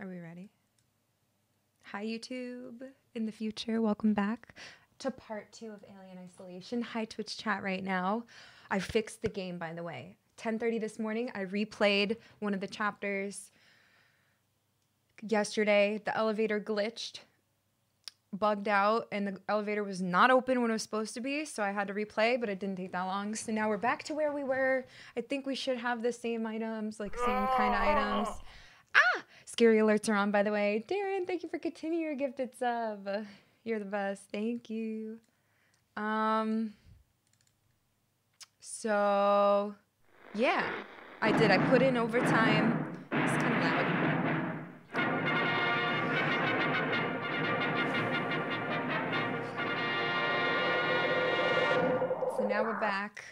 Are we ready? Hi, YouTube in the future. Welcome back to part two of Alien Isolation. Hi, Twitch chat right now. I fixed the game, by the way. 10:30 this morning, I replayed one of the chapters. Yesterday, the elevator glitched, bugged out, and the elevator was not open when it was supposed to be. So I had to replay, but it didn't take that long. So now we're back to where we were. I think we should have the same items, like same kind of items. Scary alerts are on, by the way. Darren, thank you for continuing your gifted sub. You're the best. Thank you. Um. So, yeah, I did. I put in overtime. It's kind of loud. So now we're back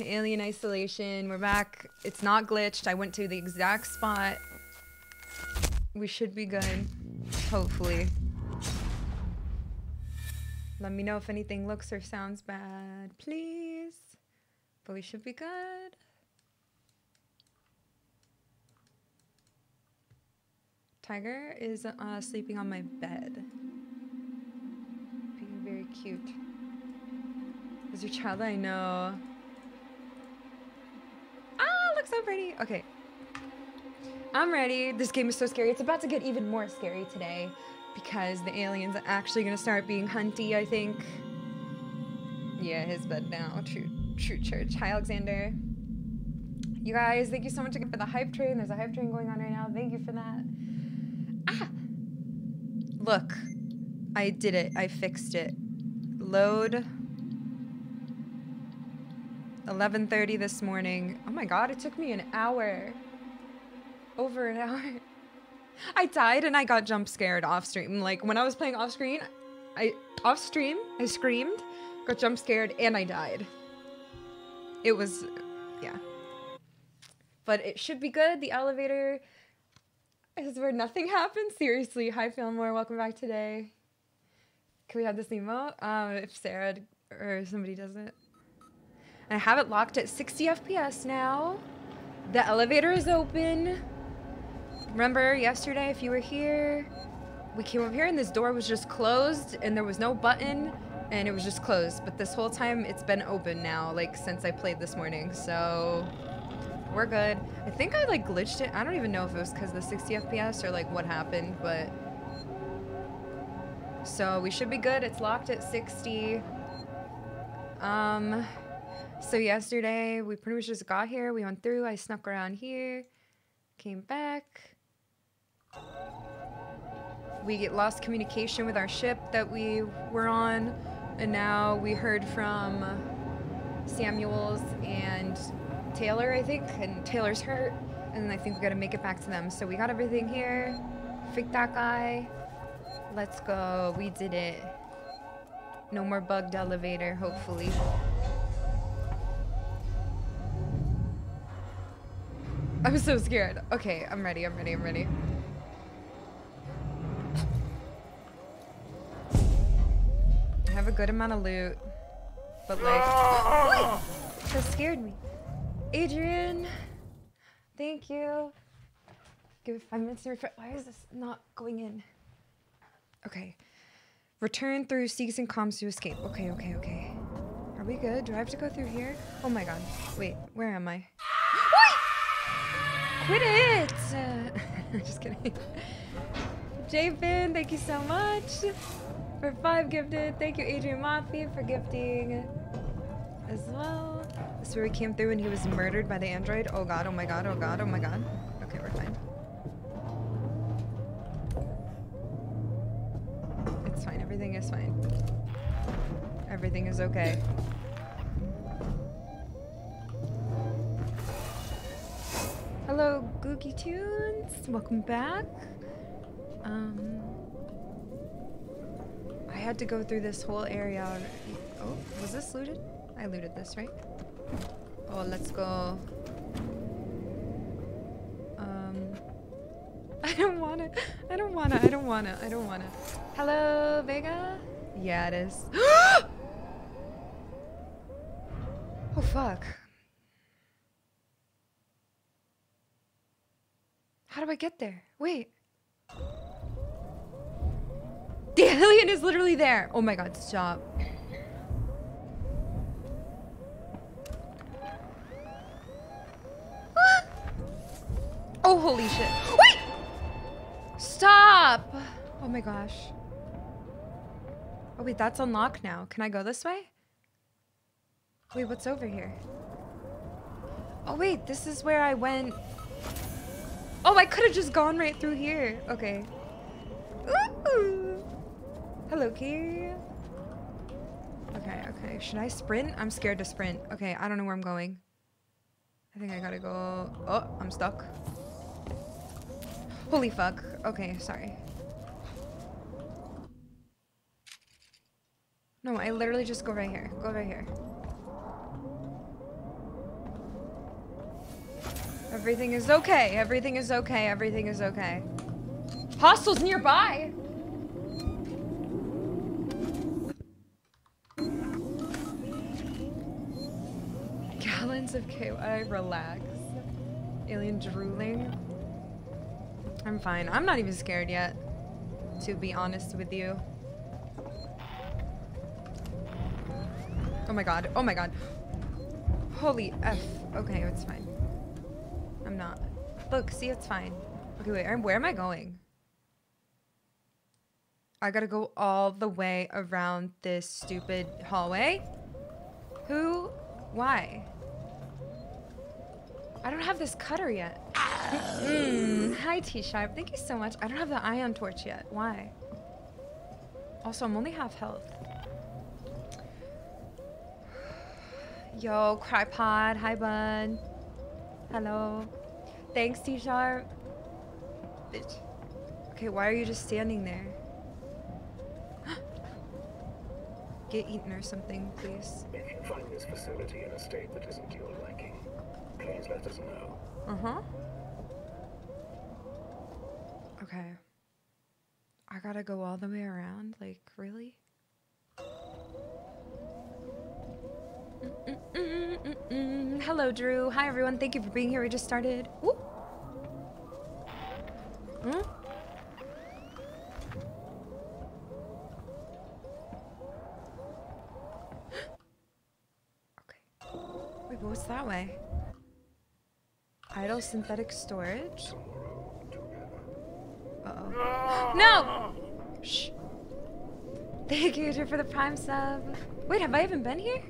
to Alien Isolation. We're back. It's not glitched. I went to the exact spot. We should be good. Hopefully. Let me know if anything looks or sounds bad, please. But we should be good. Tiger is uh, sleeping on my bed. Being very cute. Is your child? I know. So pretty. Okay. I'm ready. This game is so scary. It's about to get even more scary today because the aliens are actually gonna start being hunty, I think. Yeah, his bed now. True true church. Hi Alexander. You guys, thank you so much again for the hype train. There's a hype train going on right now. Thank you for that. Ah! Look. I did it. I fixed it. Load 11:30 this morning. Oh my god, it took me an hour. Over an hour. I died and I got jump scared off stream. Like when I was playing off screen, I off stream, I screamed, got jump scared, and I died. It was yeah. But it should be good. The elevator is where nothing happens. Seriously. Hi Fillmore, welcome back today. Can we have this emote? Um, if Sarah or somebody does it. I have it locked at 60 FPS now. The elevator is open. Remember yesterday, if you were here, we came up here and this door was just closed and there was no button and it was just closed. But this whole time it's been open now, like since I played this morning. So we're good. I think I like glitched it. I don't even know if it was because the 60 FPS or like what happened, but so we should be good. It's locked at 60. Um, so yesterday we pretty much just got here. We went through. I snuck around here, came back. We get lost communication with our ship that we were on, and now we heard from Samuels and Taylor, I think, and Taylor's hurt, and I think we gotta make it back to them. So we got everything here. Freak that guy. Let's go. We did it. No more bugged elevator, hopefully. I'm so scared. Okay, I'm ready, I'm ready, I'm ready. I have a good amount of loot. But like... What? That scared me. Adrian! Thank you. Give it five minutes to refresh. Why is this not going in? Okay. Return through Seegson Comms to escape. Okay, okay, okay. Are we good? Do I have to go through here? Oh my god. Wait, where am I? Quit it! Just kidding. J-Fin, thank you so much for five gifted. Thank you, Adrian Mafi, for gifting as well. This is where we came through and he was murdered by the android. Oh god, oh my god, oh god, oh my god. Okay, we're fine. It's fine, everything is fine. Everything is okay. Hello, Googie Tunes. Welcome back. Um, I had to go through this whole area. Oh, was this looted? I looted this, right? Oh, let's go. Um, I don't want to. I don't want to. I don't want to. I don't want to. Hello, Vega? Yeah, it is. oh, fuck. How do I get there? Wait. The alien is literally there. Oh my god, stop. Oh, holy shit. Wait! Stop! Oh my gosh. Oh wait, that's unlocked now. Can I go this way? Wait, what's over here? Oh wait, this is where I went. Oh, I could have just gone right through here. Okay. Ooh. Hello, key. Okay, okay. Should I sprint? I'm scared to sprint. Okay, I don't know where I'm going. I think I gotta go. Oh, I'm stuck. Holy fuck. Okay, sorry. No, I literally just go right here. Go right here. Everything is okay. Everything is okay. Everything is okay. Hostels nearby. Gallons of KY. Relax. Alien drooling. I'm fine. I'm not even scared yet, to be honest with you. Oh my god. Oh my god. Holy F. Okay, it's fine. Look, see, it's fine. Okay, wait. Where am I going? I gotta go all the way around this stupid hallway? Who? Why? I don't have this cutter yet. Mm, hi, T-Sharp. Thank you so much. I don't have the ion torch yet. Why? Also, I'm only half health. Yo, Crypod. Hi, bud. Hello. Thanks, T-Sharp. Bitch. Okay, why are you just standing there? Get eaten or something, please. If you find this facility in a state that isn't to your liking, please let us know. Uh-huh. Okay. I gotta go all the way around? Like, really? Mm-mm-mm-mm-mm. Hello, Drew. Hi, everyone. Thank you for being here. We just started. Woo. Hmm? okay. Wait, but what's that way? Idle synthetic storage? Uh-oh. No! Shh. Thank you, Drew, for the prime sub. Wait, have I even been here?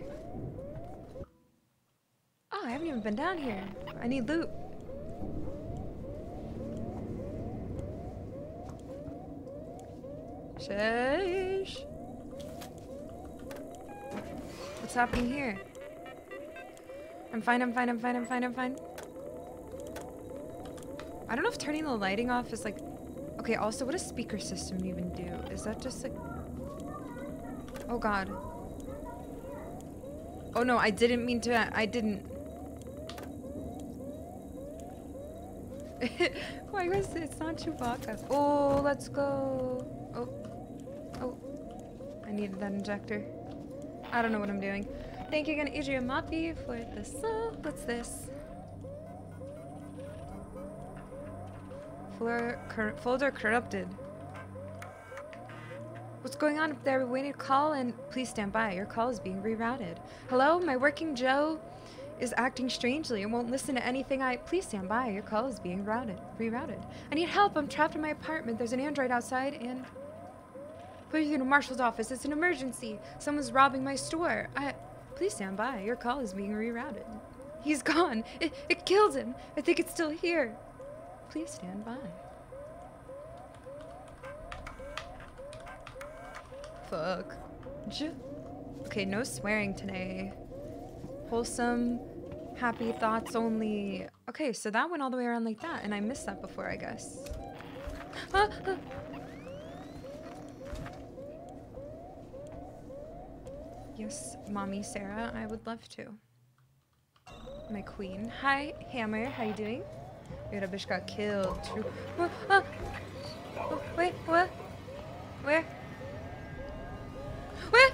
Oh, I haven't even been down here. I need loot. Shush. What's happening here? I'm fine, I'm fine, I'm fine, I'm fine, I'm fine. I don't know if turning the lighting off is like... Okay, also, what does speaker system even do? Is that just like... Oh god. Oh no, I didn't mean to... I didn't... Why was it? It's not Chewbacca. Oh, let's go. Oh. Oh. I needed that injector. I don't know what I'm doing. Thank you again, Adrian Moppy, for the sub. What's this? Folder, folder corrupted. What's going on up there? We waiting to call and please stand by. Your call is being rerouted. Hello, my working Joe is acting strangely and won't listen to anything I- Please stand by. Your call is being routed. Rerouted. I need help. I'm trapped in my apartment. There's an android outside and... Please go to Marshall's office. It's an emergency. Someone's robbing my store. I... Please stand by. Your call is being rerouted. He's gone. It, it killed him. I think it's still here. Please stand by. Fuck. Okay, no swearing today. Wholesome, happy thoughts only. Okay, so that went all the way around like that, and I missed that before, I guess. Yes, mommy Sarah, I would love to. My queen. Hi, Hammer, how you doing? Your bitch got killed. True. What? Ah. Oh, wait, what? Where? Where?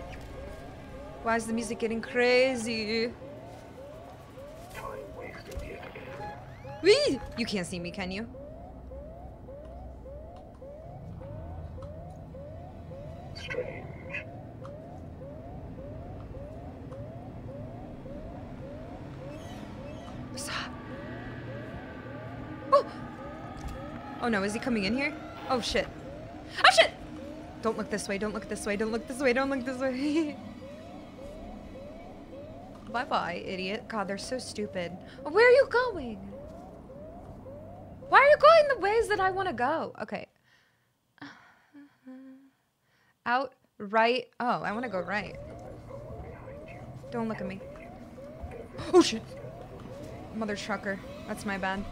Why is the music getting crazy? You can't see me, can you? Strange. Oh! Oh no, is he coming in here? Oh shit. Oh shit! Don't look this way, don't look this way, don't look this way, don't look this way. Bye-bye, idiot. God, they're so stupid. Where are you going? Why are you going the ways that I want to go? Okay. Out, right. Oh, I want to go right. Don't look at me. Oh shit. Mother trucker. That's my bad.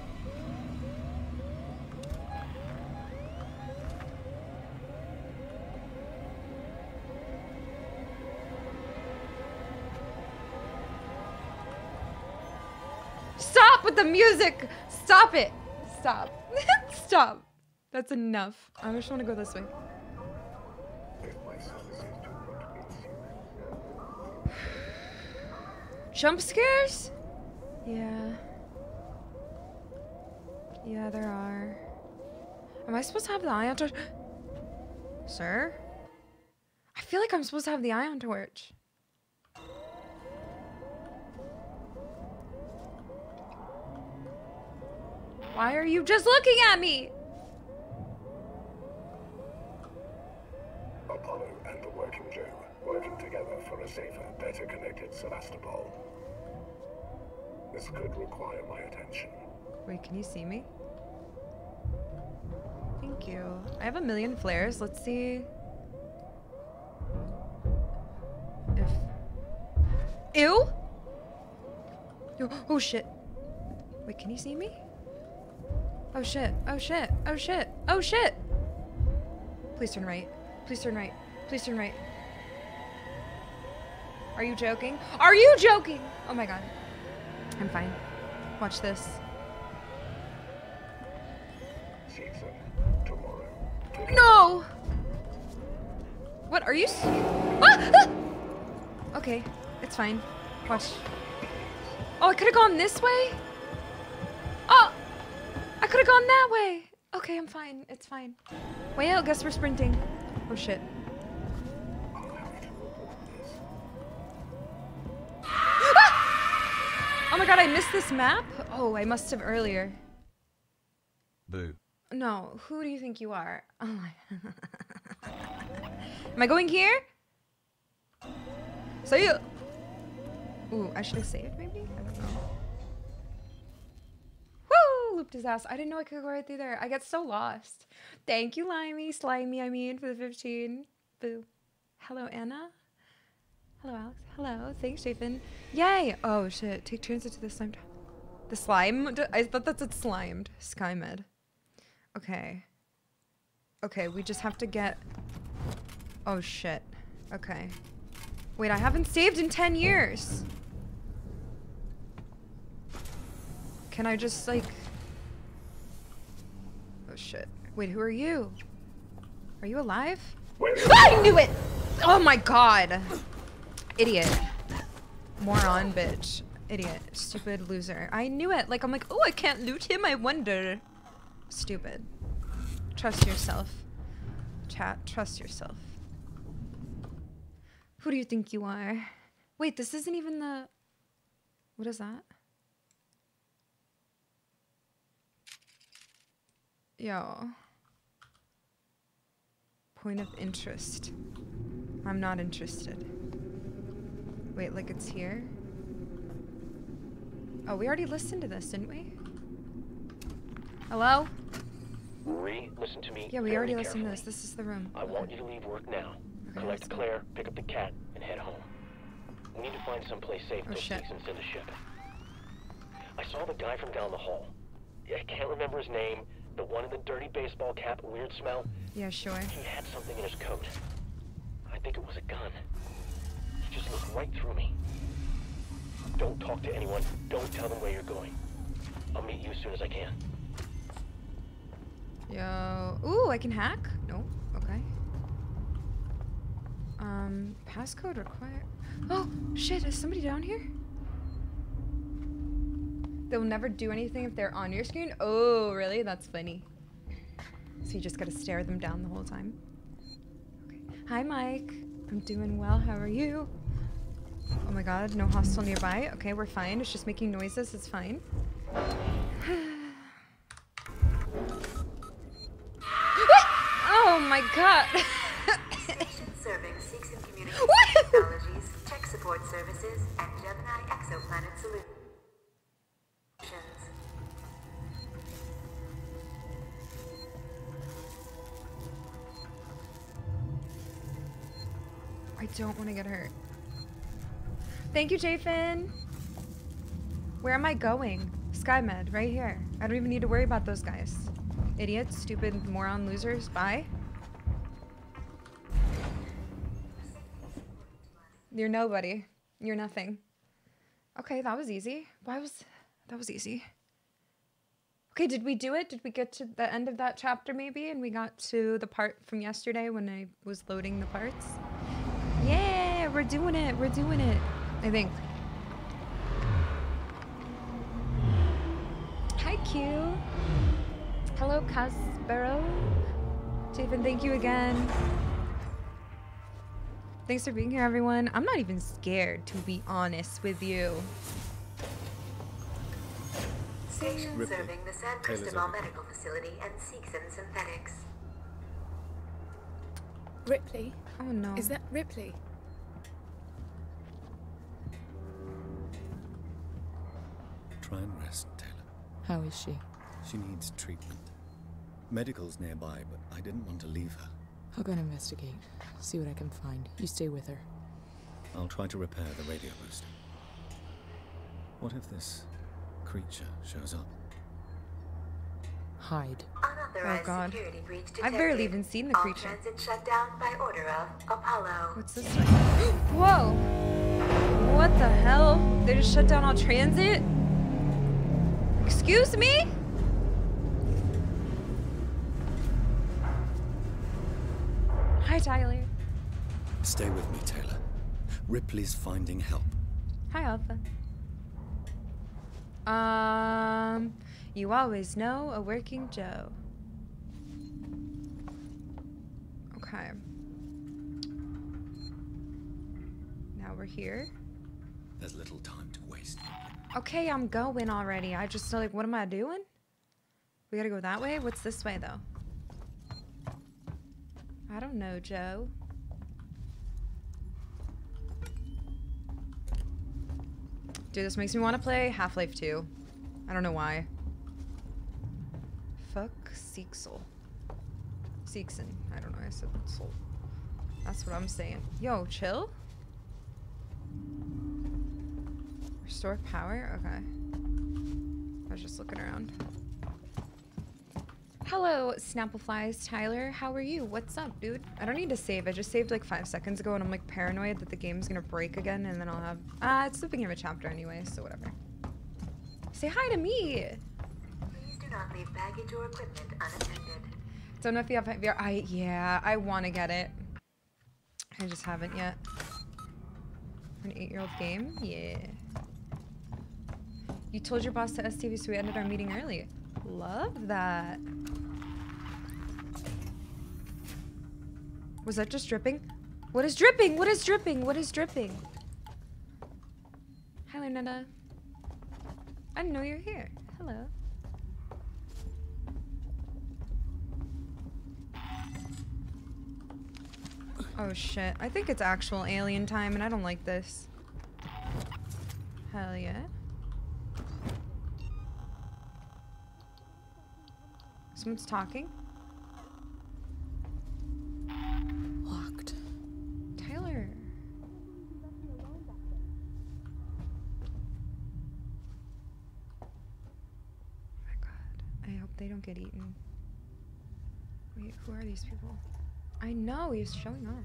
Stop with the music! Stop it! Stop. Stop. That's enough. I just want to go this way. Jump scares? Yeah. Yeah, there are. Am I supposed to have the ion torch? Sir? I feel like I'm supposed to have the ion torch. Why are you just looking at me? Apollo and the Working Joe working together for a safer, better connected Sevastopol. This could require my attention. Wait, can you see me? Thank you. I have a million flares. Let's see if. Ew! Ew. Oh shit. Wait, can you see me? Oh shit. Oh shit. Oh shit. Oh shit! Please turn right. Please turn right. Please turn right. Are you joking? Are you joking? Oh my god. I'm fine. Watch this. No! What are you? Ah! Ah! Okay, it's fine. Watch. Oh, I could have gone this way. Could have gone that way. Okay, I'm fine. It's fine. Well, guess we're sprinting. Oh shit. I'll have to report this. Oh my god, I missed this map. Oh, I must have earlier. Boo. No, who do you think you are? Oh my. Am I going here? So you. Ooh, I should have saved Looped his ass. I didn't know I could go right through there. I get so lost. Thank you, Limey. Slimy, I mean, for the 15. Boo. Hello, Anna. Hello, Alex. Hello. Thanks, Jathan. Yay! Oh, shit. Take transit to the slime. The slime? I thought that's it slimed. Skymed. Okay. Okay, we just have to get... Oh, shit. Okay. Wait, I haven't saved in 10 years. Can I just, like... Oh, shit. Wait, who are you? Are you alive? I knew it! Oh my god. Idiot. Moron, bitch. Idiot. Stupid loser. I knew it. Like, I'm like, oh, I can't loot him, I wonder. Stupid. Trust yourself. Chat, trust yourself. Who do you think you are? Wait, this isn't even the... What is that? Yo. Point of interest. I'm not interested. Wait, like it's here? Oh, we already listened to this, didn't we? Hello? Marie, listen to me. Yeah, we already listened to this. This is the room. I want you to leave work now. Okay, Collect. Claire, pick up the cat, and head home. We need to find someplace safe Oh, till. Season's in the ship. I saw the guy from down the hall. I can't remember his name. The one in the dirty baseball cap, weird smell. Yeah, sure. He had something in his coat. I think it was a gun. He just looked right through me. Don't talk to anyone. Don't tell them where you're going. I'll meet you as soon as I can. Yo. Ooh, I can hack? No. Okay. Um, passcode required. Oh, shit. Is somebody down here? They'll never do anything if they're on your screen? Oh, really? That's funny. So you just gotta stare them down the whole time. Okay. Hi, Mike. I'm doing well. How are you? Oh my god, no hostile nearby. Okay, we're fine. It's just making noises. It's fine. Oh my god. Serving Seegson Communication Technologies, Tech Support Services, and Gemini Exoplanet Solutions. Don't want to get hurt. Thank you, Jafin. Where am I going? SkyMed, right here. I don't even need to worry about those guys. Idiots, stupid, moron, losers. Bye. You're nobody. You're nothing. Okay, that was easy. Why was that was easy? Okay, did we do it? Did we get to the end of that chapter maybe and we got to the part from yesterday when I was loading the parts? Yeah, we're doing it. We're doing it. I think. Hi, Q. Hello, Caspero. Chafin, thank you again. Thanks for being here, everyone. I'm not even scared, to be honest with you. Station Ripley. serving the San Cristobal. Medical Facility and Seegson Synthetics. Ripley? Oh no. Is that Ripley? Try and rest, Taylor. How is she? She needs treatment. Medical's nearby, but I didn't want to leave her. I'll go and investigate. See what I can find. You stay with her. I'll try to repair the radio booster. What if this creature shows up? Hide. Unauthorized Oh, God. I've barely even seen the All creature. transit shut down by order of Apollo. What's this way? Whoa! What the hell? They just shut down all transit? Excuse me? Hi, Tyler. Stay with me, Taylor. Ripley's finding help. Hi, Alpha. Um, you always know a working Joe. Okay. Now we're here. There's little time. Okay, I'm going already. I just like, what am I doing? We gotta go that way? What's this way, though? I don't know, Joe. Dude, this makes me want to play Half-Life 2. I don't know why. Fuck Seexel. Seekson. I don't know. I said soul. That's what I'm saying. Yo, chill. Restore power? Okay. I was just looking around. Hello, Snappleflies. Tyler, how are you? What's up, dude? I don't need to save. I just saved like five seconds ago and I'm like paranoid that the game's gonna break again and then I'll have. Ah, it's the beginning of a chapter anyway, so whatever. Say hi to me! Please do not leave baggage or equipment unattended. Don't know if you have VR. I, yeah, I wanna get it. I just haven't yet. An eight year old game? Yeah. You told your boss to STV, so we ended our meeting early. Love that. Was that just dripping? What is dripping? What is dripping? What is dripping? Hi, Lunetta. I didn't know you were here. Hello. Oh shit. I think it's actual alien time and I don't like this. Hell yeah. Someone's talking. Locked. Tyler. Oh my god. I hope they don't get eaten. Wait, who are these people? I know, he's showing off.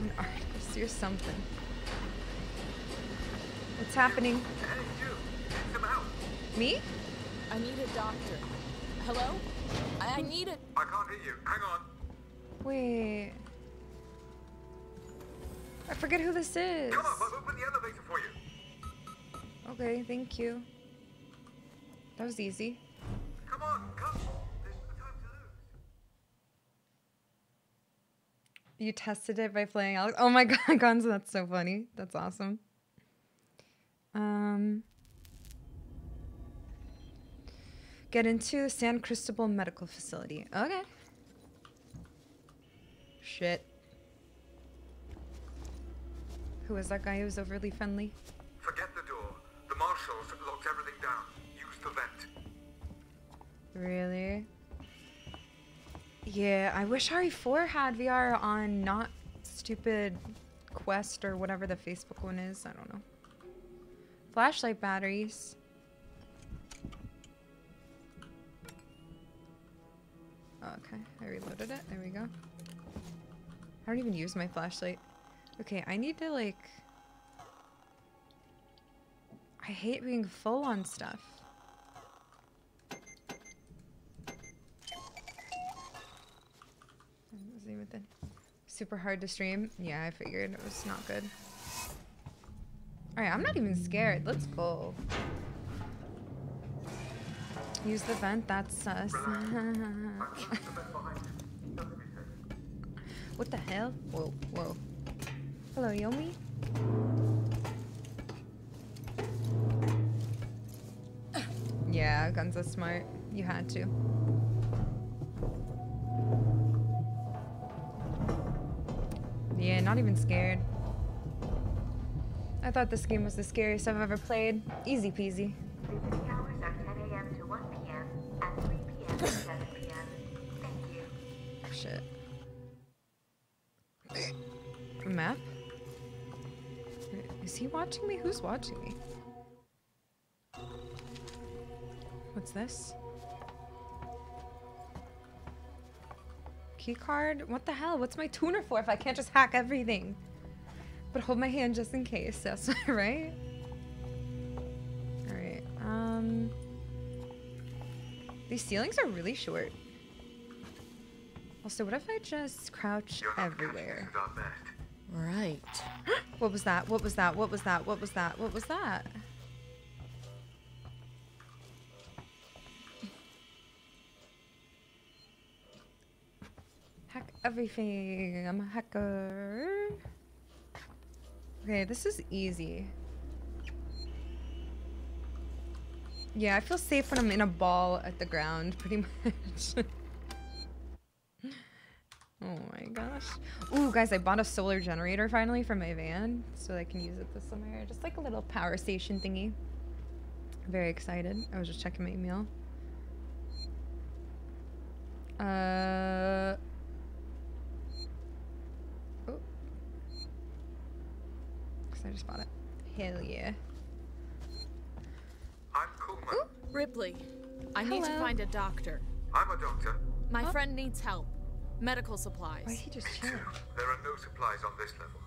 An artist or something. What's happening? Me? I need a doctor. Hello? I, I need a. I can't hear you. Hang on. Wait. I forget who this is. Come on, I'll open the elevator for you. Okay, thank you. That was easy. Come on, come. There's no time to lose. You tested it by playing Alex. Oh my god, Guns, that's so funny. That's awesome. Um Get into the San Cristobal Medical Facility. Okay. Shit. Who was that guy who was overly friendly? Forget the door. The marshals locked everything down. Use the vent. Really? Yeah, I wish RE4 had VR on not stupid Quest or whatever the Facebook one is. I don't know. Flashlight batteries. Okay, I reloaded it. There we go. I don't even use my flashlight. Okay, I need to like... I hate being full on stuff. Super hard to stream. Yeah, I figured it was not good. Alright, I'm not even scared. Let's go. Use the vent, that's sus. what the hell? Whoa, whoa. Hello, Yomi? Yeah, guns are smart. You had to. Yeah, not even scared. I thought this game was the scariest I've ever played. Easy peasy. Watching me? Who's watching me? What's this? Key card? What the hell? What's my tuner for if I can't just hack everything? But hold my hand just in case. That's right. All right. Um. These ceilings are really short. Also, what if I just crouch everywhere? catching our best. Right. What was that? What was that? What was that? What was that? What was that? Hack everything. I'm a hacker. Okay, this is easy. Yeah, I feel safe when I'm in a ball at the ground, pretty much. Oh my gosh. Ooh, guys, I bought a solar generator finally for my van so I can use it this summer. Just like a little power station thingy. Very excited. I was just checking my email. Uh. Oh. Because I just bought it. Hell yeah. I'm Kuhlman. Ripley, I need to find a doctor. I'm a doctor. My friend needs help. Medical supplies. Why is he just Me too. chilling? There are no supplies on this level.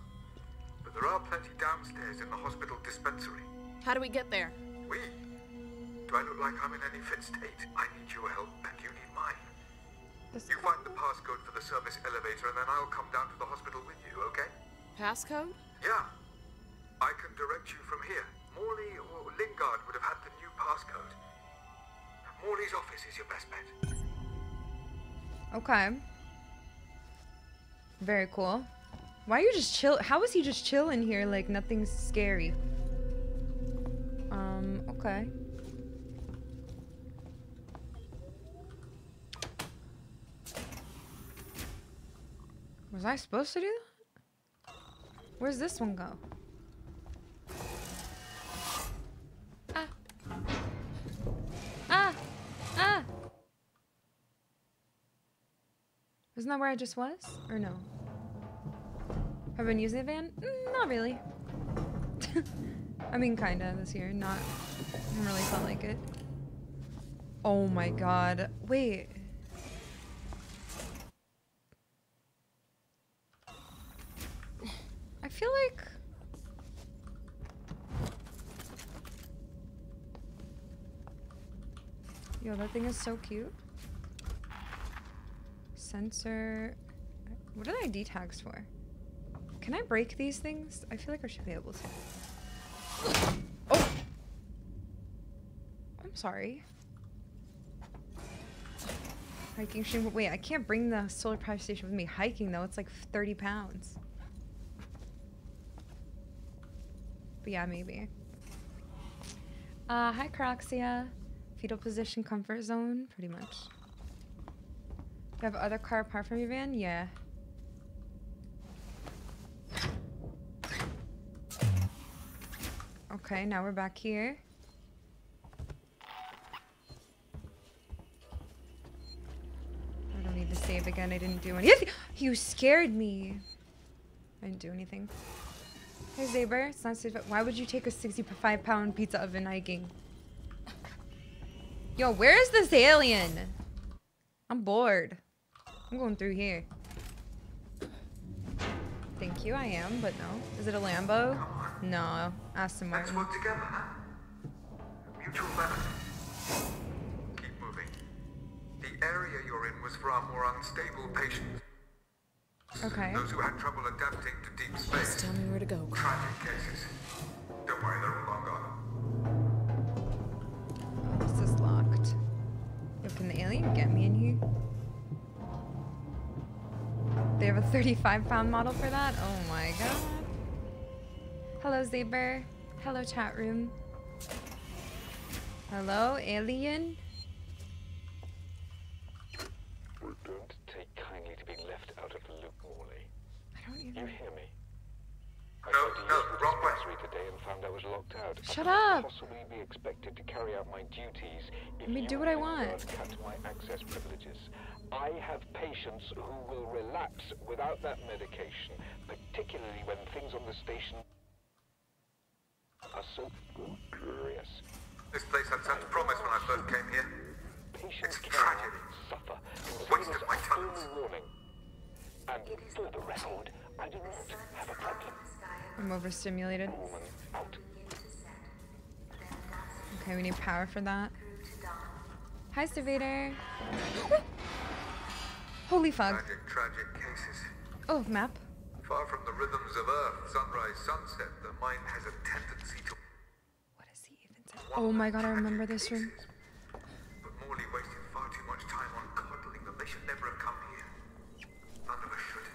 But there are plenty downstairs in the hospital dispensary. How do we get there? We? Do I look like I'm in any fit state? I need your help, and you need mine. This You find the passcode for the service elevator, and then I'll come down to the hospital with you, okay? Passcode? Yeah. I can direct you from here. Morley or Lingard would have had the new passcode. Morley's office is your best bet. Okay. Very cool. Why are you just chill? How is he just chilling here like nothing's scary? Um, okay. Was I supposed to do that? Where's this one go? Isn't that where I just was? Or no? Have I been using the van? Not really. I mean, kinda this year. Not. Really felt like it. Oh my god. Wait. I feel like. Yo, that thing is so cute. Sensor. What are the ID tags for? Can I break these things? I feel like I should be able to. Oh! I'm sorry. Hiking stream. Wait, I can't bring the solar power station with me hiking though. It's like 30 pounds. But yeah, maybe. Uh, hi, Croxia. Fetal position, comfort zone, pretty much. You have other car apart from your van? Yeah. Okay, now we're back here. I don't need to save again. I didn't do anything. You scared me. I didn't do anything. Hey, Zaber. It's not safe. Why would you take a 65 pound pizza oven hiking? Yo, where is this alien? I'm bored. I'm going through here. Thank you, I am, but no. Is it a Lambo? No, Aston Let's Martin. work together, huh? Mutual benefit. Keep moving. The area you're in was for our more unstable patients. Okay. Those who had trouble adapting to deep Just tell me where to go. Tragic cases. Don't worry, they're all long gone. Oh, this is locked. Yo, can the alien get me in here? They have a 35 pound model for that? Oh my god. Hello, Zaber. Hello, chat room. Hello, alien. Don't take kindly to being left out of the loop, Morley. I don't even. You hear me? I No, tried to no, use the wrong way. dispensary today and found I was locked out. Shut can't up. possibly be expected to carry out my duties if Let me do what I want. Cut my access privileges. I have patients who will relapse without that medication, particularly when things on the station are so glorious. This place had such promise when I first came here. Patients It's can tragedy. suffer. Waste Consider of my this a talents. warning. And for the record, I do not have a problem. I'm overstimulated. Okay, we need power for that. Hi, Stavator. Holy fuck. Tragic, tragic cases. Oh, map. Far from the rhythms of Earth, sunrise, sunset, the mind has a tendency to. What is he even saying? Oh my god, I remember this room. But Morley wasted far too much time on coddling them. They should never have come here. None of us should.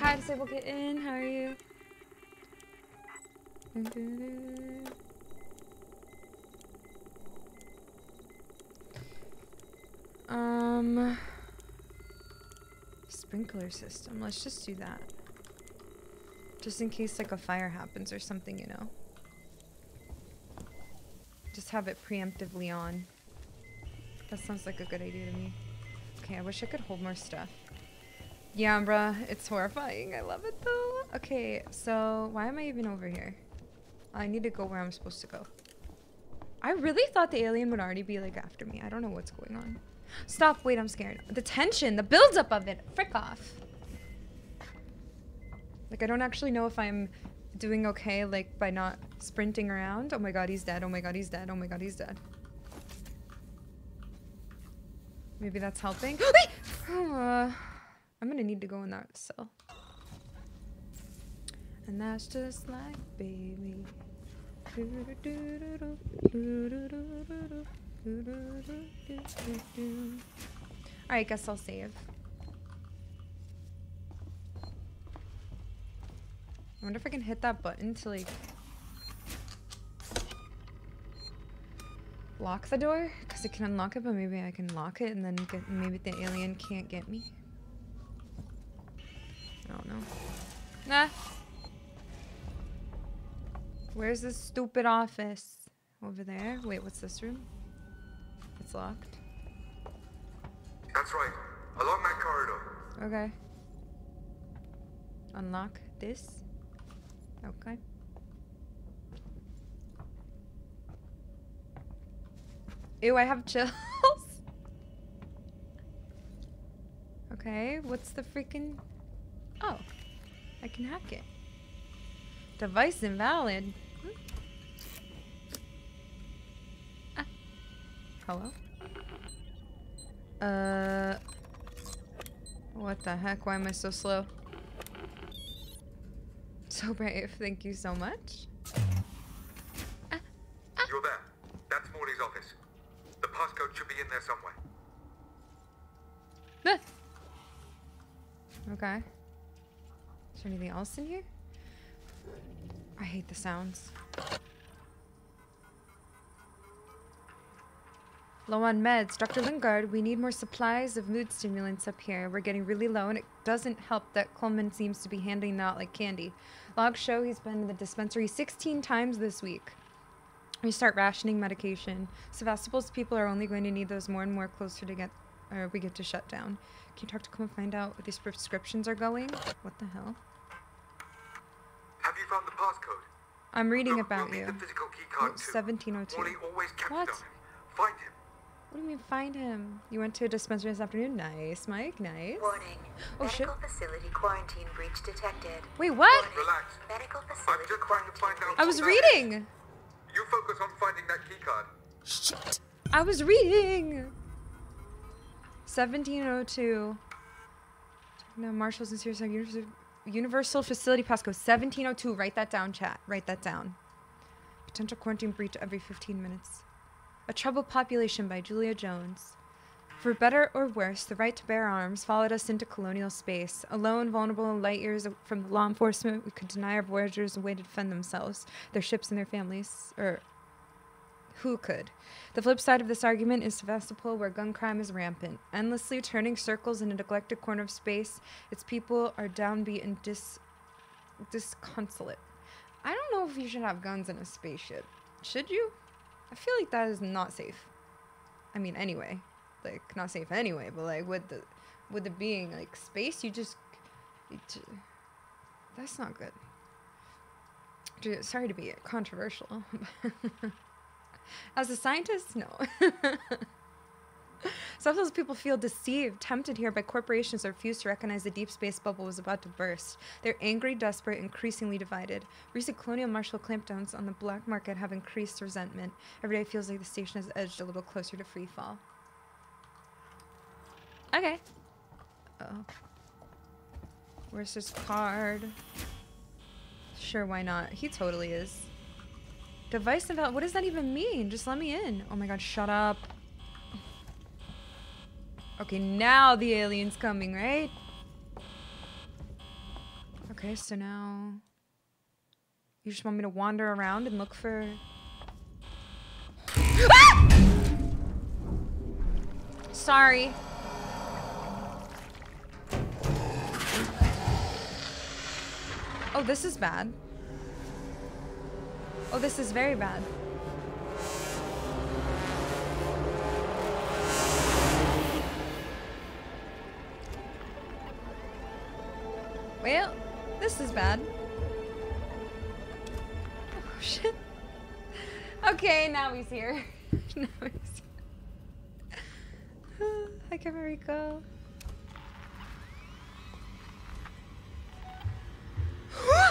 Hi, Disable Kitten. How are you? Um, sprinkler system. Let's just do that. Just in case like a fire happens or something, you know. Just have it preemptively on. That sounds like a good idea to me. Okay, I wish I could hold more stuff. Yeah, bruh, it's horrifying. I love it though. Okay, so why am I even over here? I need to go where I'm supposed to go. I really thought the alien would already be like after me. I don't know what's going on. Stop, wait, I'm scared. The tension, the buildup of it. Frick off. Like, I don't actually know if I'm doing okay, like, by not sprinting around. Oh my god, he's dead. Oh my god, he's dead. Oh my god, he's dead. Maybe that's helping. uh, I'm gonna need to go in that cell. And that's just like baby. Alright, guess I'll save. I wonder if I can hit that button to like lock the door because it can unlock it, but maybe I can lock it and then get maybe the alien can't get me. I don't know. Nah. Where's this stupid office? Over there? Wait, what's this room? Locked. That's right. Along that corridor. Okay. Unlock this. Okay. Ew, I have chills. okay, what's the freaking... Oh, I can hack it. Device invalid. Hmm. Ah. Hello? Uh... What the heck? Why am I so slow? So brave. Thank you so much. You're there. That's Morley's office. The passcode should be in there somewhere. Ah. Okay. Is there anything else in here? I hate the sounds. Low on meds. Dr. Lingard, we need more supplies of mood stimulants up here. We're getting really low, and it doesn't help that Kuhlman seems to be handing out like candy. Logs show he's been to the dispensary 16 times this week. We start rationing medication. Sevastopol's people are only going to need those more and more closer to get, or we get to shut down. Can you talk to Kuhlman find out where these prescriptions are going? What the hell? Have you found the passcode? I'm reading Look, about we'll you. the physical key Oh, card too. 1702. Morlaix always kept What? it on him. Find him. What do you mean find him? You went to a dispensary this afternoon? Nice, Mike, nice. Warning. Oh, shit. Medical facility quarantine breach detected. Wait, what? Warning. Relax. Medical I'm just trying to find out. I was that is. reading! You focus on finding that key card. Shit. I was reading! 1702. No, Marshall's in Sirius Universal, Universal Facility Passcode 1702. Write that down, chat. Write that down. Potential quarantine breach every 15 minutes. A Troubled Population by Julia Jones. For better or worse, the right to bear arms followed us into colonial space. Alone, vulnerable, and light years from the law enforcement, we could deny our voyagers a way to defend themselves, their ships, and their families. Or who could? The flip side of this argument is Sevastopol, where gun crime is rampant, endlessly turning circles in a neglected corner of space. Its people are downbeat and dis- disconsolate. I don't know if you should have guns in a spaceship. Should you? I feel like that is not safe. I mean, anyway, like not safe anyway. But like with the with the being like space, you just that's not good. Sorry to be controversial. As a scientist, no. Sometimes people feel deceived, tempted here by corporations that refuse to recognize the deep space bubble was about to burst. They're angry, desperate, increasingly divided. Recent colonial martial clampdowns on the black market have increased resentment. Every day feels like the station has edged a little closer to free fall. Okay. Oh. Where's his card? Sure, why not? He totally is. Device invalid. What does that even mean? Just let me in. Oh my god, shut up. Okay, now the alien's coming, right? Okay, so now... You just want me to wander around and look for... Ah! Sorry. Oh, this is bad. Oh, this is very bad. Well, this is bad. Oh, shit. Okay, now he's here. now he's Hi, Camarico.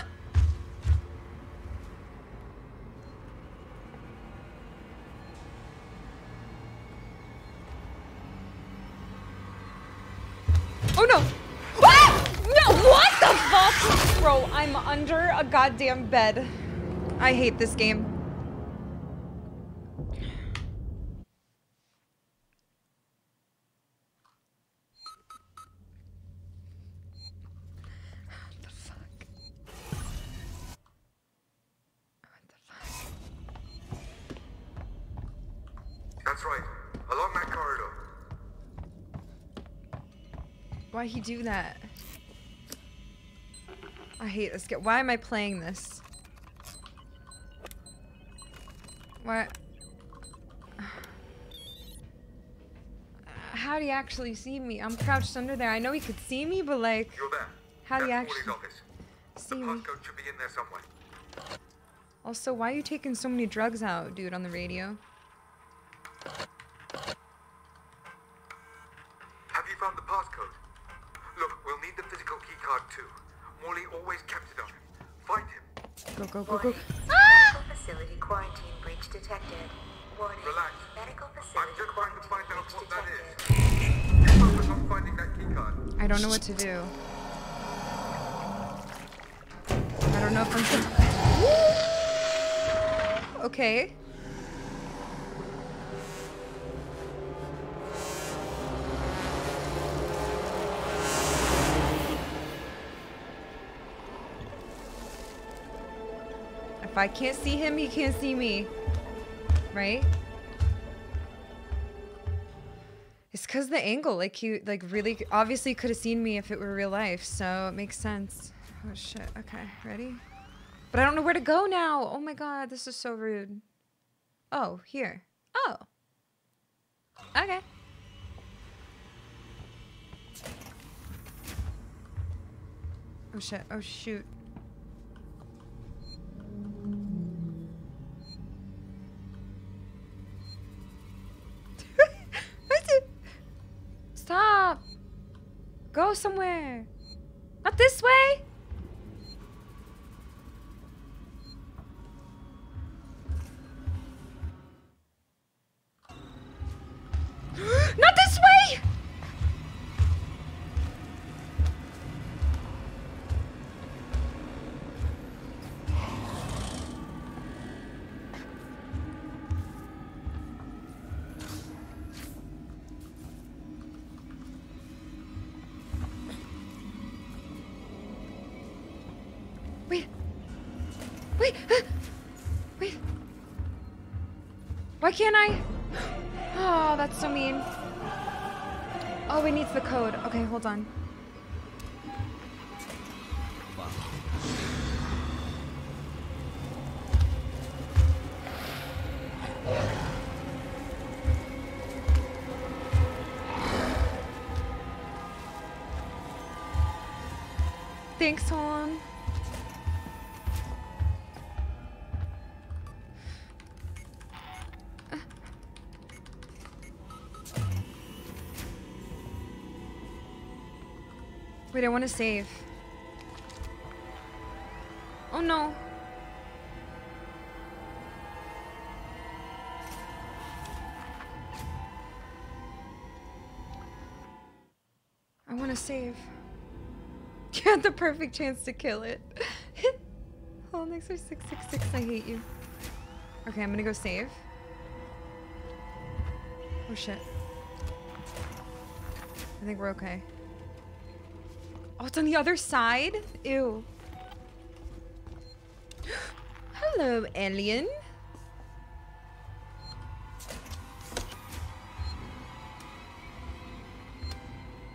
Bro, I'm under a goddamn bed. I hate this game. What the fuck? What the fuck? That's right. Along that corridor. Why he do that? I hate this game. Why am I playing this? Why? How do you actually see me? I'm crouched under there. I know he could see me, but like. How do you actually- see The me? should be in there somewhere. Also, why are you taking so many drugs out, dude, on the radio? Have you found the passcode? Look, we'll need the physical key card too. Morlaix always kept it on him. Find him. Go, go, go, go. Medical facility quarantine breach detected. Warning. Relax. Medical I'm just trying to find out what that detected. is. Focus on finding that key card. I don't know what to do. I don't know if I'm supposed. Okay. If I can't see him, he can't see me. Right? It's because the angle, like he, like really, obviously could have seen me if it were real life, so it makes sense. Oh shit. Okay, ready? But I don't know where to go now. Oh my god, this is so rude. Oh, here. Oh. Okay. Oh shit. Oh shoot. Go somewhere. Not this way. It needs the code. Okay, hold on. I want to save. Oh no. I want to save. You had the perfect chance to kill it. oh, next are 666. I hate you. Okay, I'm gonna go save. Oh shit. I think we're okay. Oh, it's on the other side? Ew. Hello, alien.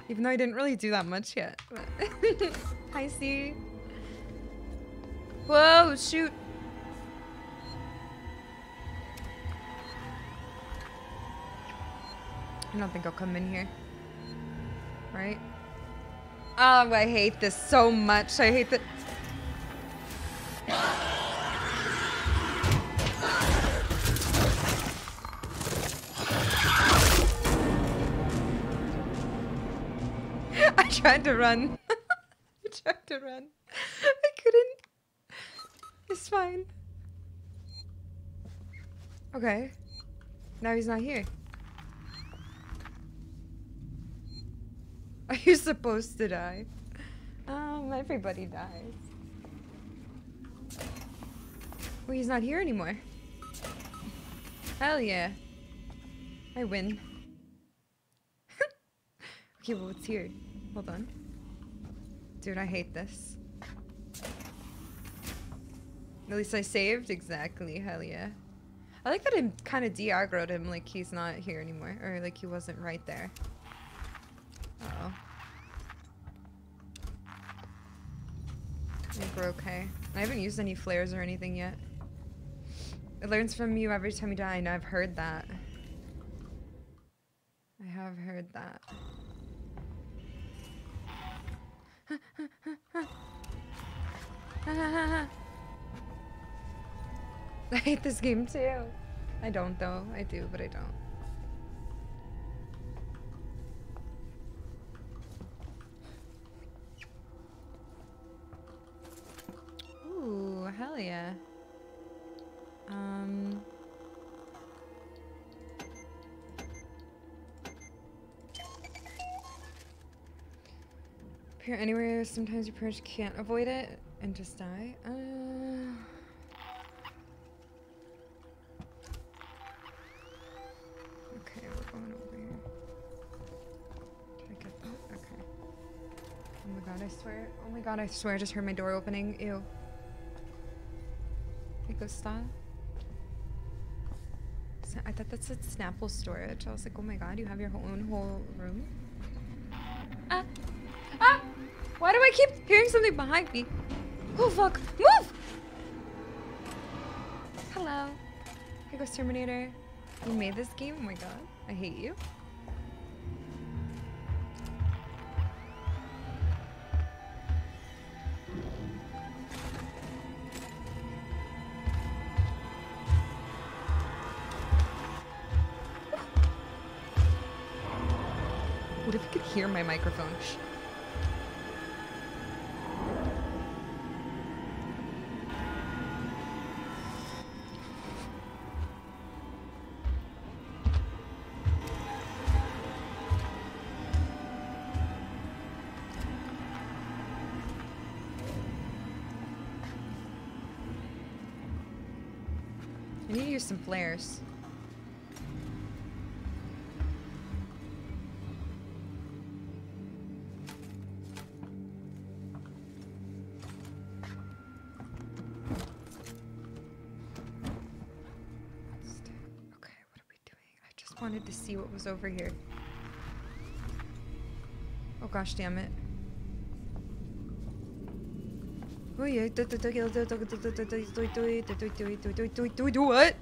Even though I didn't really do that much yet. I see. Whoa, shoot. I don't think I'll come in here. Right? Oh, I hate this so much. I hate that. I tried to run. I tried to run. I couldn't. It's fine. Okay. Now he's not here. Are you supposed to die? Um, everybody dies. Well, he's not here anymore. Hell yeah. I win. okay, well, what's here? Hold on. Dude, I hate this. At least I saved? Exactly, hell yeah. I like that I kind of de-aggroed him like he's not here anymore. Or like he wasn't right there. Uh-oh. I think we're okay. I haven't used any flares or anything yet. It learns from you every time you die, and I've heard that. I have heard that. I hate this game too. I don't though. I do, but I don't. Ooh, hell yeah. Um. Appear anywhere, sometimes you pretty much can't avoid it and just die. Uh. Okay, we're going over here. Did I get that? Okay. Oh my god, I swear. Oh my god, I swear I just heard my door opening. Ew. Go I thought that said Snapple storage. I was like, oh my god, you have your own whole room? Ah! Ah! Why do I keep hearing something behind me? Oh fuck! Move! Hello. Here goes Terminator. You made this game? Oh my god. I hate you. Some flares. Okay, what are we doing? I just wanted to see what was over here. Oh gosh, damn it. Oh. What?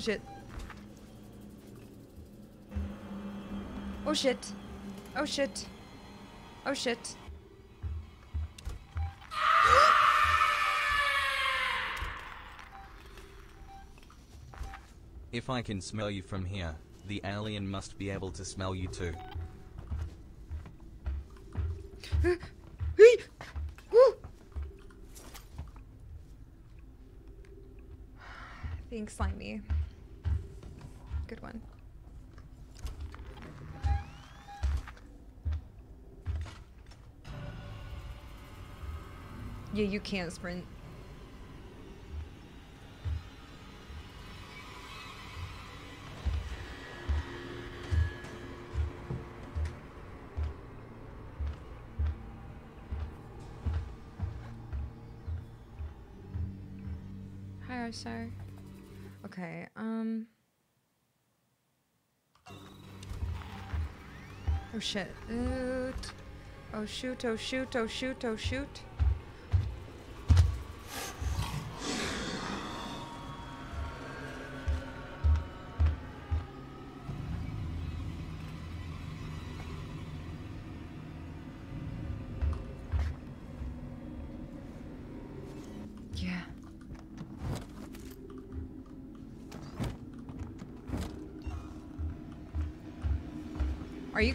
Oh shit. Oh shit. Oh shit. Oh shit. If I can smell you from here, the alien must be able to smell you too. Thanks, Slimy. Yeah, you can't sprint. Hi, sir. Okay, um. Oh shit. Oot. Oh shoot, oh shoot, oh shoot, oh shoot.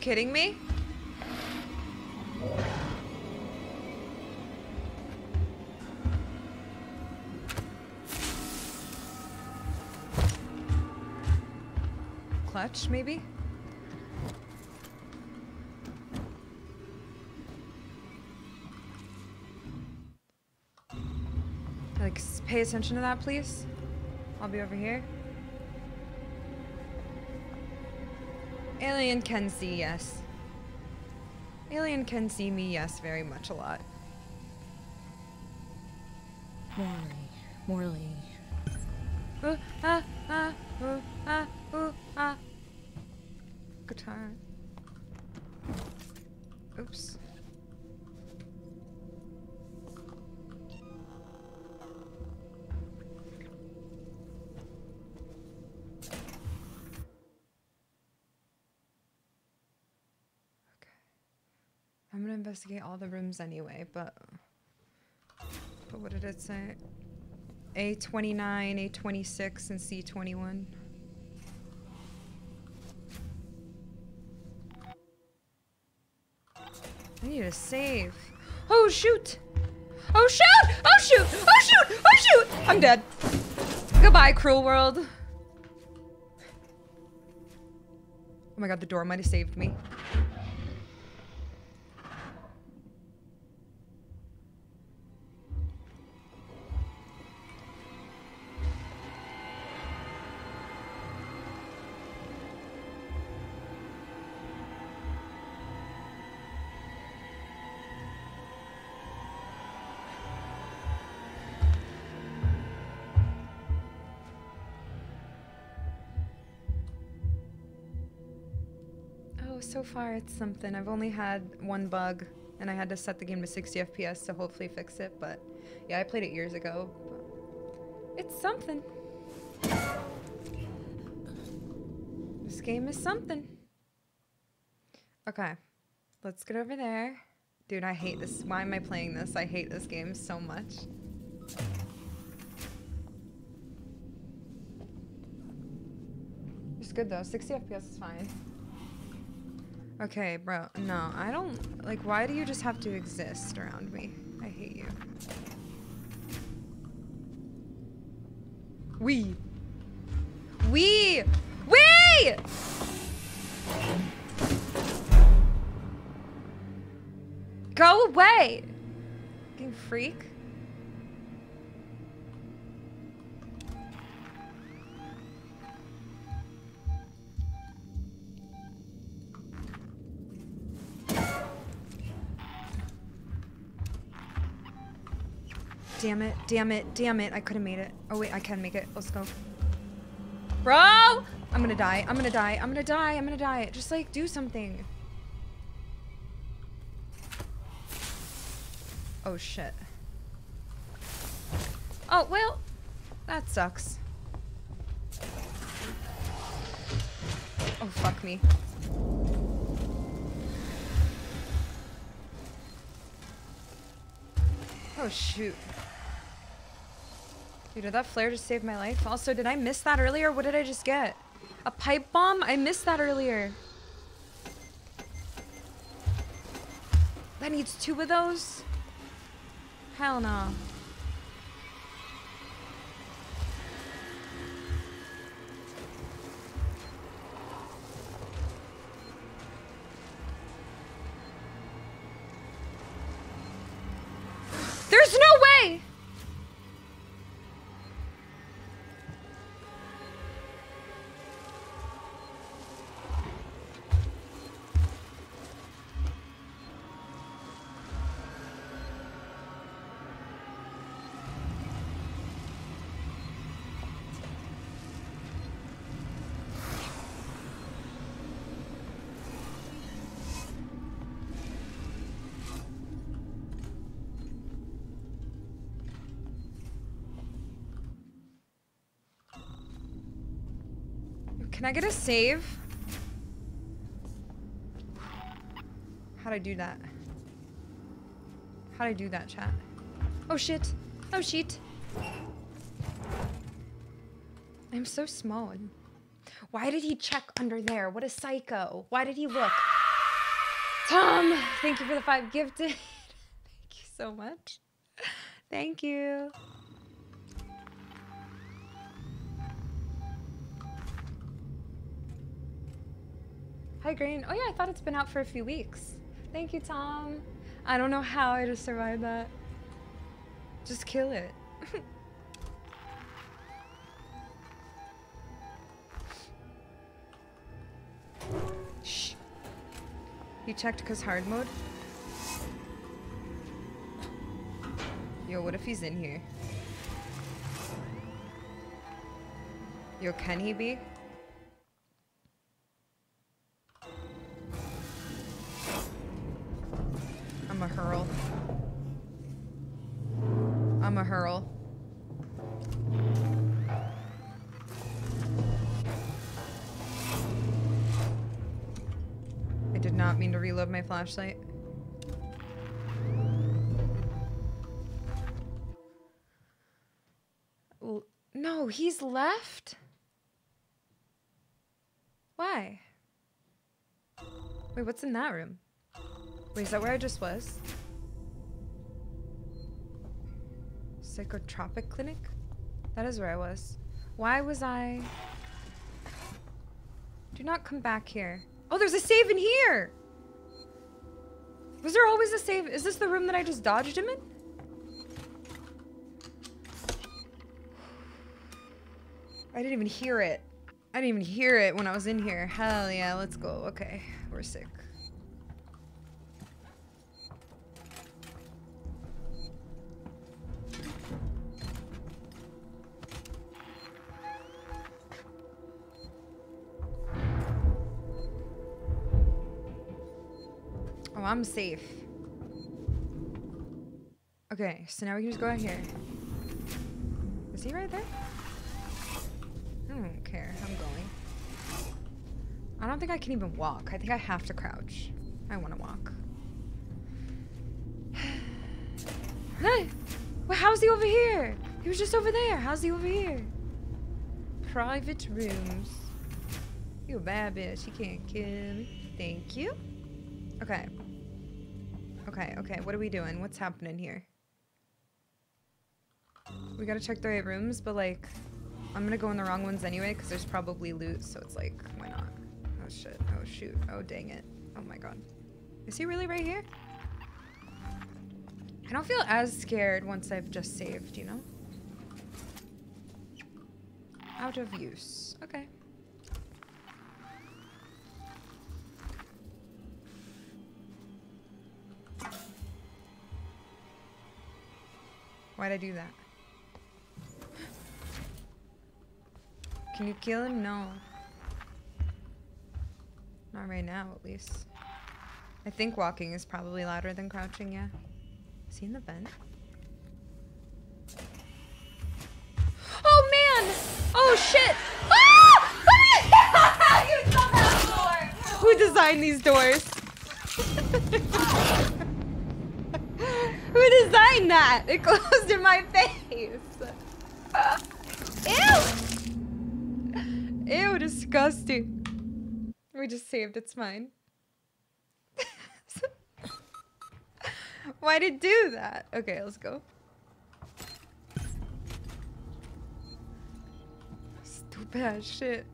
Kidding me? Clutch, maybe? Like, pay attention to that, please. I'll be over here. Alien can see, yes. Alien can see me, yes, very much a lot. Morlaix. Morlaix. Investigate all the rooms anyway, but but what did it say? A29, A26, and C21. I need to save. Oh shoot! Oh shoot! Oh shoot! Oh shoot! Oh shoot! I'm dead. Goodbye, cruel world. Oh my god, the door might have saved me. So far it's something. I've only had one bug, and I had to set the game to 60 FPS to hopefully fix it. But yeah, I played it years ago. It's something. This game is something. Okay, let's get over there. Dude, I hate this. Why am I playing this? I hate this game so much. It's good though. 60 FPS is fine. Okay, bro. No, I don't... Like, why do you just have to exist around me? I hate you. We. We! We! Go away! Fucking freak. Damn it, damn it, damn it. I could have made it. Oh wait, I can make it. Let's go. Bro! I'm gonna die. I'm gonna die. I'm gonna die. I'm gonna die. Just like do something. Oh shit. Oh, well, that sucks. Oh, fuck me. Oh, shoot. Dude, did that flare just save my life? Also, did I miss that earlier? What did I just get? A pipe bomb? I missed that earlier. That needs two of those? Hell no. Can I get a save? How'd I do that? How'd I do that, chat? Oh shit. Oh shit. I'm so small. Why did he check under there? What a psycho. Why did he look? Tom, thank you for the five gifted. thank you so much. Thank you. Hi, Green. Oh, yeah, I thought it's been out for a few weeks. Thank you, Tom. I don't know how I just survived that. Just kill it. Shh. You checked because hard mode? Yo, what if he's in here? Yo, can he be? Flashlight. No, he's left? Why? Wait, what's in that room? Wait, is that where I just was? Psychotropic clinic? That is where I was. Why was I... Do not come back here. Oh, there's a save in here! Was there always a save? Is this the room that I just dodged him in? I didn't even hear it. I didn't even hear it when I was in here. Hell yeah, let's go. Okay, we're sick. I'm safe. Okay, so now we can just go out here. Is he right there? I don't care. I'm going. I don't think I can even walk. I think I have to crouch. I want to walk. Hey! Well, how's he over here? He was just over there. How's he over here? Private rooms. You a bad bitch. You can't kill me. Thank you. Okay. Okay, okay. What are we doing? What's happening here? We gotta check the right rooms, but like, I'm gonna go in the wrong ones anyway because there's probably loot, so it's like, why not? Oh shit. Oh shoot. Oh dang it. Oh my god. Is he really right here? I don't feel as scared once I've just saved, you know? Out of use. Okay. Why'd I do that? Can you kill him? No. Not right now, at least. I think walking is probably louder than crouching, yeah. Is he in the vent? Oh man! Oh shit! Ah! you dumbass door! Who designed these doors? Who designed that? It closed in my face. Ew! Ew, disgusting. We just saved, it's fine. Why'd it do that? Okay, let's go. Stupid ass shit.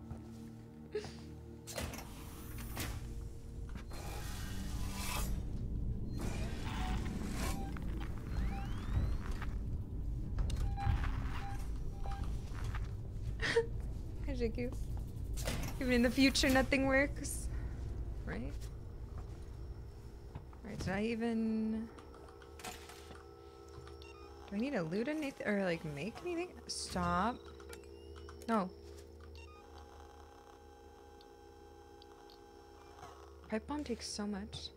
Even in the future, nothing works. Right? Right, did I even... Do I need to loot anything? Or, like, make anything? Stop. No. Pipe bomb takes so much.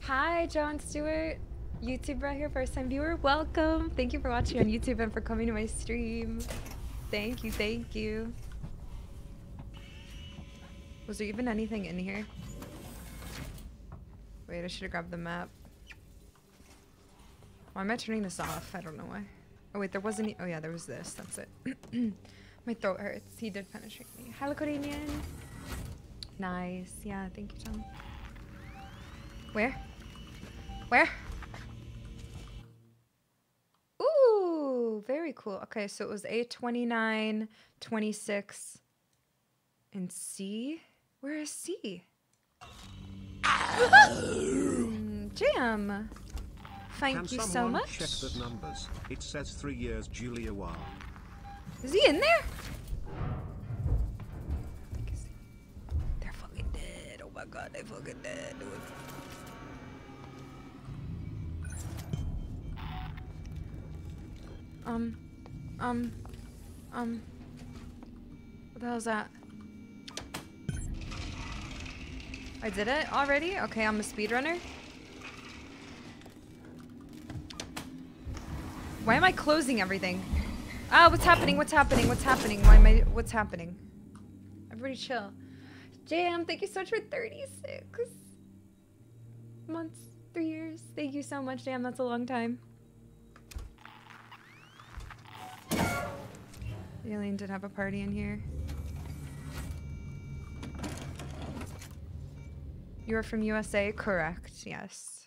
Hi, John Stewart. YouTube right here, first time viewer. Welcome. Thank you for watching on YouTube and for coming to my stream. Thank you, thank you. Was there even anything in here? Wait, I should have grabbed the map. Why am I turning this off? I don't know why. Oh wait, there wasn't. Oh yeah, there was this. That's it. My throat hurts. He did penetrate me. Hello. Nice. Yeah, thank you, John. Where? Where? Very cool. Okay, so it was A 29, 26, and C. Where is C? Jam. Thank Can you so much. check the numbers? It says three years Julia Ward. Is he in there? They're fucking dead. Oh my god, they fucking dead. Um, um, um. What the hell is that? I did it already? Okay, I'm a speedrunner. Why am I closing everything? Ah, what's happening? What's happening? What's happening? Why am I? What's happening? Everybody chill. Jam, thank you so much for 36 months, three years. Thank you so much, Jam. That's a long time. The alien did have a party in here. You are from USA? Correct, yes.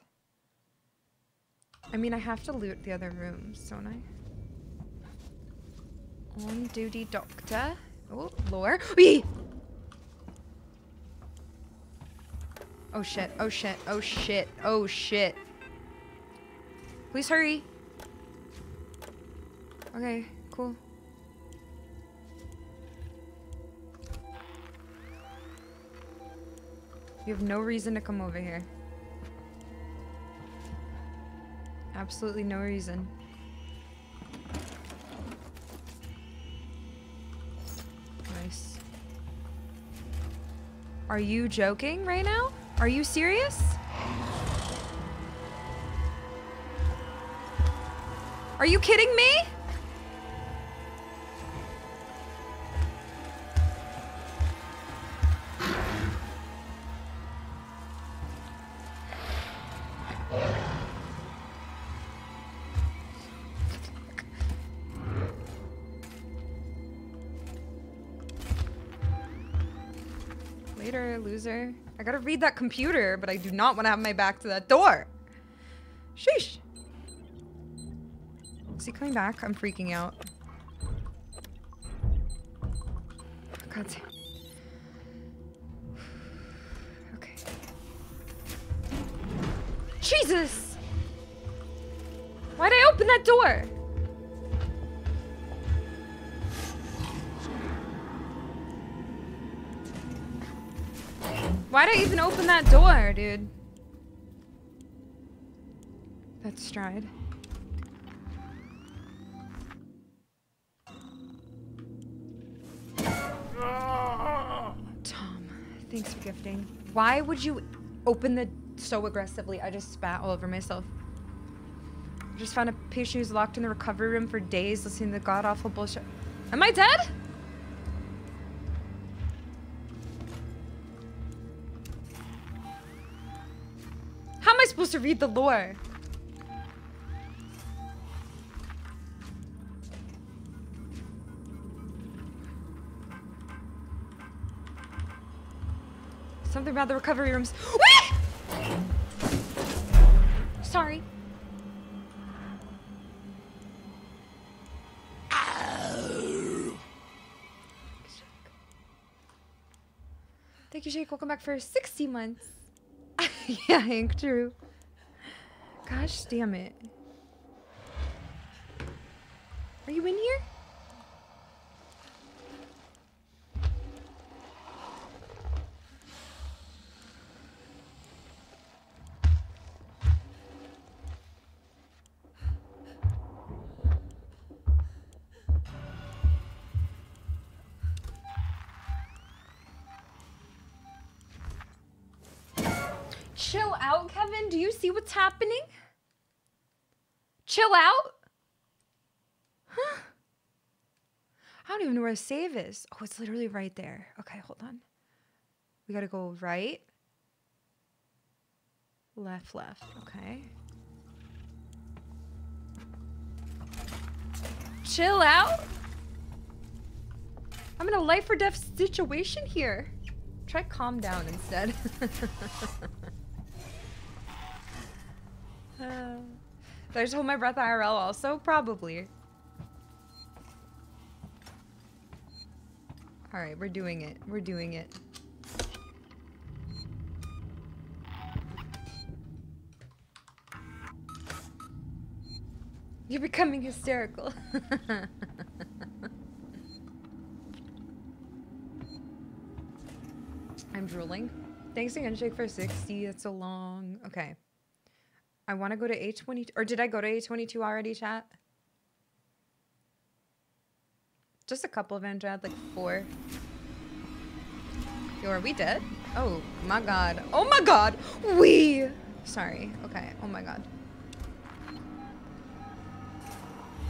I mean, I have to loot the other rooms, don't I? On duty doctor. Oh, lore. Wee! Oh shit, oh shit, oh shit, oh shit. Please hurry. Okay, cool. You have no reason to come over here. Absolutely no reason. Nice. Are you joking right now? Are you serious? Are you kidding me? I gotta read that computer, but I do not want to have my back to that door. Sheesh. Is he coming back? I'm freaking out. God. Okay. Jesus! Why'd I open that door? Why'd I even open that door, dude? That's stride. Tom, thanks for gifting. Why would you open the so aggressively? I just spat all over myself. I just found a patient who's locked in the recovery room for days listening to god awful bullshit. Am I dead? Supposed to read the lore? Something about the recovery rooms. Sorry. Thank you, Shake. Welcome back for 60 months. yeah, Hank, true. Gosh damn it. Are you in here? What's happening? Chill out? Huh? I don't even know where the save is. Oh, it's literally right there. Okay, hold on. We gotta go right. Left, left. Okay. Chill out? I'm in a life or death situation here. Try calm down instead. Did I just hold my breath IRL also? Probably. Alright, we're doing it. We're doing it. You're becoming hysterical. I'm drooling. Thanks again, Shake, for 60. That's so long. Okay. I want to go to A22. Or did I go to A22 already, chat? Just a couple of Andrad, like four. Yo, are we dead? Oh my god. Oh my god! We! Sorry. Okay. Oh my god.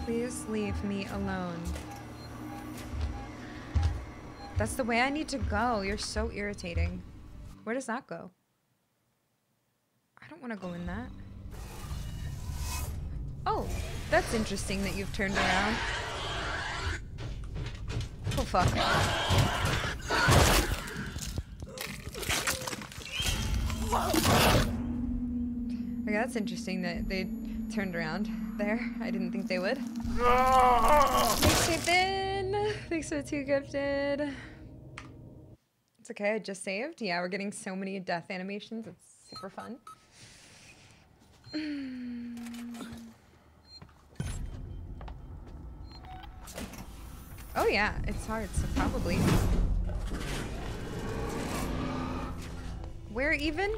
Please leave me alone. That's the way I need to go. You're so irritating. Where does that go? I don't want to go in that. Oh, that's interesting that you've turned around. Oh, fuck. Okay, that's interesting that they turned around there. I didn't think they would. Thanks, Nathan. Thanks for two gifted. It's okay, I just saved. Yeah, we're getting so many death animations. It's super fun. Oh yeah, it's hard, so probably. Where even?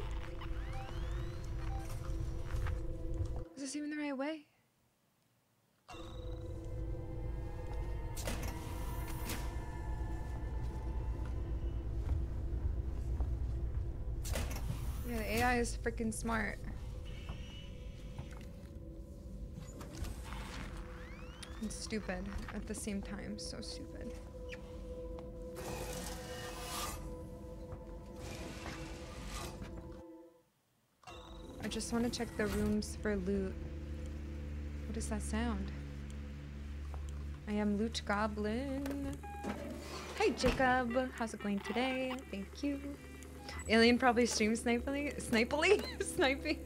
Is this even the right way? Yeah, the AI is freaking smart. And stupid at the same time. So stupid. I just want to check the rooms for loot. What is that sound? I am Loot Goblin. Hi Jacob, how's it going today? Thank you. Alien probably streams snipily, snipily, sniping.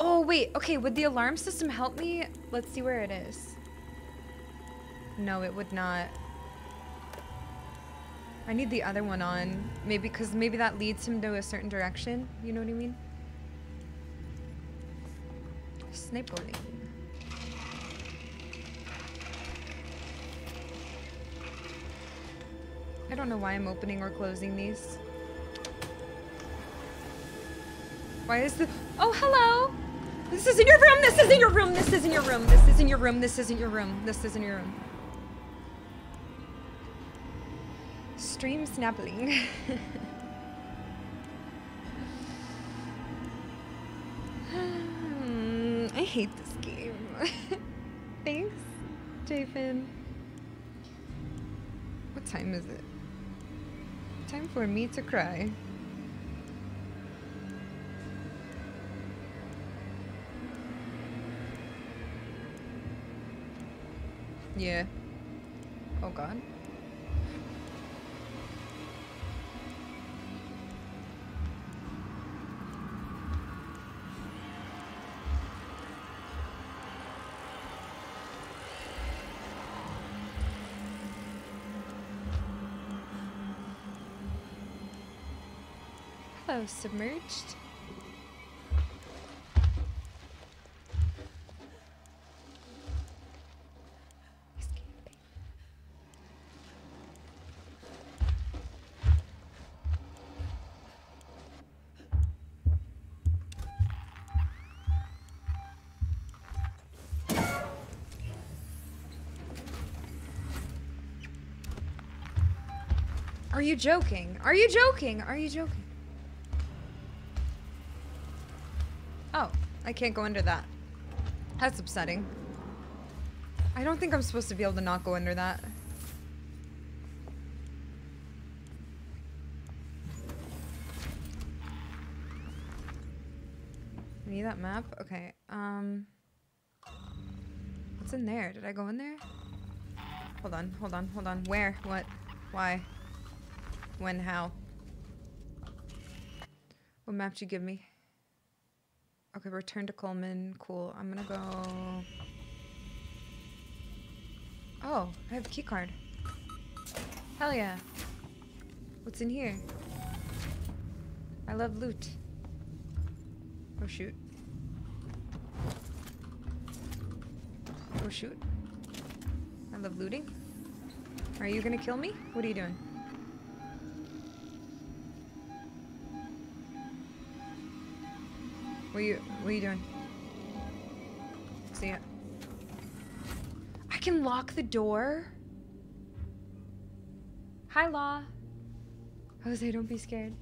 Oh wait, okay. Would the alarm system help me? Let's see where it is. No, it would not. I need the other one on. Maybe because maybe that leads him to a certain direction. You know what I mean? Sniping. I don't know why I'm opening or closing these. Why is the- Oh, hello! This isn't your room! This isn't your room! This isn't your room! This isn't your room! This isn't your room! This isn't your room. Stream snapping. Hmm, I hate this game. Thanks, Jafin. What time is it? Time for me to cry. Yeah. Oh god. Submerged. Are you joking? Are you joking? Are you joking? I can't go under that. That's upsetting. I don't think I'm supposed to be able to not go under that. Need that map? Okay, um... What's in there? Did I go in there? Hold on, hold on, hold on. Where? What? Why? When? How? What map did you give me? Okay, return to Kuhlman. Cool. I'm gonna go... Oh, I have a key card. Hell yeah. What's in here? I love loot. Oh shoot. Oh shoot. I love looting. Are you gonna kill me? What are you doing? What are you what are you doing? See ya. I can lock the door? Hi Law. Jose, don't be scared.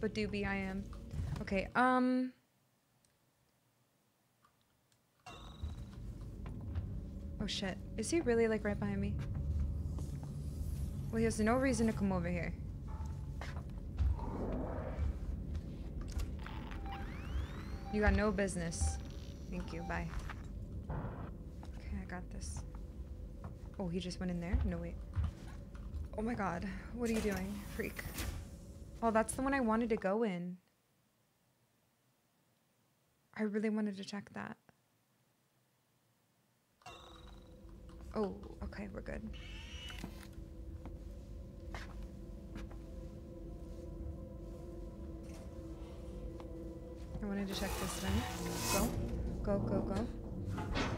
But do be I am. Okay, um Oh shit. Is he really like right behind me? Well, he has no reason to come over here. You got no business. Thank you. Bye. Okay, I got this. Oh, he just went in there? No, wait. Oh my god. What are you doing? Freak. Oh, that's the one I wanted to go in. I really wanted to check that. Oh, okay, we're good. I wanted to check this one. Go. Go, go, go.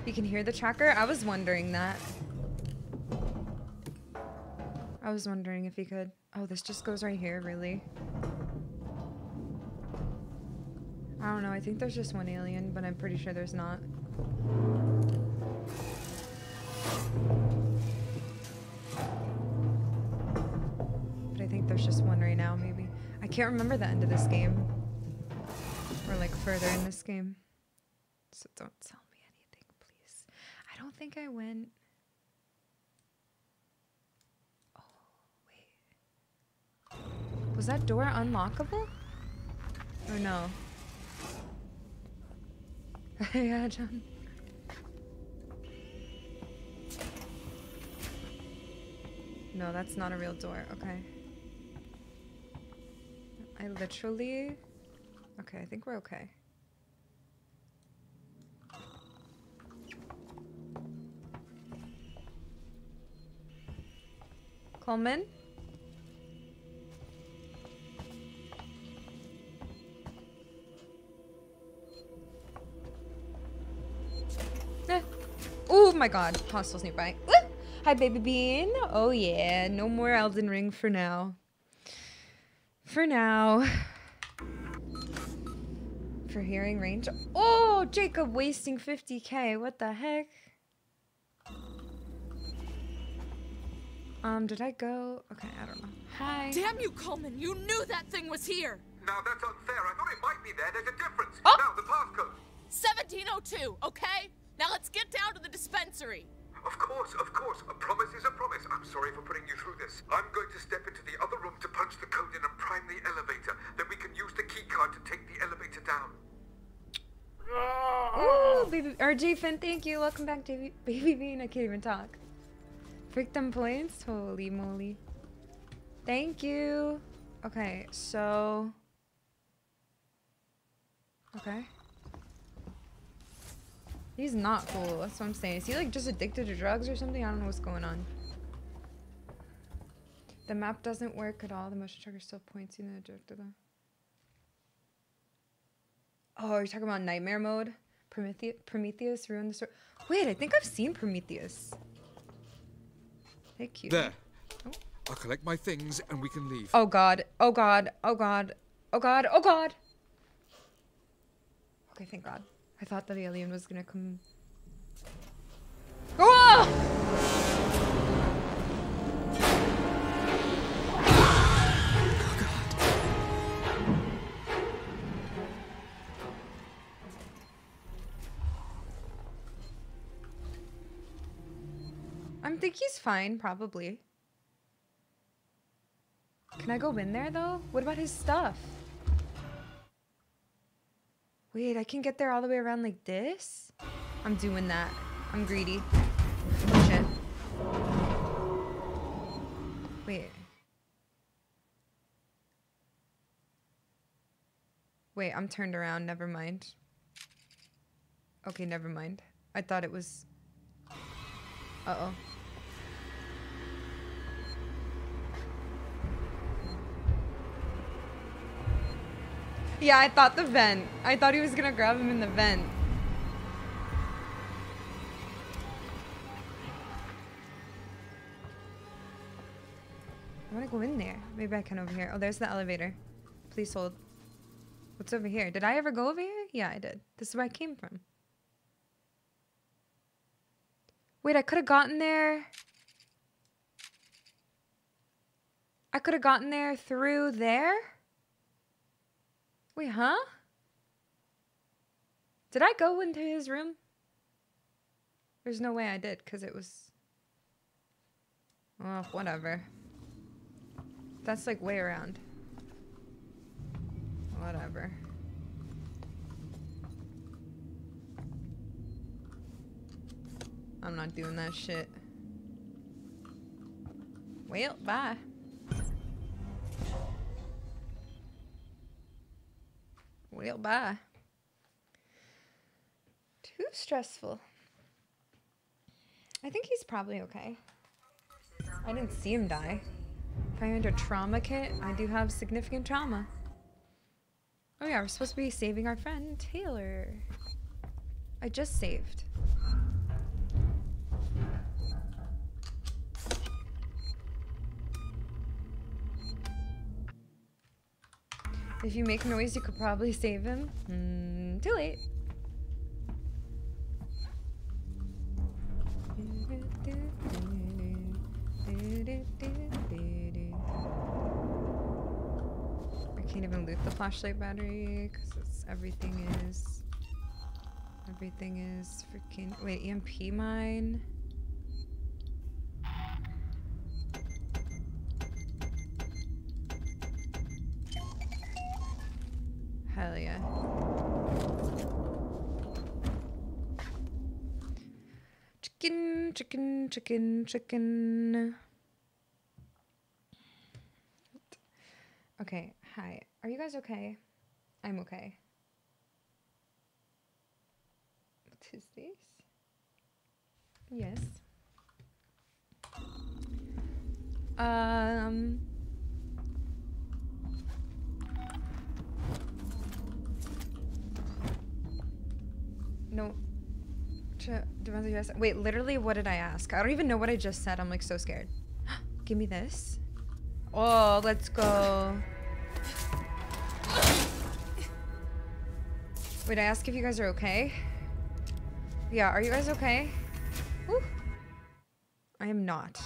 You can hear the tracker? I was wondering that. I was wondering if he could. Oh, this just goes right here, really? I don't know. I think there's just one alien, but I'm pretty sure there's not. But I think there's just one right now, maybe. I can't remember the end of this game. We're like further in this game. So don't tell me anything, please. I don't think I went. Oh, wait. Was that door unlockable? Or no? yeah, John. No, that's not a real door. Okay. I literally. Okay, I think we're okay. Kuhlman? Oh my god, hostiles nearby. Hi, baby bean. Oh yeah, no more Elden Ring for now. For now. For hearing range. Oh, Jacob wasting 50k. What the heck? Um, did I go? Okay, I don't know. Hi. Damn you, Kuhlman! You knew that thing was here! Now that's unfair. I thought it might be there. There's a difference. Oh. Now, the passcode. 1702, okay? Now let's get down to the dispensary. Of course, of course. A promise is a promise. I'm sorry for putting you through this. I'm going to step into the other room to punch the code in and prime the elevator. Then we can use the keycard to take the elevator down. Ooh, ah. baby, RJ Finn, thank you. Welcome back, baby, baby Bean. I can't even talk. Victim points. Holy moly. Thank you. Okay, so. Okay. He's not cool. That's what I'm saying. Is he like just addicted to drugs or something? I don't know what's going on. The map doesn't work at all. The motion tracker still points in the direction. Oh, you're talking about nightmare mode? Prometheus, Prometheus ruined the story. Wait, I think I've seen Prometheus. Thank you. There. Oh. I'll collect my things and we can leave. Oh god. Oh god. Oh god. Oh god. Oh god. Okay, thank god. I thought that alien was gonna come. Oh! Think he's fine, probably. Can I go in there though? What about his stuff? Wait, I can get there all the way around like this? I'm doing that. I'm greedy. Oh shit. Wait. Wait, I'm turned around. Never mind. Okay, never mind. I thought it was. Uh Yeah, I thought the vent. I thought he was gonna grab him in the vent. I wanna go in there. Maybe I can over here. Oh, there's the elevator. Please hold. What's over here? Did I ever go over here? Yeah, I did. This is where I came from. Wait, I could have gotten there. I could have gotten there through there? Wait, huh? Did I go into his room? There's no way I did, because it was... Well, whatever. That's like way around. Whatever. I'm not doing that shit. Well, bye. Well, bye. Too stressful. I think he's probably okay. I didn't see him die. If I a trauma kit, I do have significant trauma. Oh yeah, we're supposed to be saving our friend Taylor. I just saved. If you make noise, you could probably save him. Mm, too late. I can't even loot the flashlight battery because Everything is. Everything is freaking. Wait, EMP mine. Hell yeah. Chicken, chicken, chicken. Okay, hi. Are you guys okay? I'm okay. What is this? Yes. Um. No. Ask. Wait, literally, what did I ask? I don't even know what I just said. I'm like so scared. Give me this. Oh, let's go. Wait, I ask if you guys are okay? Yeah, are you guys okay? I am not.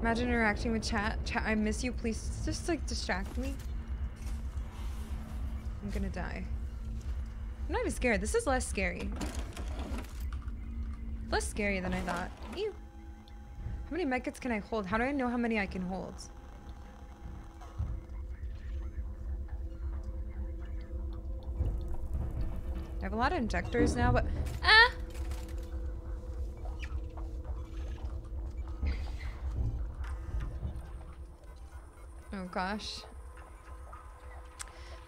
Imagine interacting with chat. Chat, I miss you. Please just like distract me. I'm gonna die. I'm not even scared. This is less scary. Less scary than I thought. Ew. How many medkits can I hold? How do I know how many I can hold? I have a lot of injectors now, but... Ah! Oh gosh.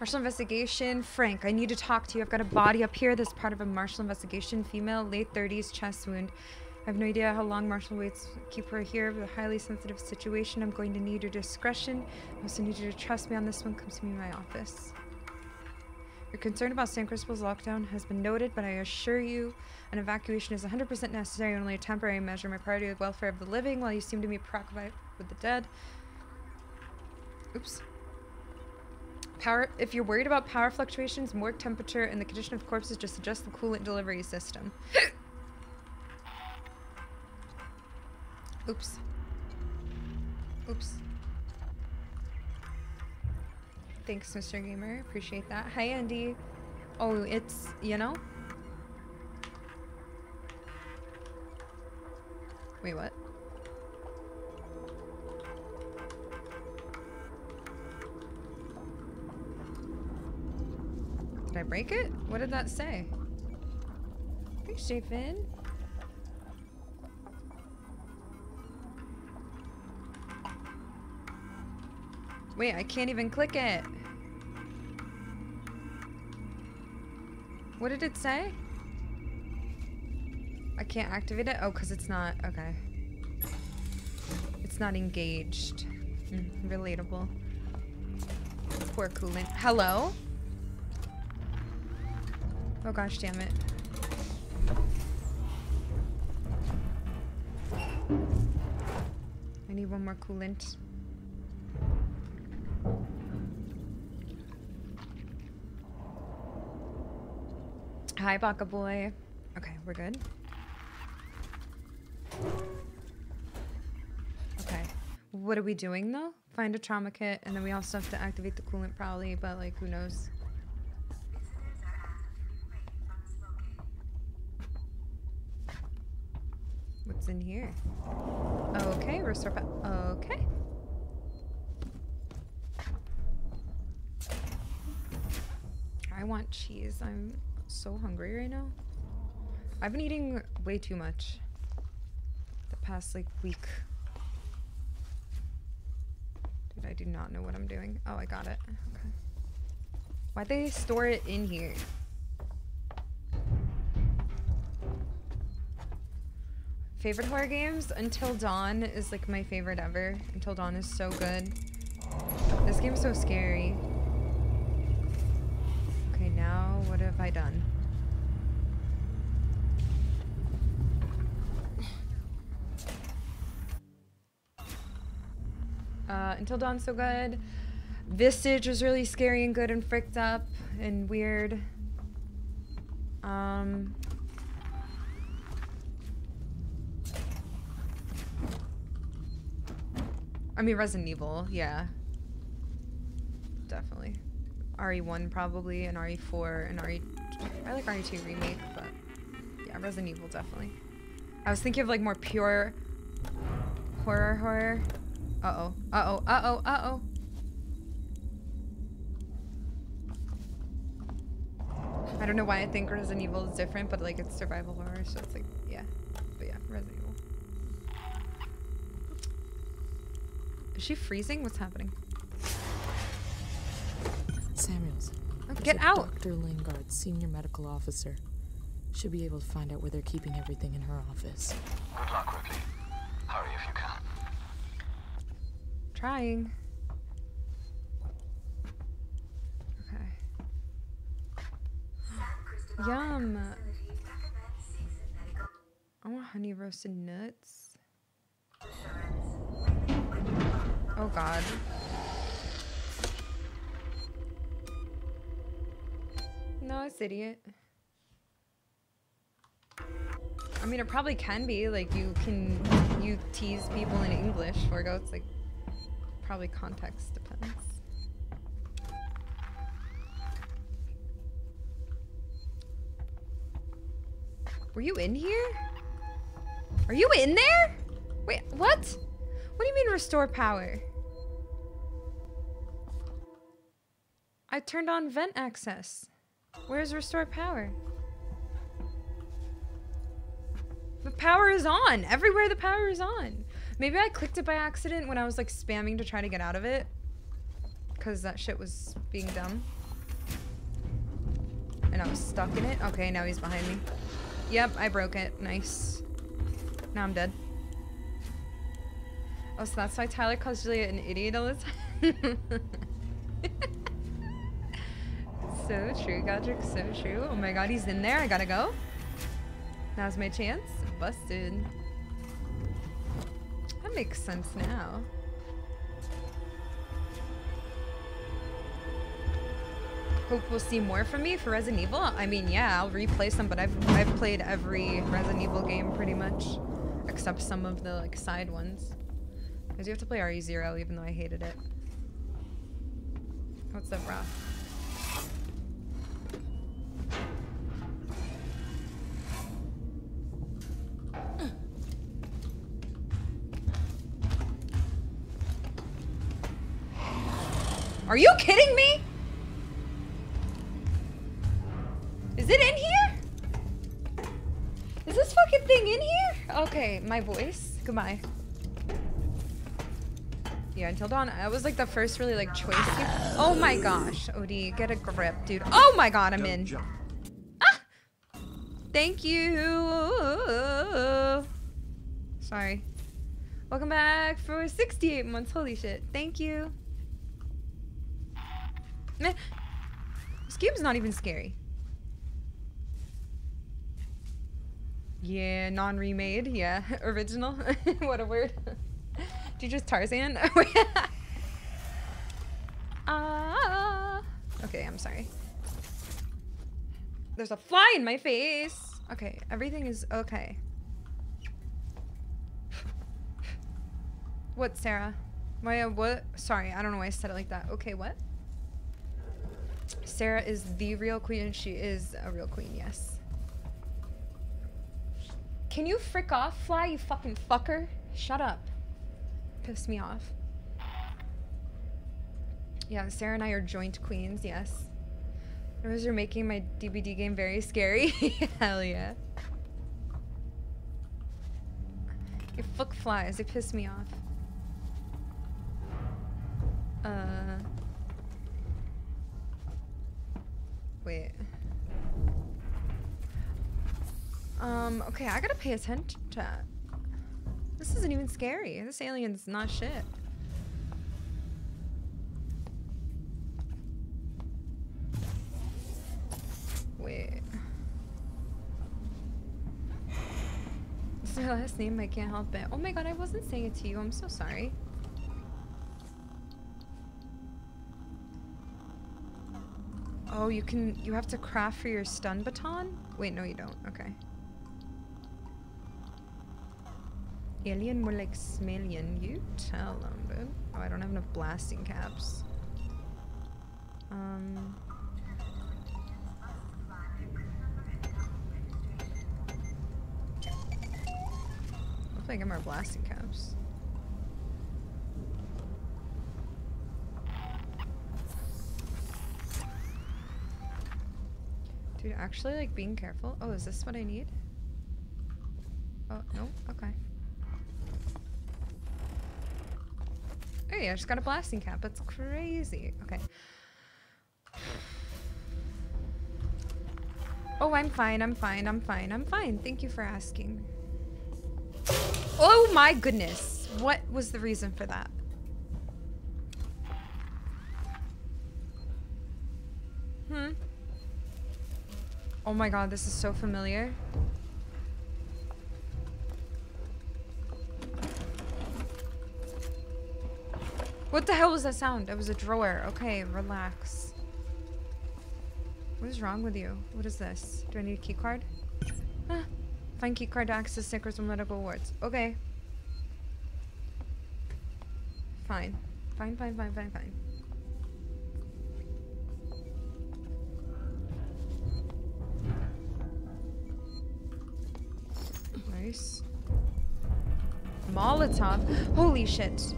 Marshal investigation. Frank, I need to talk to you. I've got a body up here. This part of a marshal investigation. Female, late 30s, chest wound. I have no idea how long Marshal Waits. Keep her here. With a highly sensitive situation. I'm going to need your discretion. I also need you to trust me on this one. Come to me in my office. Your concern about San Cristobal's lockdown has been noted, but I assure you an evacuation is 100% necessary and only a temporary measure. My priority is the welfare of the living, while you seem to be preoccupied with the dead. Oops. Power. If you're worried about power fluctuations, morgue temperature, and the condition of corpses, just adjust the coolant delivery system. Oops. Oops. Thanks, Mr. Gamer. Appreciate that. Hi, Andy. Oh, it's, you know? Wait, what? Break it? What did that say? Thanks, Jfin. Wait, I can't even click it. What did it say? I can't activate it? Oh, because it's not. Okay. It's not engaged. Mm, relatable. Poor coolant. Hello? Oh gosh, damn it. I need one more coolant. Hi, Baka Boy. Okay, we're good. Okay. What are we doing though? Find a trauma kit, and then we also have to activate the coolant probably, but like, who knows? Here? Okay, restore Okay. I want cheese. I'm so hungry right now. I've been eating way too much the past like week. Dude, I do not know what I'm doing. Oh, I got it. Okay. Why'd they store it in here? Favorite horror games? Until Dawn is like my favorite ever. Until Dawn is so good. This game's so scary. Okay, now what have I done? Uh, Until Dawn's so good. Visage was really scary and good and fricked up and weird. Um, I mean, Resident Evil, yeah. definitely. RE1 probably, and RE4, and RE. I like RE2 remake, but yeah, Resident Evil definitely. I was thinking of like more pure horror horror. Uh oh. Uh oh. Uh oh. Uh oh. I don't know why I think Resident Evil is different, but like it's survival horror, so it's like yeah. But yeah, Resident Evil. Is she freezing? What's happening? Samuels. Oh, get out. Dr. Lingard, senior medical officer. Should be able to find out where they're keeping everything in her office. Good luck, Ripley. Hurry if you can. Trying. Okay. Yum. I want honey roasted nuts. Oh god. No, it's idiot. I mean, it probably can be. Like, you can you tease people in English. Forgo, it's like probably context depends. Were you in here? Are you in there? Wait, what? What do you mean restore power? I turned on vent access. Where's restore power? The power is on. Everywhere the power is on. Maybe I clicked it by accident when I was like spamming to try to get out of it. Because that shit was being dumb. And I was stuck in it. Okay, now he's behind me. Yep, I broke it. Nice. Now I'm dead. Oh, so that's why Tyler calls Julia an idiot all the time? so true, Godric, so true. Oh my god, he's in there. I gotta go. Now's my chance. Busted. That makes sense now. Hope we'll see more from me for Resident Evil. I mean, yeah, I'll replay some, but I've I've played every Resident Evil game pretty much, except some of the like side ones. I do have to play RE0, even though I hated it. What's up, Rob? Are you kidding me? Is it in here? Is this fucking thing in here? Okay, my voice. Goodbye. Yeah, until dawn. I was like the first really like choice. Oh my gosh, Odie, get a grip, dude. Oh my god, I'm in. Thank you. Sorry. Welcome back for 68 months. Holy shit. Thank you. This game's not even scary. Yeah, non-remade. Yeah, original. what a word. Did you just Tarzan? ah. Okay, I'm sorry. There's a fly in my face. Okay, everything is okay. What, Sarah? Why, uh, what? Sorry, I don't know why I said it like that. Okay, what? Sarah is the real queen and she is a real queen, yes. Can you frick off, Fly, you fucking fucker? Shut up. Piss me off. Yeah, Sarah and I are joint queens, yes. Those are making my DBD game very scary. Hell yeah. You fuck flies, they piss me off. Uh. Wait. Um, okay, I gotta pay attention to that. This isn't even scary. This alien's not shit. Wait. It's my last name, I can't help it. Oh my god, I wasn't saying it to you. I'm so sorry. Oh, you can, you have to craft for your stun baton? Wait, no you don't. Okay. Alien more like. You tell them, dude. Oh, I don't have enough blasting caps. Um. Hopefully I get more blasting caps. Dude, actually, like, being careful. Oh, is this what I need? Oh, no? Okay. Oh, hey, I just got a blasting cap. That's crazy. Okay. Oh, I'm fine. I'm fine. I'm fine. I'm fine. Thank you for asking. Oh my goodness. What was the reason for that? Hmm. Oh my god, this is so familiar. What the hell was that sound? It was a drawer. Okay, relax. What is wrong with you? What is this? Do I need a key card? Find key card to access stickers and medical awards. Okay. Fine. Fine, fine, fine, fine, fine. Nice. Molotov. Holy shit.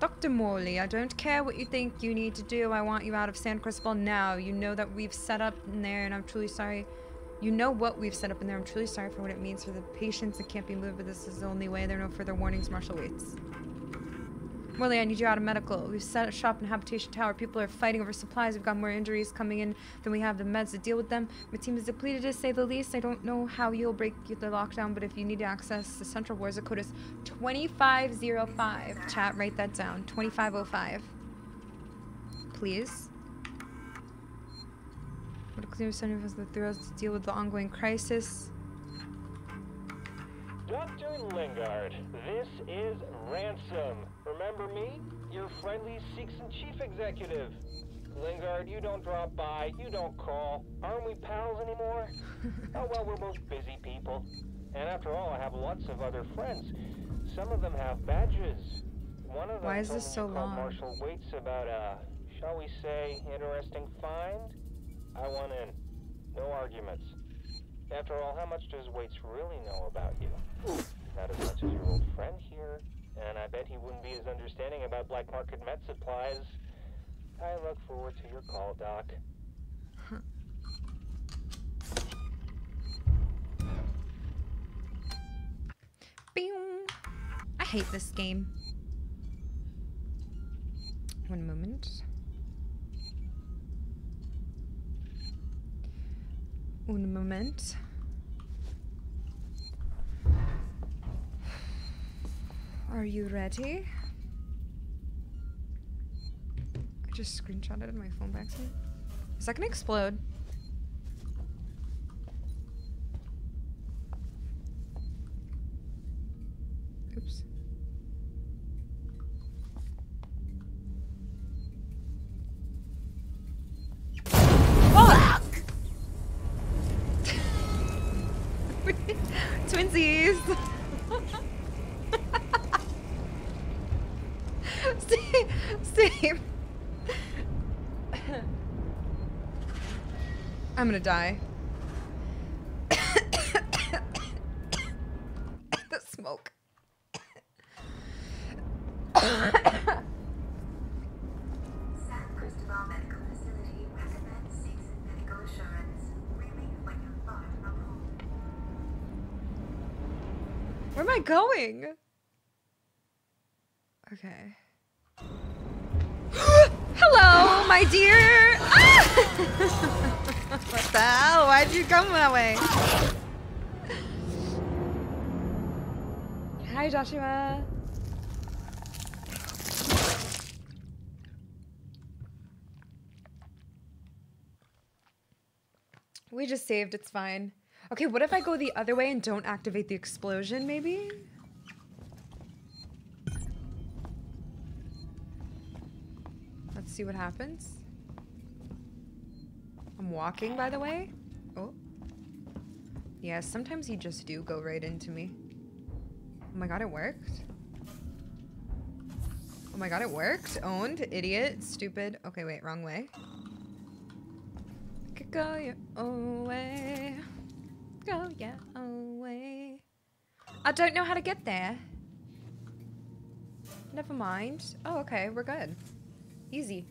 Dr. Morlaix, I don't care what you think you need to do. I want you out of San Cristobal now. You know that we've set up in there, and I'm truly sorry. You know what we've set up in there. I'm truly sorry for what it means for the patients that can't be moved, but this is the only way. There are no further warnings. Marshal Waits. Morlaix, I need you out of medical. We've set up shop in Habitation Tower. People are fighting over supplies. We've got more injuries coming in than we have the meds to deal with them. My team is depleted to say the least. I don't know how you'll break the lockdown, but if you need to access the central wars, the code is 2505. Chat, write that down. 2505. Please. Clear son of us the throws to deal with the ongoing crisis. Dr. Lingard, this is Ransom. Remember me? Your friendly Seegson chief executive. Lingard, you don't drop by, you don't call. Aren't we pals anymore? oh well, we're both busy people. And after all, I have lots of other friends. Some of them have badges. One of them Why is this so long? Marshal Waits about a, shall we say, interesting find? I want in. No arguments. After all, how much does Waits really know about you? Not as much as your old friend here, and I bet he wouldn't be as understanding about black market med supplies. I look forward to your call, Doc. I hate this game. One moment. One moment. Are you ready? I just screenshotted in my phone back. Is that gonna explode? Oops. Fuck! Twinsies! same, same. I'm gonna die. Joshua. We just saved, it's fine. Okay, what if I go the other way and don't activate the explosion, maybe? Let's see what happens. I'm walking, by the way. Oh. Yeah, sometimes you just do go right into me. Oh my god, it worked. Oh my god, it worked. Owned. Idiot. Stupid. Okay, wait, wrong way. Go your own way. Go your own way. I don't know how to get there. Never mind. Oh, okay, we're good. Easy.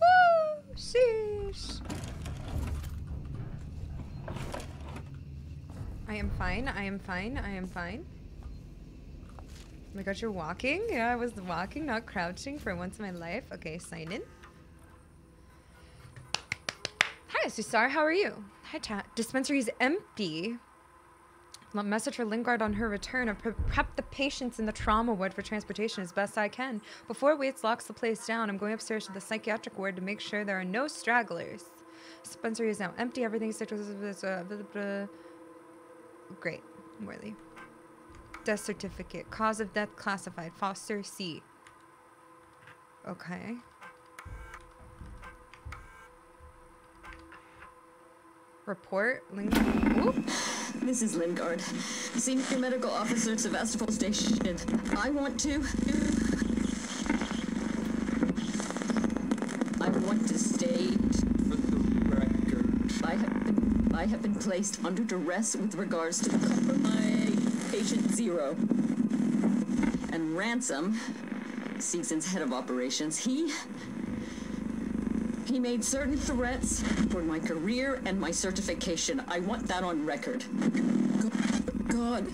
Woo! Sheesh. I am fine. I am fine. I am fine. Oh my god, you're walking? Yeah, I was walking, not crouching for once in my life. Okay, sign in. Hi, Susar. How are you? Hi, chat. Dispensary is empty. Message for Lingard on her return. I've pre- prepped the patients in the trauma ward for transportation as best I can. Before Waits locks the place down, I'm going upstairs to the psychiatric ward to make sure there are no stragglers. Dispensary is now empty. Everything's great. Worthy. Death certificate. Cause of death classified. Foster C. Okay. Report. This is Lingard, Senior Medical Officer at Sevastopol Station. I want to. I want to state. For the record. I have been, I have been placed under duress with regards to the compromised patient zero. And Ransom, Seegson's head of operations, he. He made certain threats for my career and my certification. I want that on record. God.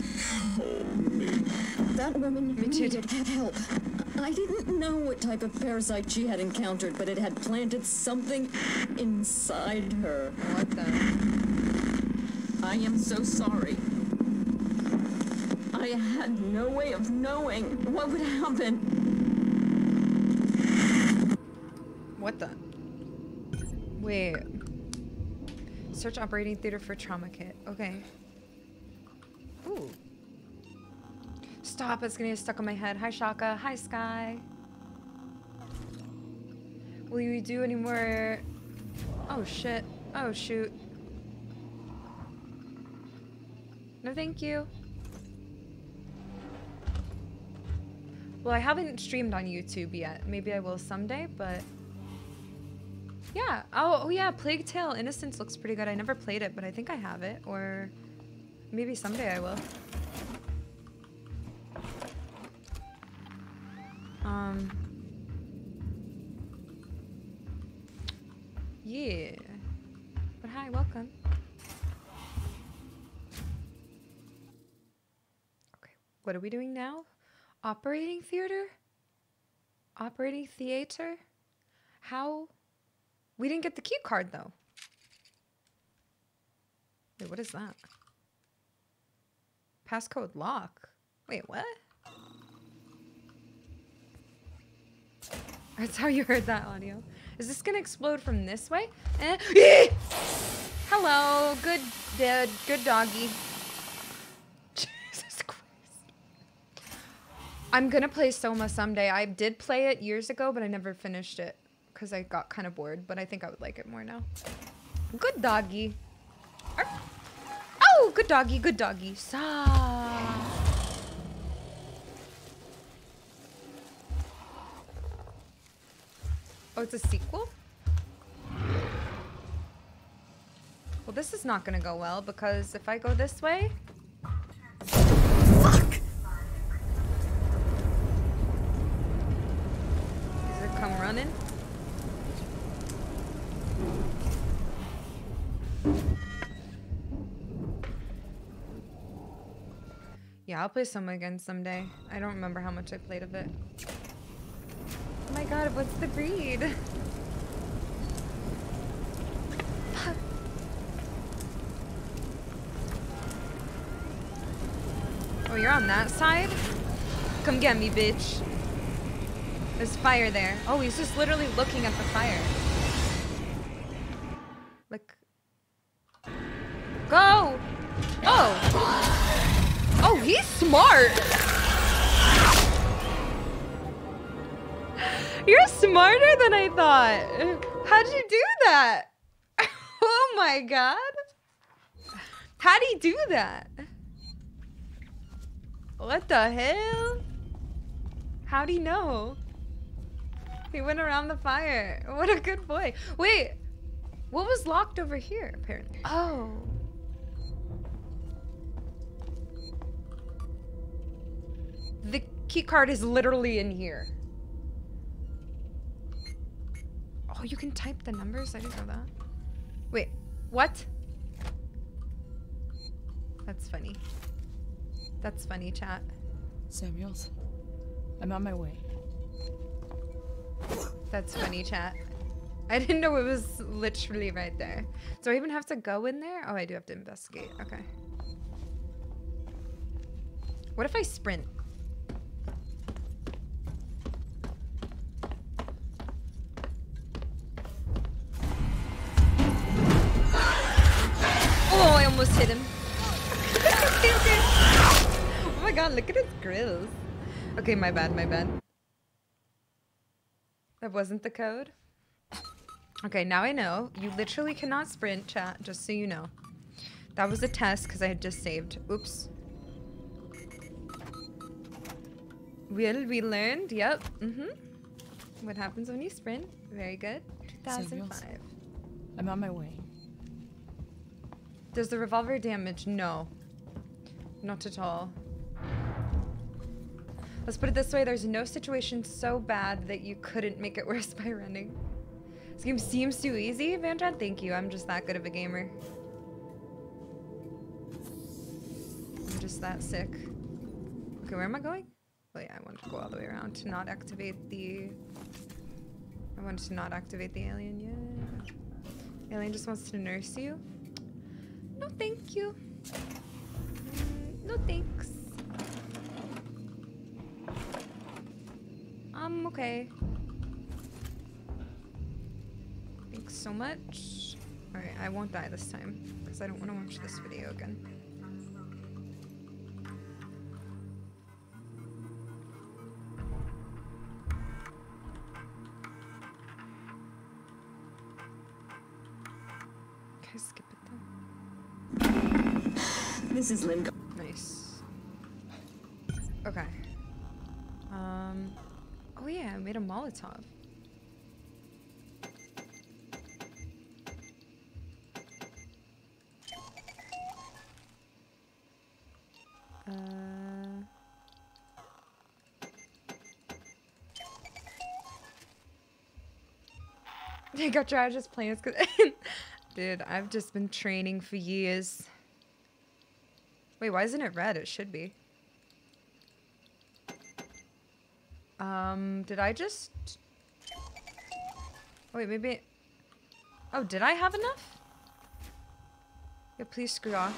That woman needed help. I didn't know what type of parasite she had encountered, but it had planted something inside her. What the? I am so sorry. I had no way of knowing what would happen. What the? Wait. Search operating theater for trauma kit. Okay. Ooh. Stop, it's gonna get stuck on my head. Hi, Shaka. Hi, Sky. Will you do any more... Oh, shit. Oh, shoot. No, thank you. Well, I haven't streamed on YouTube yet. Maybe I will someday, but... Yeah. Oh, oh yeah, Plague Tale Innocence looks pretty good. I never played it, but I think I have it. Or maybe someday I will. Um. Yeah. But hi, welcome. What are we doing now? Operating theater? Operating theater? How? We didn't get the key card though. Wait, what is that? Passcode lock. Wait, what? That's how you heard that audio. Is this gonna explode from this way? Eh. Hello, good dad, good doggy. Jesus Christ. I'm gonna play Soma someday. I did play it years ago, but I never finished it because I got kind of bored. But I think I would like it more now. Good doggy. Arf. Oh, good doggy, good doggy. Sa. Oh, it's a sequel? Well, this is not gonna go well because if I go this way... I'll play some again someday. I don't remember how much I played of it. Oh my god, what's the breed? Oh, you're on that side? Come get me, bitch. There's fire there. Oh, he's just literally looking at the fire. Smart! You're smarter than I thought. How'd you do that? oh my god. How'd he do that? What the hell? How'd he know? He went around the fire. What a good boy. Wait, what was locked over here, apparently? Oh. Key card is literally in here. Oh, you can type the numbers? I didn't know that. Wait, what? That's funny. That's funny, chat. Samuels, I'm on my way. That's funny, chat. I didn't know it was literally right there. Do I even have to go in there? Oh, I do have to investigate. Okay. What if I sprint? Oh, I almost hit him. okay, okay. Oh my god, look at his grills. Okay, my bad, my bad. That wasn't the code? Okay, now I know. You literally cannot sprint, chat, just so you know. That was a test because I had just saved. Oops. Well, we learned. Yep. Mm-hmm. What happens when you sprint? Very good. 2005. I'm on my way. Does the revolver damage? No. Not at all. Let's put it this way, there's no situation so bad that you couldn't make it worse by running. This game seems too easy, Vandred. Thank you. I'm just that good of a gamer. I'm just that sick. Okay, where am I going? Oh yeah, I wanted to go all the way around to not activate the... I wanted to not activate the alien, yeah. Alien just wants to nurse you. No, thank you. No, thanks. I'm okay. Thanks so much. Alright, I won't die this time, because I don't want to watch this video again. This is Lingard. Nice. Okay. Um. Oh yeah, I made a Molotov. Uh. I got tried just 'cause- Dude, I've just been training for years. Wait, why isn't it red? It should be. Um, did I just... Oh, wait, maybe... Oh, did I have enough? Yeah, please screw off.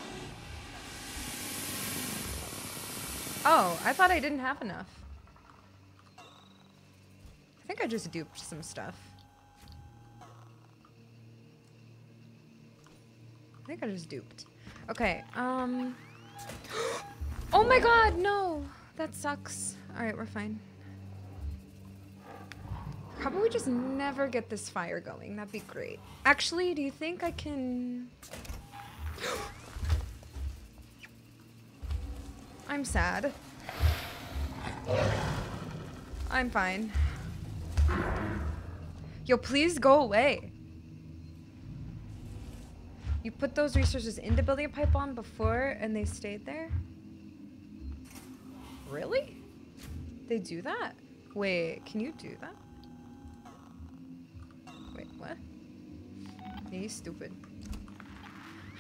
Oh, I thought I didn't have enough. I think I just duped some stuff. I think I just duped. Okay, um... Oh my god, no! That sucks. Alright, we're fine. Probably just never get this fire going. That'd be great. Actually, do you think I can... I'm sad. I'm fine. Yo, please go away. You put those resources into building a pipe bomb before and they stayed there? Really? They do that? Wait, can you do that? Wait, what? Yeah, you stupid.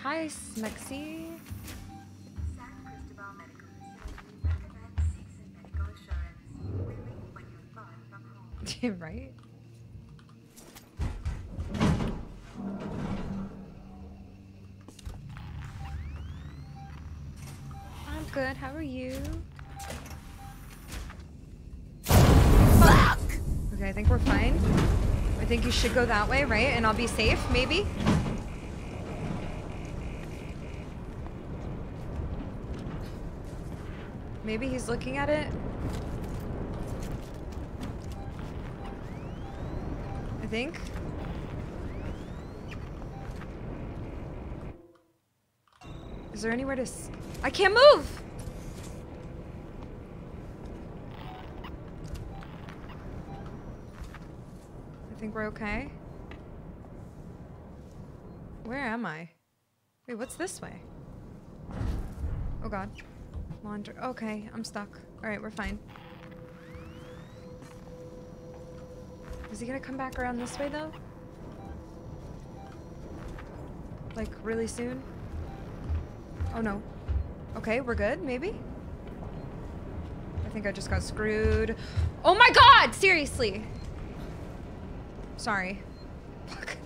Hi, Smexy. San Cristobal Medical Facility recommends Seegson Medical Assurance. Relief when you're far from home. right? I'm good. How are you? Fuck! Okay, I think we're fine. I think you should go that way, right? And I'll be safe, maybe? Maybe he's looking at it. I think. Is there anywhere to s- I can't move! Think we're okay? Where am I? Wait, what's this way? Oh god. Laundry. Okay, I'm stuck. Alright, we're fine. Is he gonna come back around this way though? Like, really soon? Oh no. Okay, we're good, maybe? I think I just got screwed. Oh my god! Seriously! Sorry. Fuck.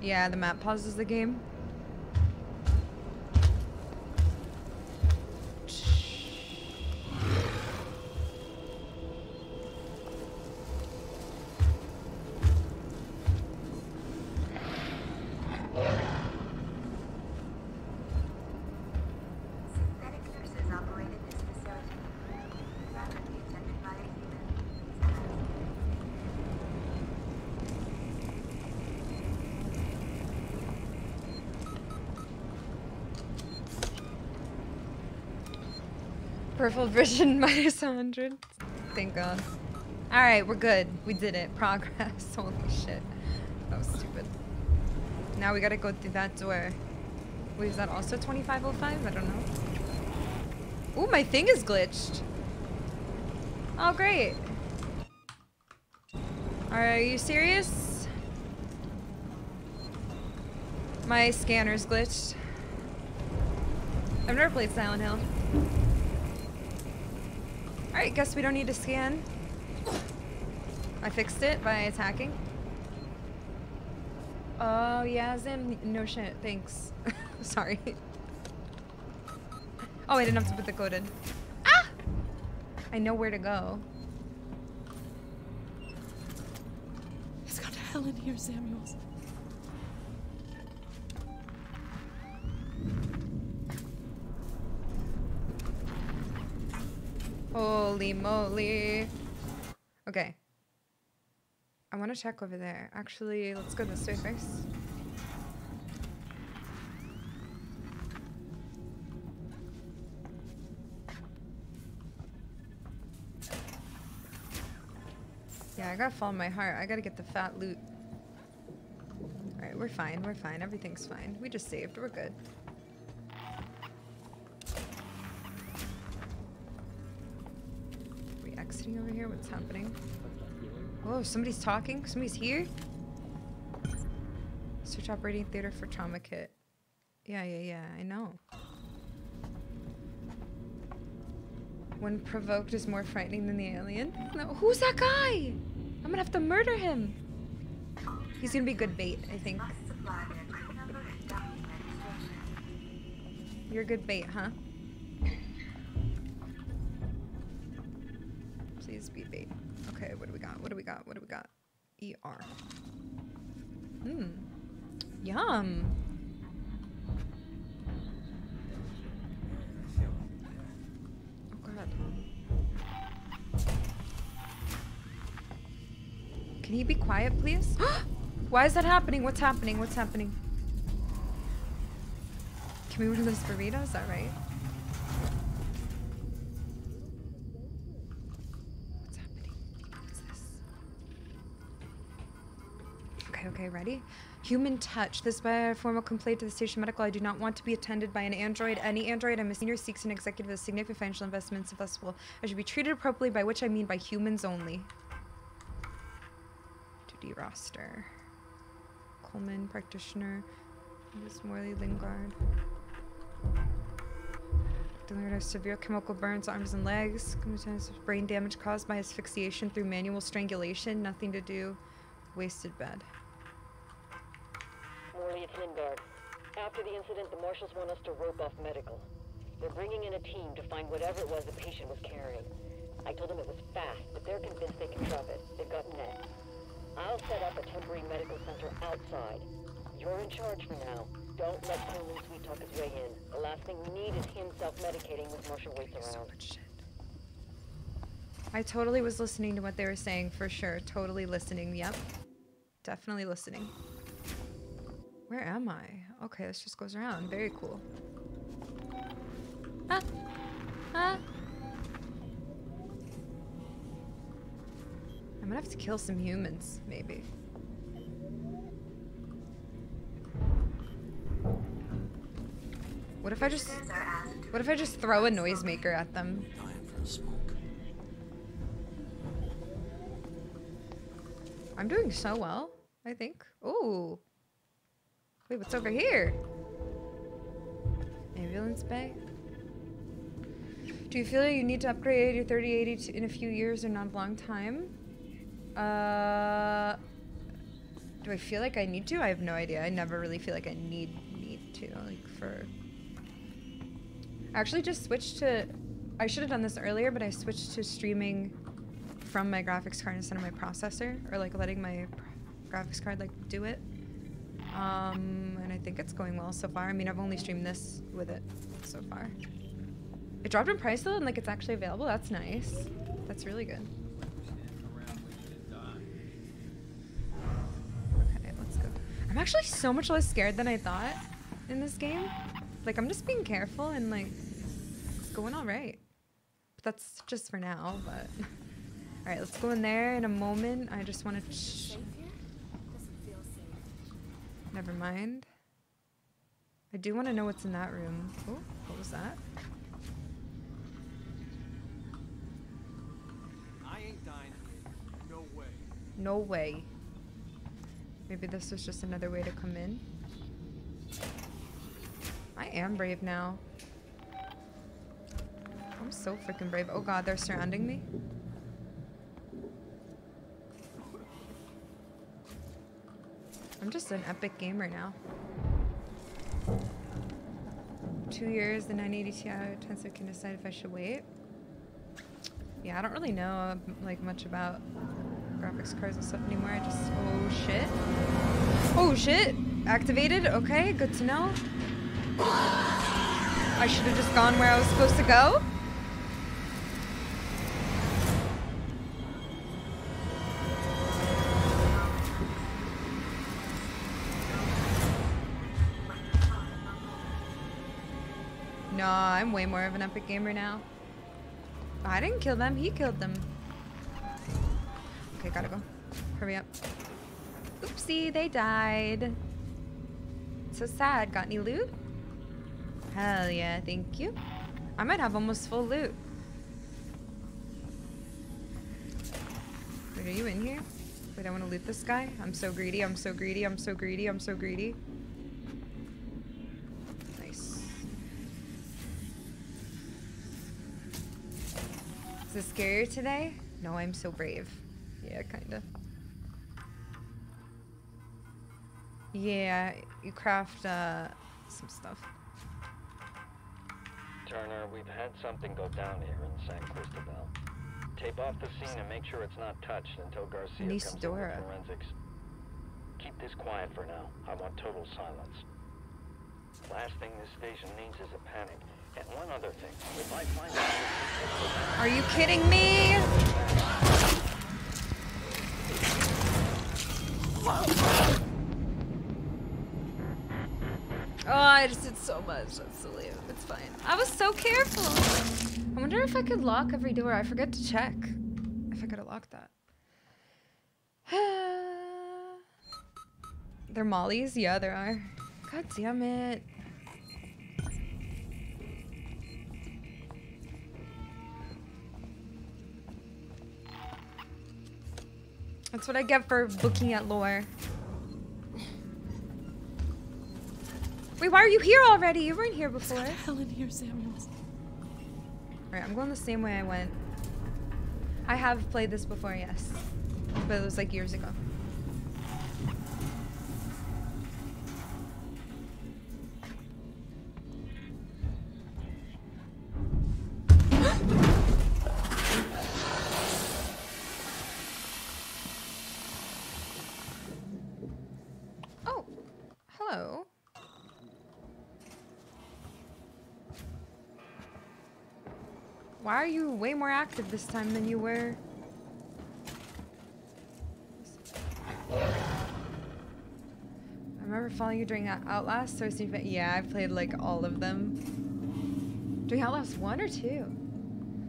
Yeah, the map pauses the game. Peripheral vision minus 100. Thank God. Alright, we're good. We did it. Progress. Holy shit. That was stupid. Now we gotta go through that door. Wait, is that also 2505? I don't know. Ooh, my thing is glitched. Oh, great. Are you serious? My scanner's glitched. I've never played Silent Hill. Alright, guess we don't need to scan. I fixed it by attacking. Oh, yeah, Zim. No shit. Thanks. Sorry. Oh, I didn't have to put the code in. Ah! I know where to go. It's got hell in here, Samuels. Holy moly. Okay. I want to check over there. Actually, let's go this way first. Yeah, I gotta follow my heart. I gotta get the fat loot. Alright, we're fine. We're fine. Everything's fine. We just saved. We're good. What's happening? Oh, somebody's talking? Somebody's here? Search operating theater for trauma kit. Yeah, yeah, yeah, I know. When provoked is more frightening than the alien. No, who's that guy? I'm gonna have to murder him. He's gonna be good bait, I think. You're good bait, huh? Got? ER. Hmm. Yum. Oh god. Can you be quiet, please? Why is that happening? What's happening? What's happening? Can we release burrito? Is that right? Okay, ready? Human touch. This by a formal complaint to the station medical. I do not want to be attended by an android. Any android. I'm a senior Seegson executive with significant financial investments. If possible, I should be treated appropriately, by which I mean by humans only. 2D roster. Kuhlman, practitioner. Miss Morlaix, Lingard. Delivered of severe chemical burns, arms and legs. Brain damage caused by asphyxiation through manual strangulation. Nothing to do. Wasted bed. It's Lingard. After the incident, the marshals want us to rope off medical. They're bringing in a team to find whatever it was the patient was carrying. I told them it was fast, but they're convinced they can drop it. They've got nets. I'll set up a temporary medical center outside. You're in charge for now. Don't let Kuhlman sweet talk his way in. The last thing we need is him self-medicating with Marshal Waits around. So I totally was listening to what they were saying for sure. Totally listening. Yep. Definitely listening. Where am I? Okay, this just goes around. Very cool. Ah. Ah. I'm gonna have to kill some humans, maybe. What if I just What if I just throw a noisemaker at them? I'm doing so well, I think. Ooh. Wait, what's over here? Ambulance bay? Do you feel you need to upgrade your 3080 to- in a few years or not a long time? Uh, do I feel like I need to? I have no idea. I never really feel like I need need to like for. I actually just switched to. I should have done this earlier, but I switched to streaming from my graphics card instead of my processor, or like letting my graphics card like do it. Um, and I think it's going well so far. I mean, I've only streamed this with it so far. It dropped in price though, and like it's actually available. That's nice. That's really good. Okay, let's go. I'm actually so much less scared than I thought in this game. Like I'm just being careful and like it's going all right. But that's just for now. But all right, let's go in there in a moment. I just want to. Never mind. I do want to know what's in that room. Oh, what was that? I ain't dying. No way. No way. Maybe this was just another way to come in. I am brave now. I'm so freaking brave. Oh god, they're surrounding me. I'm just an epic gamer now. Two years, the 980 Ti Tensor can decide if I should wait. Yeah, I don't really know uh, like much about graphics cards and stuff anymore. I just oh shit. Oh shit! Activated. Okay, good to know. I should have just gone where I was supposed to go. I'm way more of an epic gamer now. I didn't kill them, he killed them. Okay, gotta go. Hurry up. Oopsie, they died. So sad. Got any loot? Hell yeah, thank you. I might have almost full loot. Wait, are you in here? Wait, I want to loot this guy. I'm so greedy, I'm so greedy, I'm so greedy, I'm so greedy. Nice. Is this scarier today? No, I'm so brave. Yeah, kinda. Yeah, you craft uh, some stuff. Turner, we've had something go down here in San Cristobal. Tape off the scene and make sure it's not touched until Garcia comes in with forensics. Keep this quiet for now. I want total silence. Last thing this station needs is a panic. Are you kidding me? Oh, I just did so much. That's silly. It's fine. I was so careful. I wonder if I could lock every door. I forget to check if I could have locked that. They're mollies? Yeah, there are. God damn it. That's what I get for looking at lore. Wait, why are you here already? You weren't here before. Helen here, Samuels. Alright, I'm going the same way I went. I have played this before, yes. But it was like years ago. Why are you way more active this time than you were? I remember following you during Outlast, so I see yeah, I've played like all of them. During Outlast 1 or 2?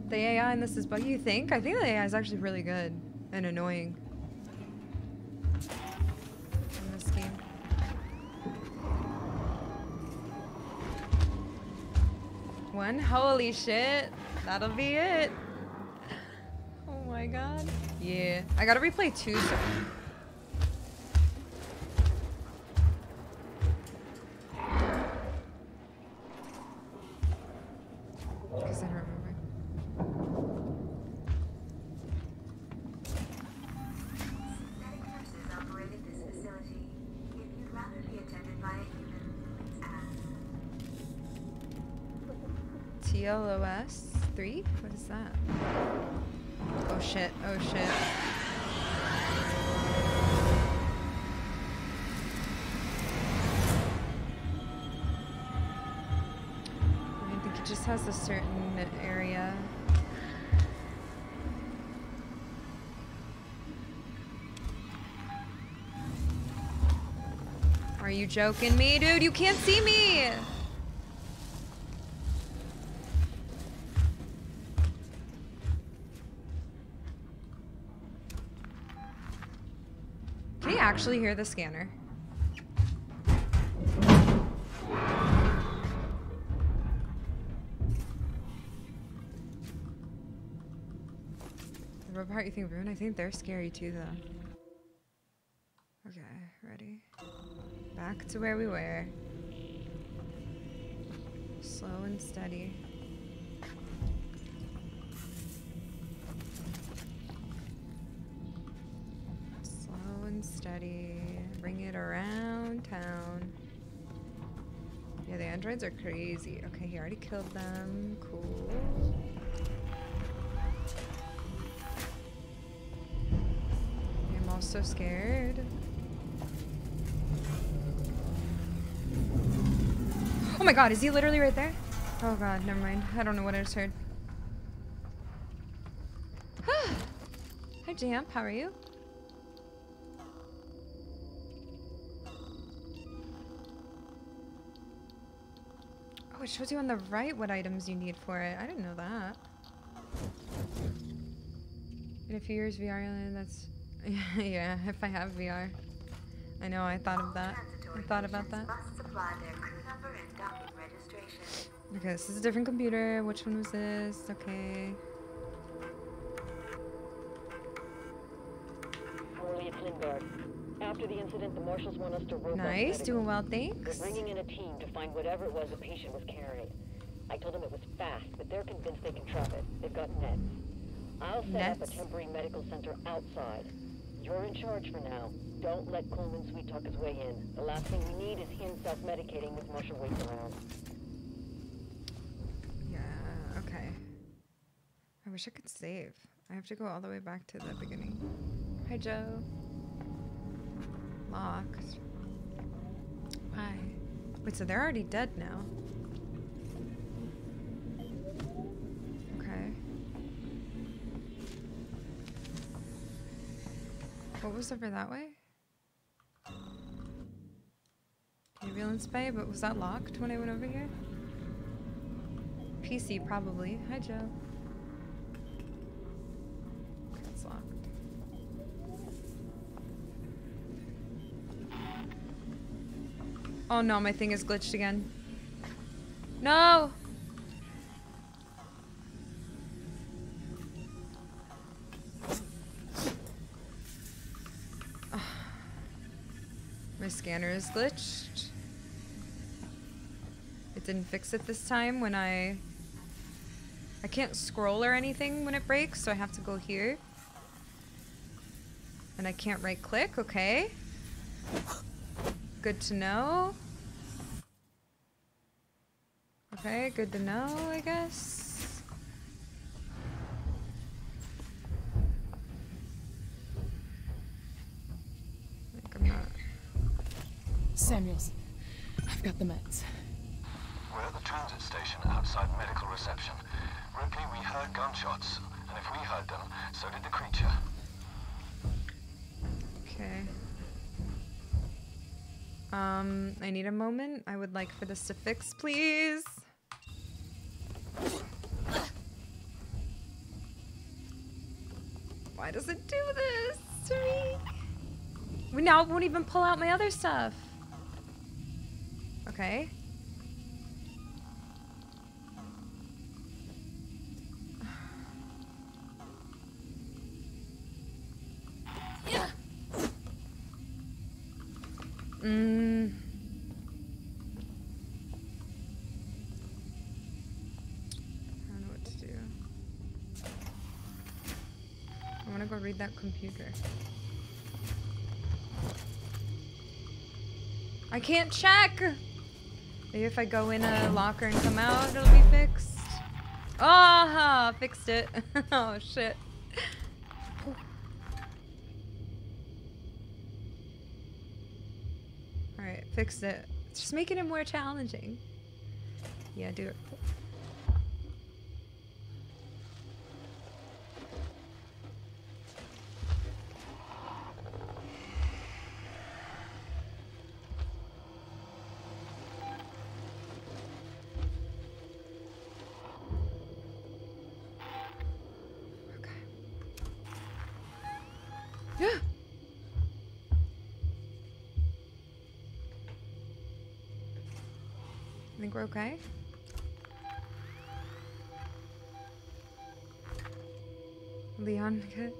The AI in this is buggy, you think? I think the AI is actually really good and annoying. One, holy shit. That'll be it. Oh my god. Yeah. I gotta replay two so 3? What is that? Oh shit, oh shit. I think it just has a certain area. Are you joking me, dude? You can't see me! Actually hear the scanner? What part you think Rune? I think they're scary too though. Okay, ready? Back to where we were. Slow and steady. Crazy. Okay, he already killed them. Cool. I'm also scared. Oh my god, is he literally right there? Oh god, never mind. I don't know what I just heard. Hi, Jamp. How are you? Shows you on the right what items you need for it. I didn't know that. In a few years, VR, that's... yeah, if I have VR. I know, I thought of that. I thought about that. Must supply their crew number and docking registration. Okay, this is a different computer. Which one was this? Okay. After the incident, the marshals want us to rope Nice, doing well, thanks. They're bringing in a team to find whatever it was the patient was carrying. I told them it was fast, but they're convinced they can trap it. They've got nets. I'll set up a temporary medical center outside. You're in charge for now. Don't let Kuhlman sweet talk his way in. The last thing we need is him self-medicating with Marshal Waits around. Yeah, okay. I wish I could save. I have to go all the way back to the beginning. Hi, Joe. Locked. Why? Wait, so they're already dead now. Okay. What was over that way? Ambulance bay, but was that locked when I went over here? PC, probably. Hi, Joe. Oh no, my thing is glitched again. No! My scanner is glitched. It didn't fix it this time when I... I can't scroll or anything when it breaks, so I have to go here. And I can't right click, okay. Good to know. Okay, good to know, I guess. I I'm not. Samuels, I've got the meds. We're at the transit station outside medical reception. Ripley, we heard gunshots. And if we heard them, so did the creature. Okay. Um, I need a moment. I would like for this to fix, please. Why does it do this to me? We now won't even pull out my other stuff. Okay. Mm. I don't know what to do. I want to go read that computer. I can't check! Maybe if I go in a locker and come out, it'll be fixed. Ah, fixed it. oh shit. Fixed it. Just making it more challenging. Yeah, do it. I think we're okay. Leon.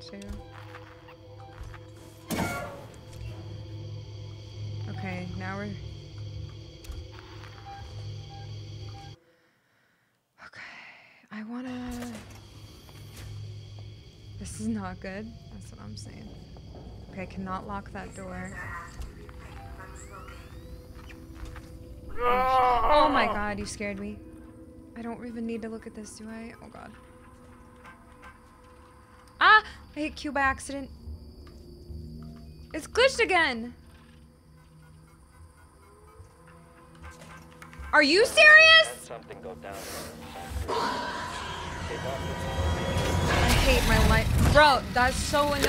Two. Okay, now we're. Okay, I wanna. This is not good. That's what I'm saying. Okay, I cannot lock that door. Oh my god, you scared me. I don't even need to look at this, do I? Oh god. Ah! I hit Q by accident. It's glitched again! Are you serious? Something go down. I hate my life. Bro, that's so annoying.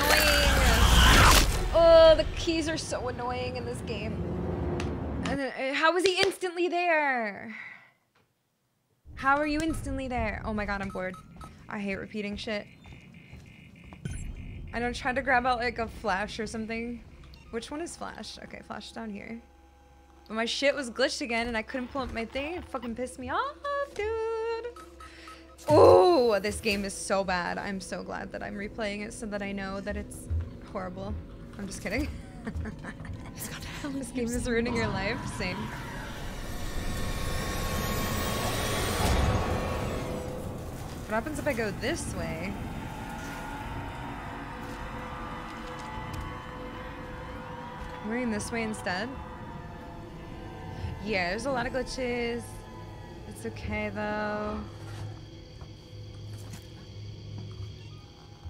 Oh, the keys are so annoying in this game. Uh, how was he instantly there? How are you instantly there? Oh my god, I'm bored. I hate repeating shit. I don't try to grab out like a flash or something. Which one is flash? Okay, flash down here. But my shit was glitched again and I couldn't pull up my thing. It fucking pissed me off, dude. Oh, this game is so bad. I'm so glad that I'm replaying it so that I know that it's horrible. I'm just kidding. this game is ruining your life. Same. What happens if I go this way? I'm going this way instead. Yeah, there's a lot of glitches. It's okay though.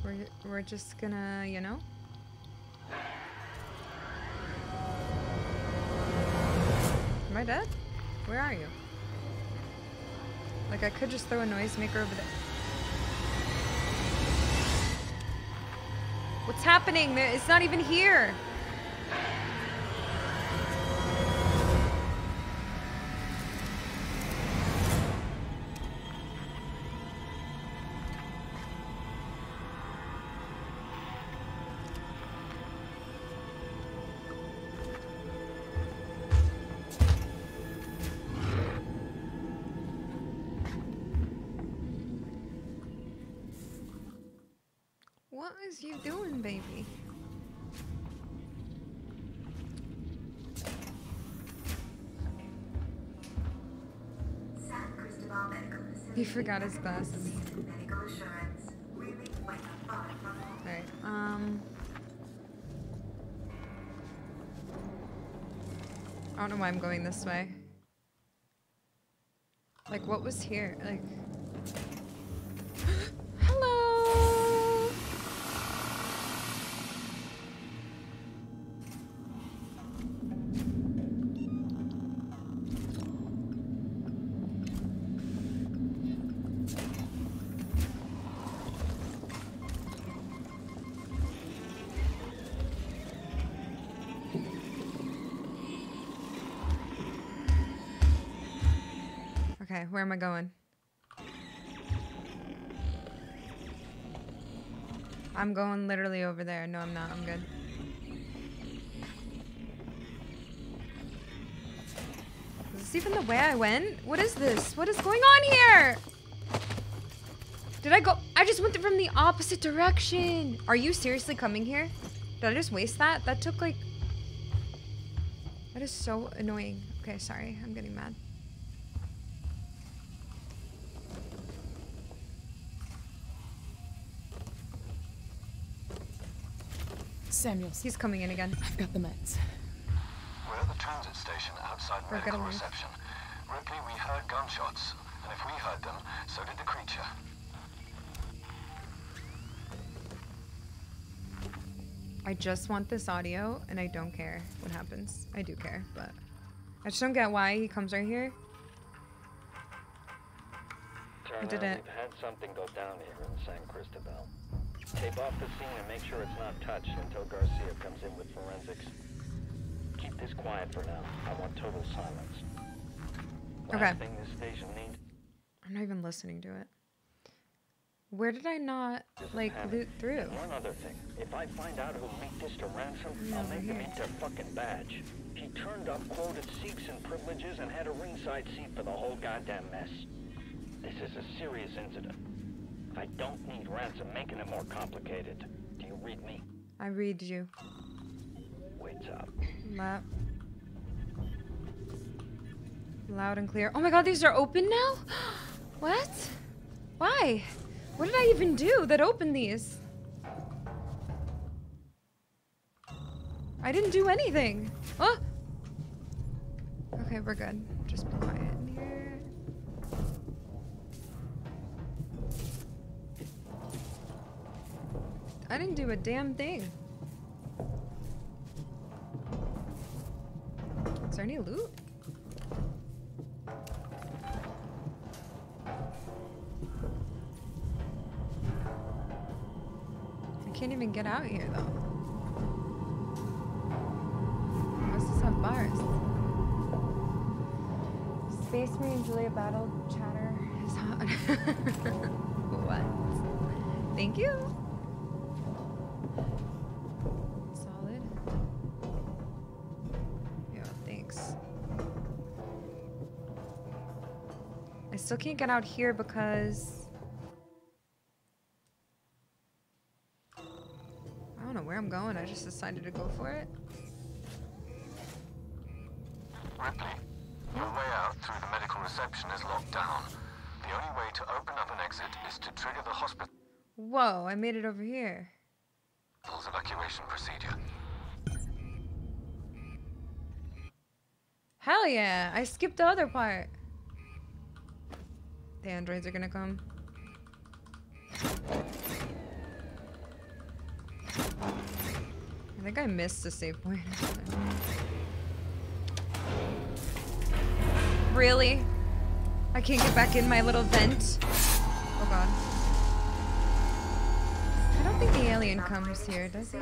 We're, we're just gonna, you know? I dead? Where are you? Like I could just throw a noisemaker over there. What's happening? It's not even here. Is you doing, baby? San Cristobal Medical Facility. He forgot his glasses. Medical assurance. Really when you're far from home. Alright, um... I don't know why I'm going this way. Like, what was here? Like... where am I going? I'm going literally over there. No, I'm not. I'm good. Is this even the way I went? What is this? What is going on here? Did I go? I just went from the opposite direction. Are you seriously coming here? Did I just waste that? That took like... That is so annoying. Okay, sorry. I'm getting mad. Samuels. He's coming in again. I've got the meds. We're at the transit station outside We're medical gonna reception. Ripley, we heard gunshots, and if we heard them, so did the creature. I just want this audio, and I don't care what happens. I do care, but I just don't get why he comes right here. Turn did out it. we've had something go down here in San Cristobal. Tape off the scene and make sure it's not touched until Garcia comes in with forensics. Keep this quiet for now. I want total silence. Last Okay. thing this station needs I'm not even listening to it. Where did I not, like, loot through? One other thing. If I find out who leaked this to Ransom, Yeah, I'll make him eat their fucking badge. He turned up, quoted Seegson's privileges, and had a ringside seat for the whole goddamn mess. This is a serious incident. I don't need Ransom making it more complicated. Do you read me? I read you. Wait uh, up. Loud. Loud and clear. Oh my god, these are open now? what? Why? What did I even do that opened these? I didn't do anything. Oh! Okay, we're good. Just be quiet I didn't do a damn thing. Is there any loot? I can't even get out here though. What's this have bars? Space Marine Julia battle chatter is hot. still can't get out here because I don't know where I'm going. I just decided to go for it. Ripley, your way out through the medical reception is locked down. The only way to open up an exit is to trigger the hospital. Whoa, I made it over here. evacuation procedure. Hell yeah! I skipped the other part. The androids are gonna come. I think I missed the save point. really? I can't get back in my little vent? Oh god. I don't think the alien comes here, does he?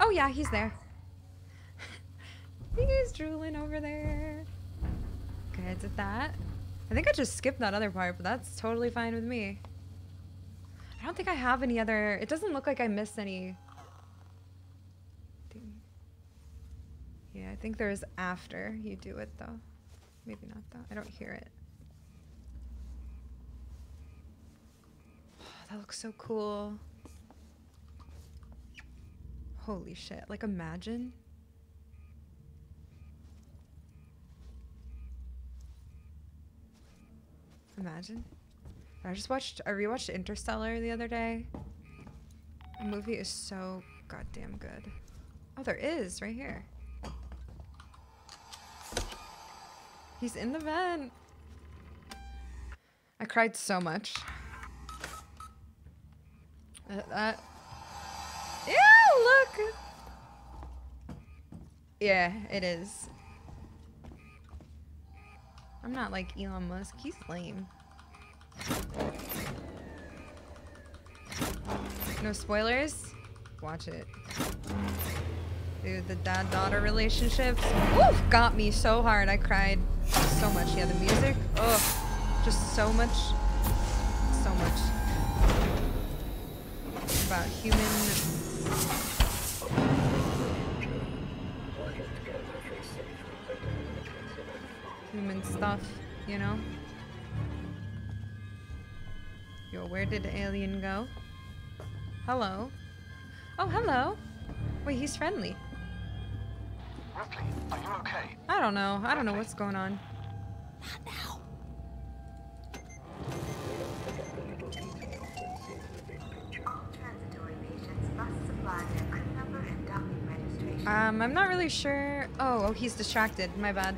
Oh yeah, he's there. He's drooling over there. Okay, is it that? I think I just skipped that other part, but that's totally fine with me. I don't think I have any other... It doesn't look like I missed any... Yeah, I think there's after you do it, though. Maybe not, though. I don't hear it. that looks so cool. Holy shit. Like, imagine... Imagine. I just watched, I rewatched Interstellar the other day. The movie is so goddamn good. Oh, there is, right here. He's in the vent. I cried so much. Uh, that. Yeah, look! Yeah, it is. I'm not like Elon Musk. He's lame. No spoilers? Watch it. Dude, the dad-daughter relationships. Oof, got me so hard. I cried. so much. Yeah, the music. Ugh. Just so much. So much. About human. Human stuff, you know? Yo, where did the alien go? Hello. Oh, hello. Wait, he's friendly. Ripley, are you okay? I don't know. I don't know what's going on. Not now. Um, I'm not really sure. Oh, oh, he's distracted. My bad.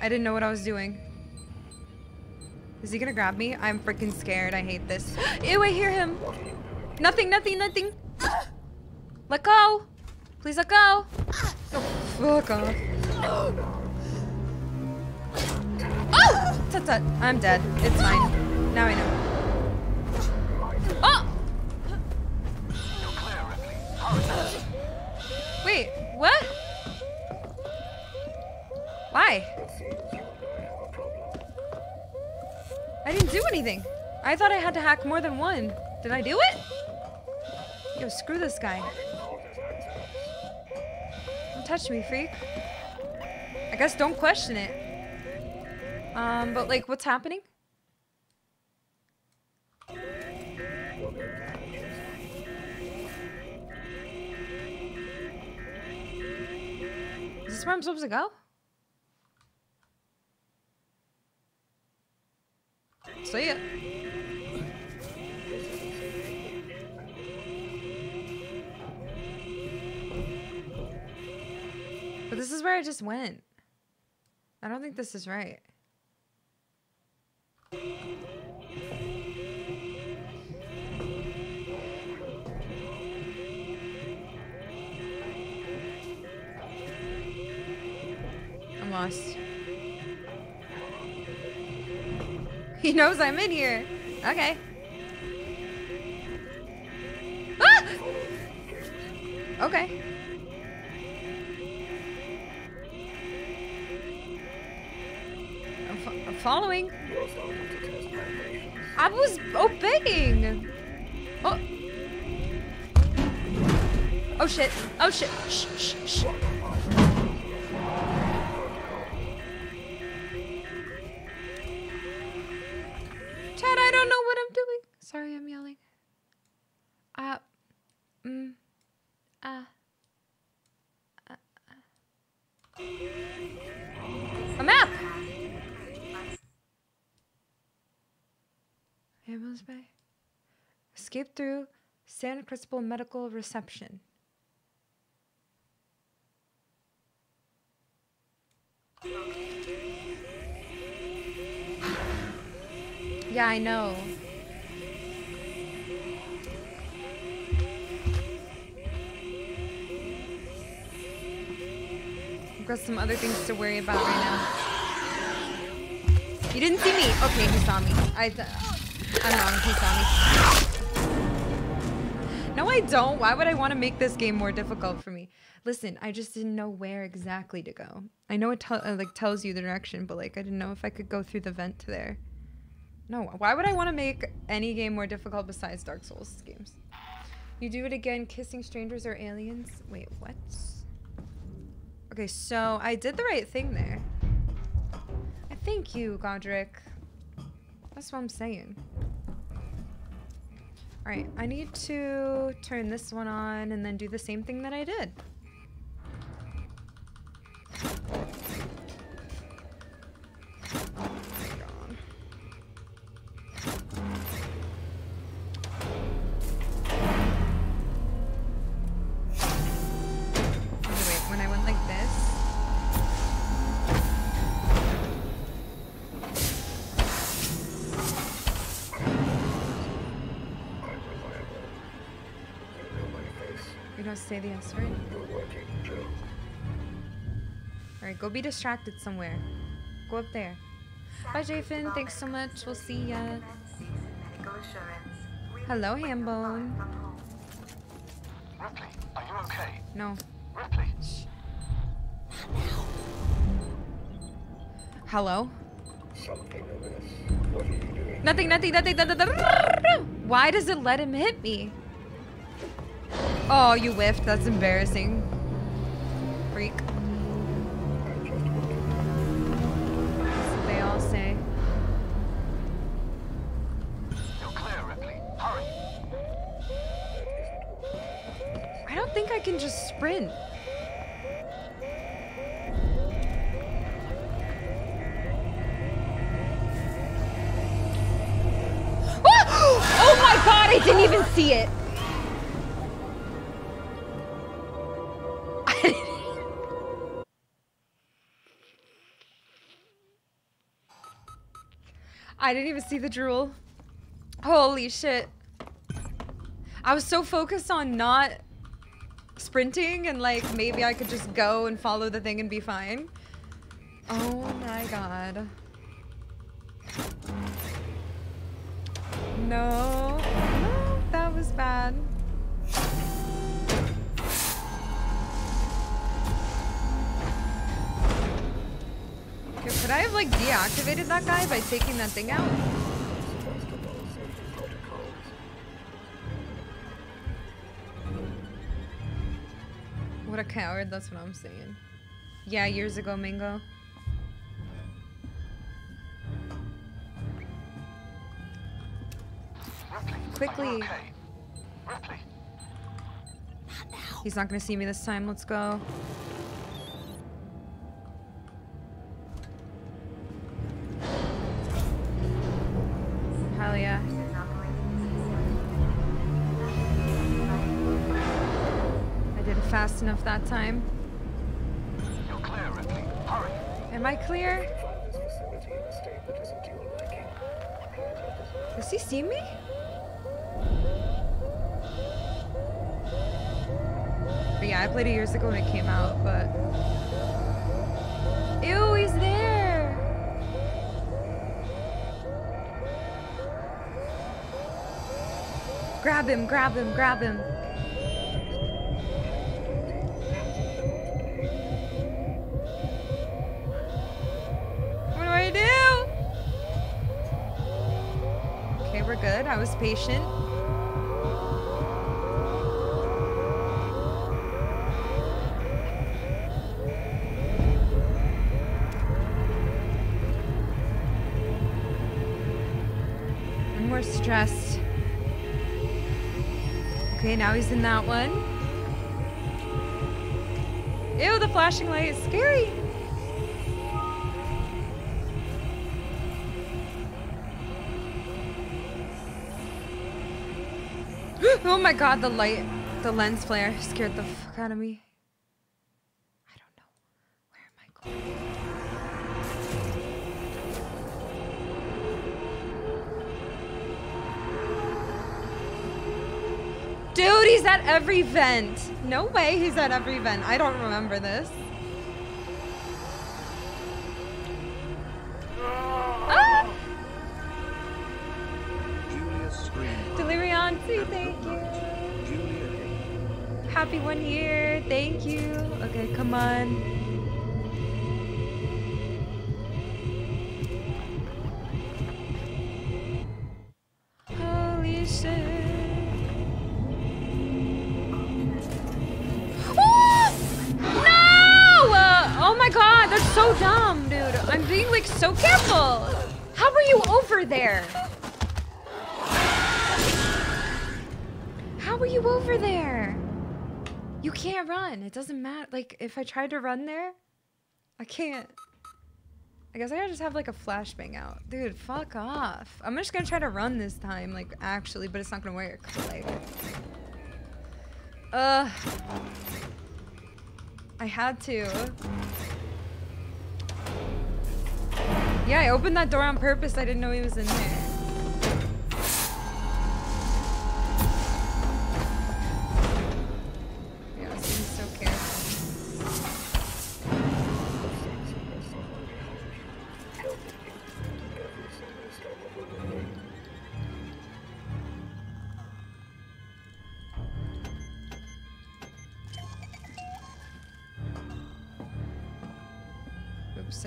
I didn't know what I was doing. Is he gonna grab me? I'm freaking scared. I hate this. Ew, I hear him. Nothing, nothing, nothing. Let go. Please let go. Oh, fuck off. Oh! Tut tut. I'm dead. It's fine. Now I know. Oh! Wait, what? Why? I didn't do anything. I thought I had to hack more than one. Did I do it? Yo, screw this guy. Don't touch me, freak. I guess don't question it. Um, but like, what's happening? Is this where I'm supposed to go? See ya. But this is where I just went. I don't think this is right. I'm lost. He knows I'm in here. Okay. Ah! Okay. I'm, fo I'm following. I was obeying. Oh. Oh shit. Oh shit. Shh, shh, shh. Bay. Escape through San Cristobal Medical Reception. Yeah, I know. I've got some other things to worry about right now. You didn't see me. Okay, he saw me. I th I'm me. No, I don't. Why would I want to make this game more difficult for me? Listen, I just didn't know where exactly to go. I know it uh, like tells you the direction, but like I didn't know if I could go through the vent to there. No, why would I want to make any game more difficult besides Dark Souls games? You do it again, kissing strangers or aliens? Wait, what? Okay, so I did the right thing there. I thank you, Godric. That's what I'm saying. Alright, I need to turn this one on and then do the same thing that I did. Say the S? Alright, go be distracted somewhere. Go up there. Bye, Jafin. Thanks so much. We'll see ya. Hello, Hambone. Ripley, are you okay? No. Ripley. Hello? Something amiss. What are you doing? Nothing, nothing, nothing, nothing, nothing. Why does it let him hit me? Oh, you whiffed. That's embarrassing. Freak. That's what they all say. You're clear, Ripley. Hurry. I don't think I can just sprint. Oh my god, I didn't even see it. I didn't even see the drool. Holy shit. I was so focused on not sprinting and like maybe I could just go and follow the thing and be fine. Oh my god. No. No, that was bad. Okay, could I have like deactivated that guy by taking that thing out? What a coward, that's what I'm saying. Yeah, years ago, Mingo. Quickly. He's not gonna see me this time, let's go. Hell yeah. I did it fast enough that time. You're clear, Ripley. Hurry. Am I clear? Find this facility in a state that isn't to your liking. Does he see me? But yeah, I played it years ago when it came out, but... Ew, he's there! Grab him, grab him, grab him. What do I do? Okay, we're good. I was patient. Now he's in that one. Ew, the flashing light is scary. oh my god, the light, the lens flare scared the fuck out of me. He's at every vent. No way he's at every vent. I don't remember this. Ah! You. Happy one year. Thank you. Okay, come on. There? How are you over there? You can't run. It doesn't matter. Like, if I tried to run there, I can't. I guess I gotta just have like a flashbang out. Dude, fuck off. I'm just gonna try to run this time, like, actually, but it's not gonna work. Like, uh, I had to. Yeah, I opened that door on purpose. I didn't know he was in there.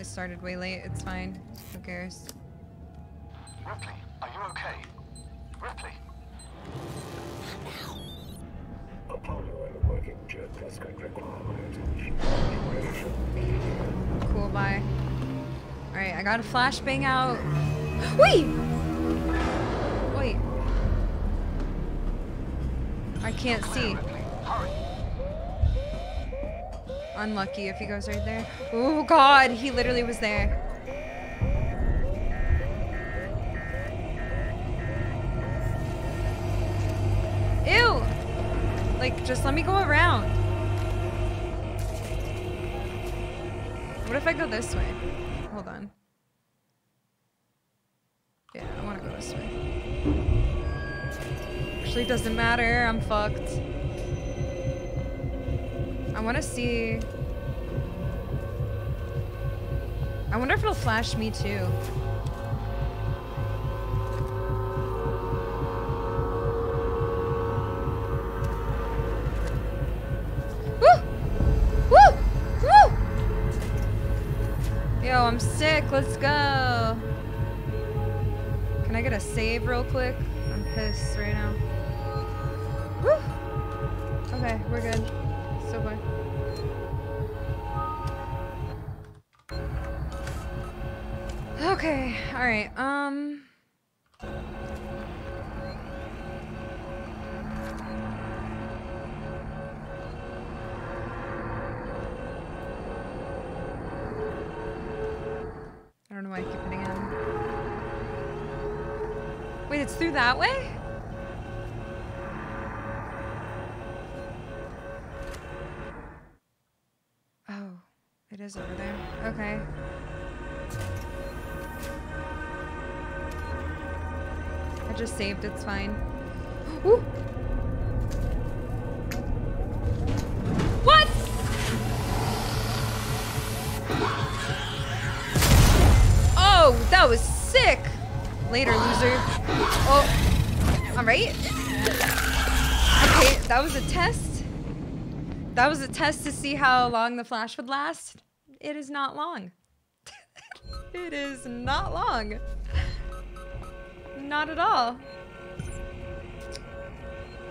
Started way late. It's fine. Who cares? Ripley, are you okay? Ripley? Apollo and working jet test could require my attention. Where should be? Cool, bye. Alright, I got a flashbang out. Wait! Wait. I can't see. Unlucky if he goes right there. Oh god, he literally was there. Like, just let me go around. What if I go this way? Hold on. Yeah, I want to go this way. Actually, it doesn't matter. I'm fucked. I want to see... I wonder if it'll flash me too. I'm sick. Let's go. Can I get a save real quick? I'm pissed right now. Woo! Okay, we're good. So far. Okay, alright, um... I keep hitting him. Wait, it's through that way? Oh, it is over there. Okay. I just saved, it's fine. Ooh! Alright. Okay, that was a test. That was a test to see how long the flash would last. It is not long. it is not long. Not at all.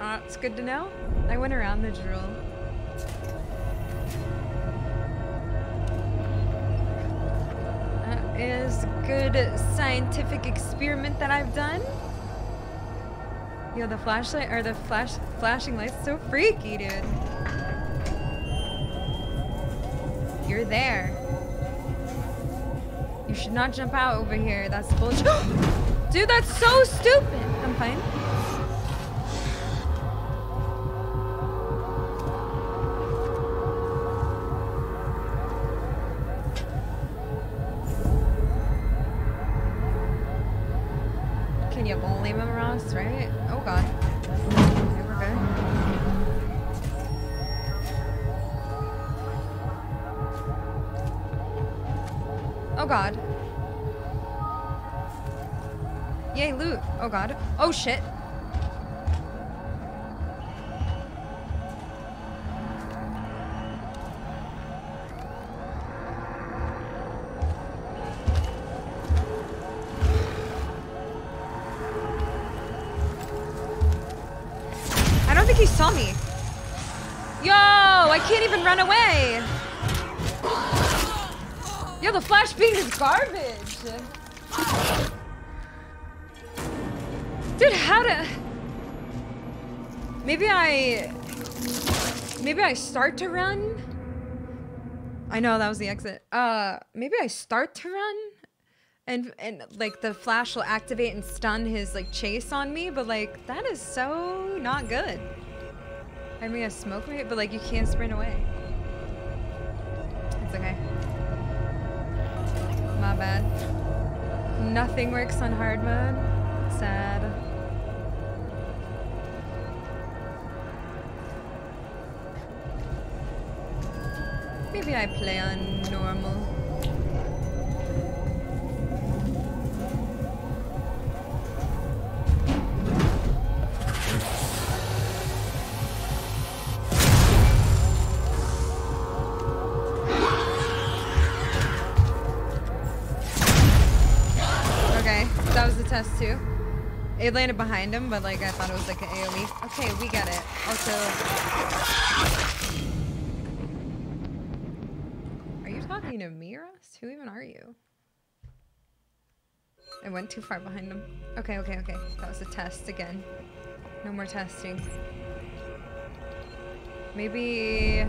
Uh, it's good to know. I went around the drill. That is good scientific experiment that I've done. Yo, the flashlight or the flash flashing light's so freaky, dude. You're there. You should not jump out over here. That's bullshit. Dude, that's so stupid. I'm fine. Shit. I don't think he saw me. Yo, I can't even run away. Yo, the flashbang is garbage. Dude, how to... Maybe I... Maybe I start to run? I know, that was the exit. Uh, maybe I start to run? And, and like, the flash will activate and stun his, like, chase on me, but, like, that is so not good. I mean, a smoke rate, but, like, you can't sprint away. It's okay. My bad. Nothing works on hard mode. Sad. Maybe I play on normal. Okay, that was the test too. It landed behind him, but like I thought it was like an AoE. Okay, we got it. Also, Who even are you? I went too far behind him. Okay, okay, okay. That was a test again. No more testing. Maybe.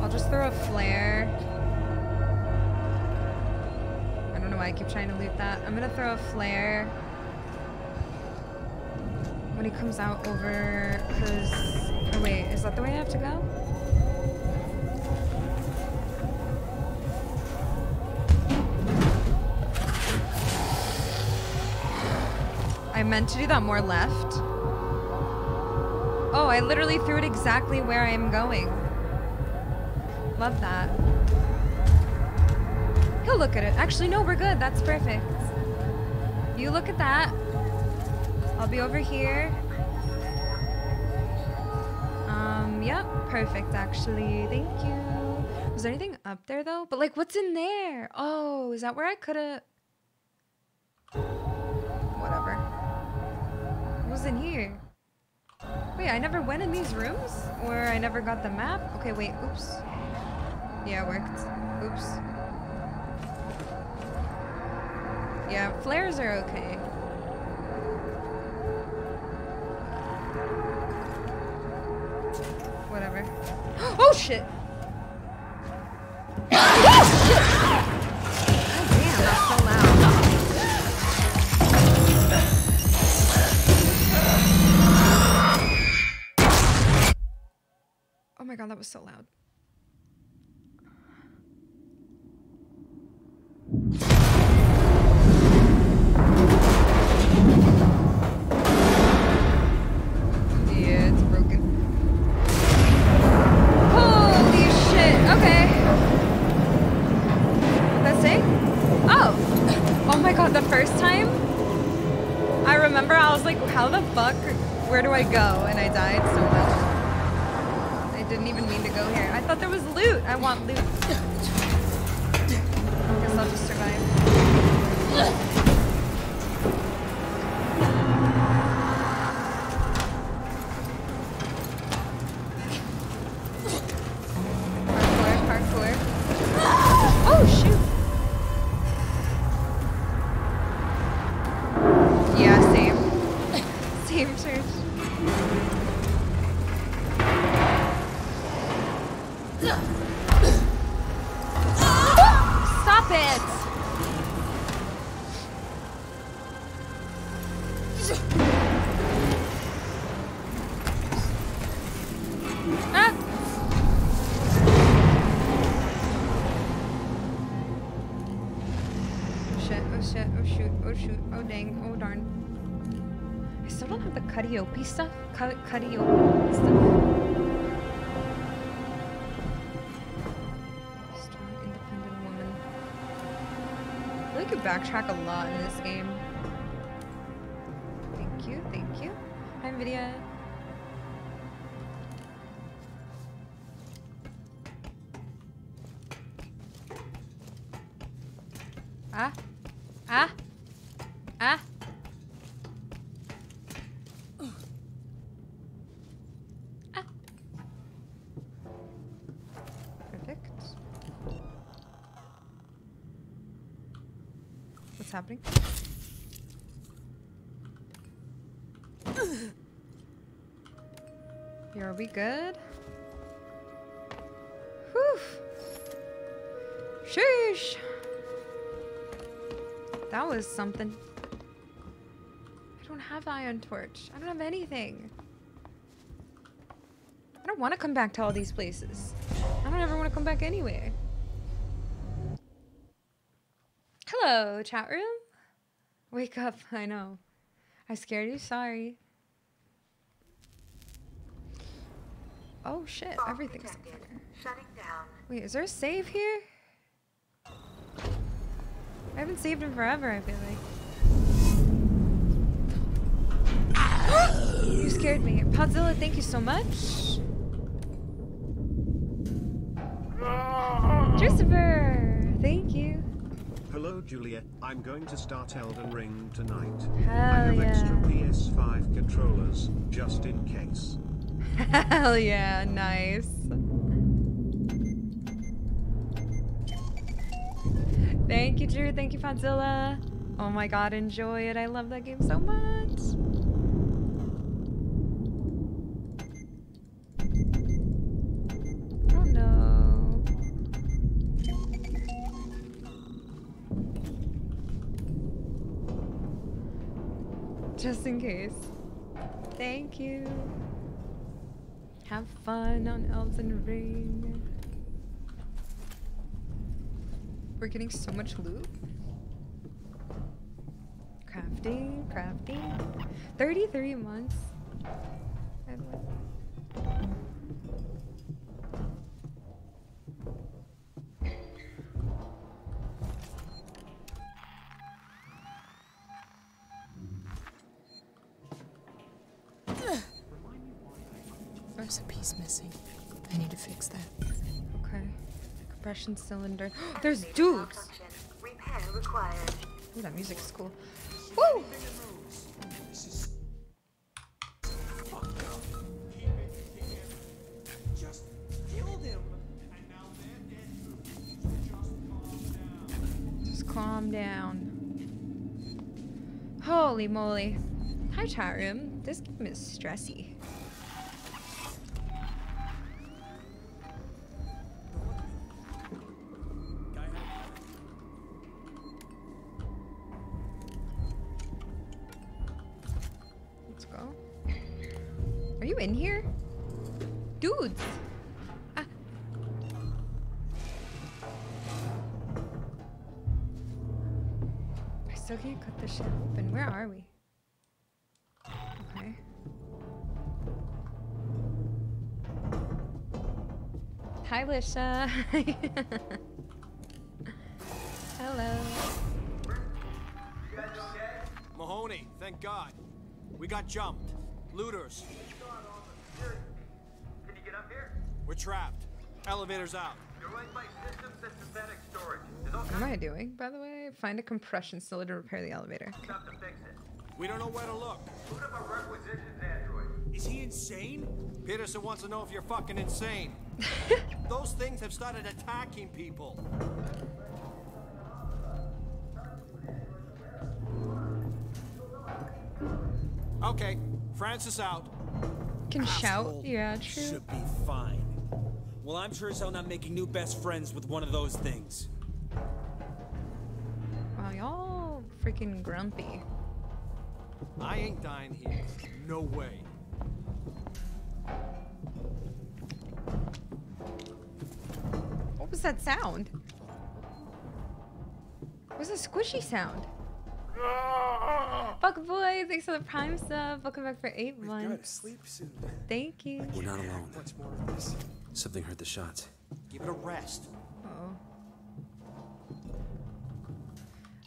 I'll just throw a flare. I don't know why I keep trying to loot that. I'm gonna throw a flare when he comes out over his. Oh wait, is that the way I have to go? I meant to do that more left. Oh, I literally threw it exactly where I am going. Love that. He'll look at it. Actually, no, we're good. That's perfect. You look at that. I'll be over here. Um, yep, perfect, actually. Thank you. Was there anything up there, though? But, like, what's in there? Oh, is that where I could have... Whatever. What was in here? Wait, I never went in these rooms? Or I never got the map? Okay, wait, oops. Yeah, it worked. Oops. Yeah, flares are okay. Whatever. Oh shit! Oh shit! Oh my god, that was so loud. Do I go? And I died so much. I didn't even mean to go here. I thought there was loot. I want loot. I Guess I'll just survive. Cudiope stuff. Stuff. Strong, independent woman. I like you backtrack a lot in this game. Good? Whew. Sheesh. That was something. I don't have iron torch. I don't have anything. I don't want to come back to all these places. I don't ever want to come back anywhere. Hello, chat room. Wake up. I know. I scared you. Sorry. Oh shit, everything's on fire. Shutting down. Wait, is there a save here? I haven't saved in forever, I feel like. you scared me. Podzilla, thank you so much. Christopher! Thank you. Hello, Julia. I'm going to start Elden Ring tonight. Hell I have extra. PS5 controllers, just in case. Hell yeah, nice. Thank you, Drew. Thank you, Podzilla. Oh my god, enjoy it. I love that game so much. Oh no. Just in case. Thank you. Have fun on Elden Ring. We're getting so much loot. Crafting, crafting. 33 months. I love- There's a piece missing. I need to fix that. Okay. Compression cylinder. There's dudes! Repair required. Ooh, that music's cool. Woo! Just killed him. Just calm down. Holy moly. Hi, chat room. This game is stressy. Hi, Lisha. Hello. Mahoney, thank God. We got jumped. Looters. Can you get up here? We're trapped. Elevator's out. You're right by systems and synthetic storage. There's all What am I doing, by the way? Find a compression cylinder to repair the elevator. Okay. stuff to fix it. We don't know where to look. Boot up a requisitions android. Is he insane? Peterson wants to know if you're fucking insane. Those things have started attacking people. Okay, Francis out. Can shout? Yeah, true. Should be fine. Well, I'm sure as hell not making new best friends with one of those things. Wow, y'all freaking grumpy. I ain't dying here. No way. Was that sound? What was a squishy sound? Fuck boy, thanks for the prime sub. Welcome back for 8 We've gotta months. sleep soon. Thank you. We're not alone. What's more of this? Something heard the shots. Give it a rest. Oh.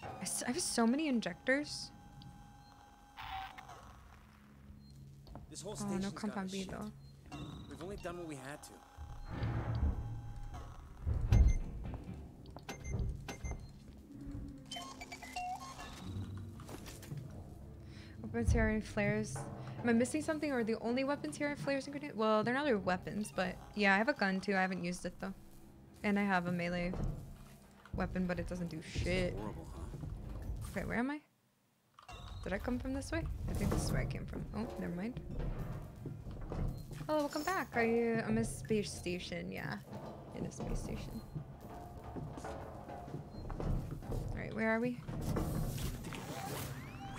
I s- I have so many injectors. This whole Oh, no compound B though. We've only done what we had to. Weapons here are flares. Am I missing something or the only weapons here are flares and grenades? Well, they're not really weapons, but yeah, I have a gun too. I haven't used it though. And I have a melee weapon, but it doesn't do shit. Horrible, huh? Okay, where am I? Did I come from this way? I think this is where I came from. Oh, never mind. Hello, welcome back. Are you? I'm a space station. Yeah, in a space station. All right, where are we?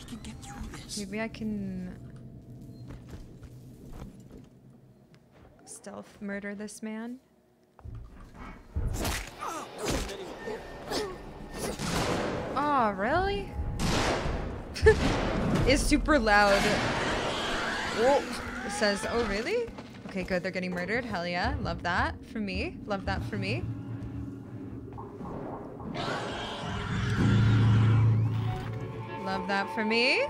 Can get through this. Maybe I can stealth murder this man. Oh, really? it's super loud. Whoa. It says, oh, really? Okay, good. They're getting murdered. Hell yeah. Love that for me. Love that for me. Love that for me.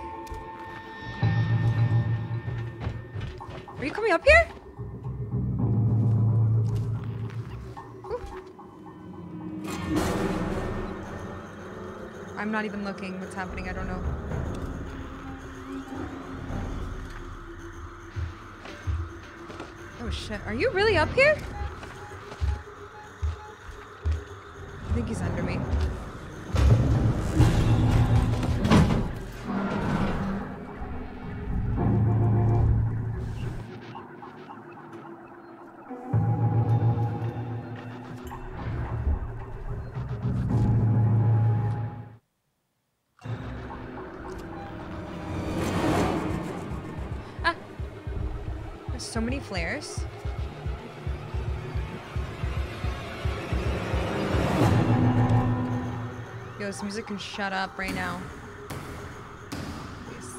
Are you coming up here? Ooh. I'm not even looking what's happening. I don't know. Oh shit. Are you really up here? I think he's under me. This music can shut up right now. Please.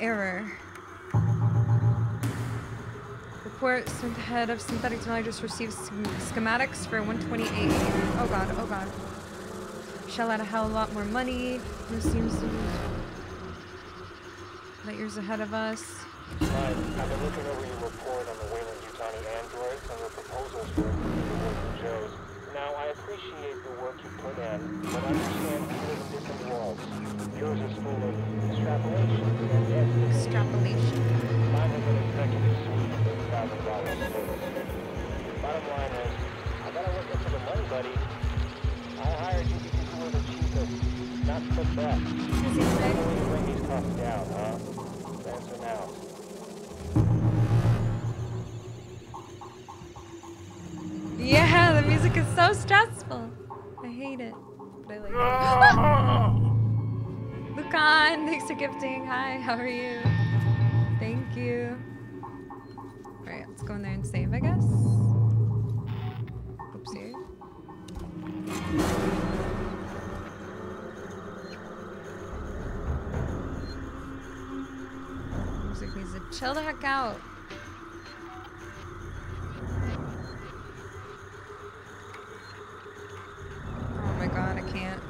Error. Report, Smith, head of synthetic just received schematics for 128. Oh god, oh god. Shell out a hell of a lot more money. This seems to be light years ahead of us. Right. I've been looking over your report on the Weyland Yutani androids and your proposals for improving the work of Joe's. Now, I appreciate the work you put in, but understand we live in different worlds. Yours is full of extrapolation and. Extrapolation. Mine an executive suite of thousand dollars. Bottom line is, I gotta look into the money, buddy. I hired you because you were the cheapest, not the best. He say? How do you bring these costs down, huh? Answer now. Yeah, the music is so stressful. But I like. Lucan, thanks for gifting. Hi, how are you? Thank you. Alright, let's go in there and save, I guess. Oopsie. Music needs to chill the heck out. Can't.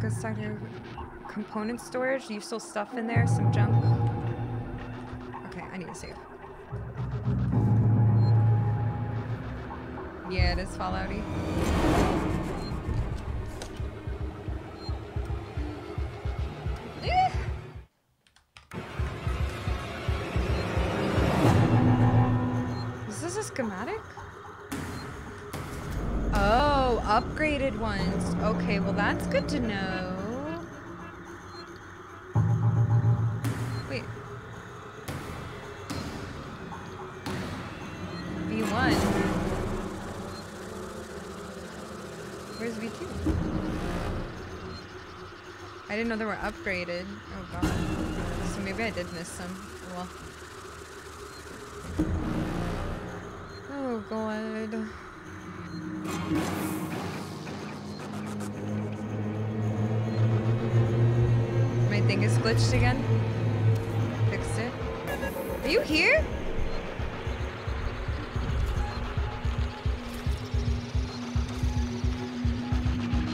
Gonna start your component storage. You still stuff in there? Some junk? Okay, I need to save. Yeah, it is Fallouty. Schematic? Oh, upgraded ones. Okay, well that's good to know. Wait. V1. Where's V2? I didn't know they were upgraded. Oh god. So maybe I did miss some. Well. Oh god. My thing is glitched again. Fixed it. Are you here?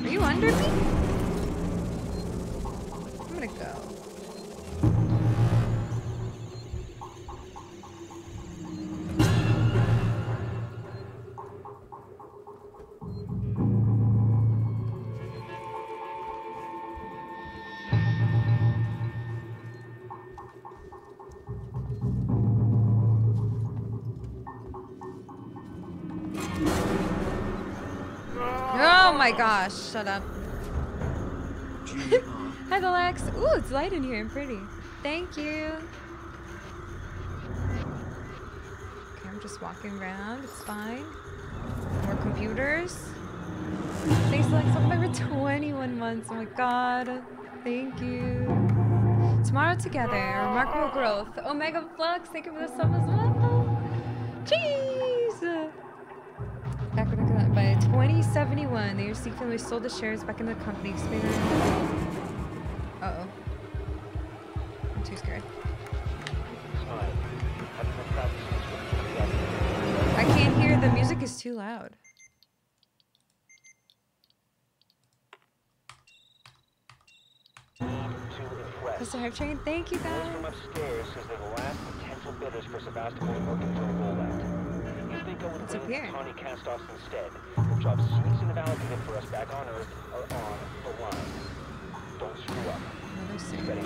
Are you under me? My gosh, shut up. Hi, the Lex. Ooh, it's light in here and pretty. Thank you. Okay, I'm just walking around. It's fine. More computers. Thanks, Lex. I'm over 21 months. Oh my god. Thank you. Tomorrow together. Remarkable growth. Omega Flux. Thank you for the sub as well. Jeez. Back when I got by 2071, the UC family sold the shares back in the company. Uh oh. I'm too scared. I can't hear. The music is too loud. Rest. Mr. Hype Train, thank you guys. From upstairs says they're the last potential bidders for Sevastopol working for a rollout. If they go with It's Wayne up here. and Tawny cast-offs instead, the jobs Seegson allocated for us back on Earth are on the line. Don't screw up. Another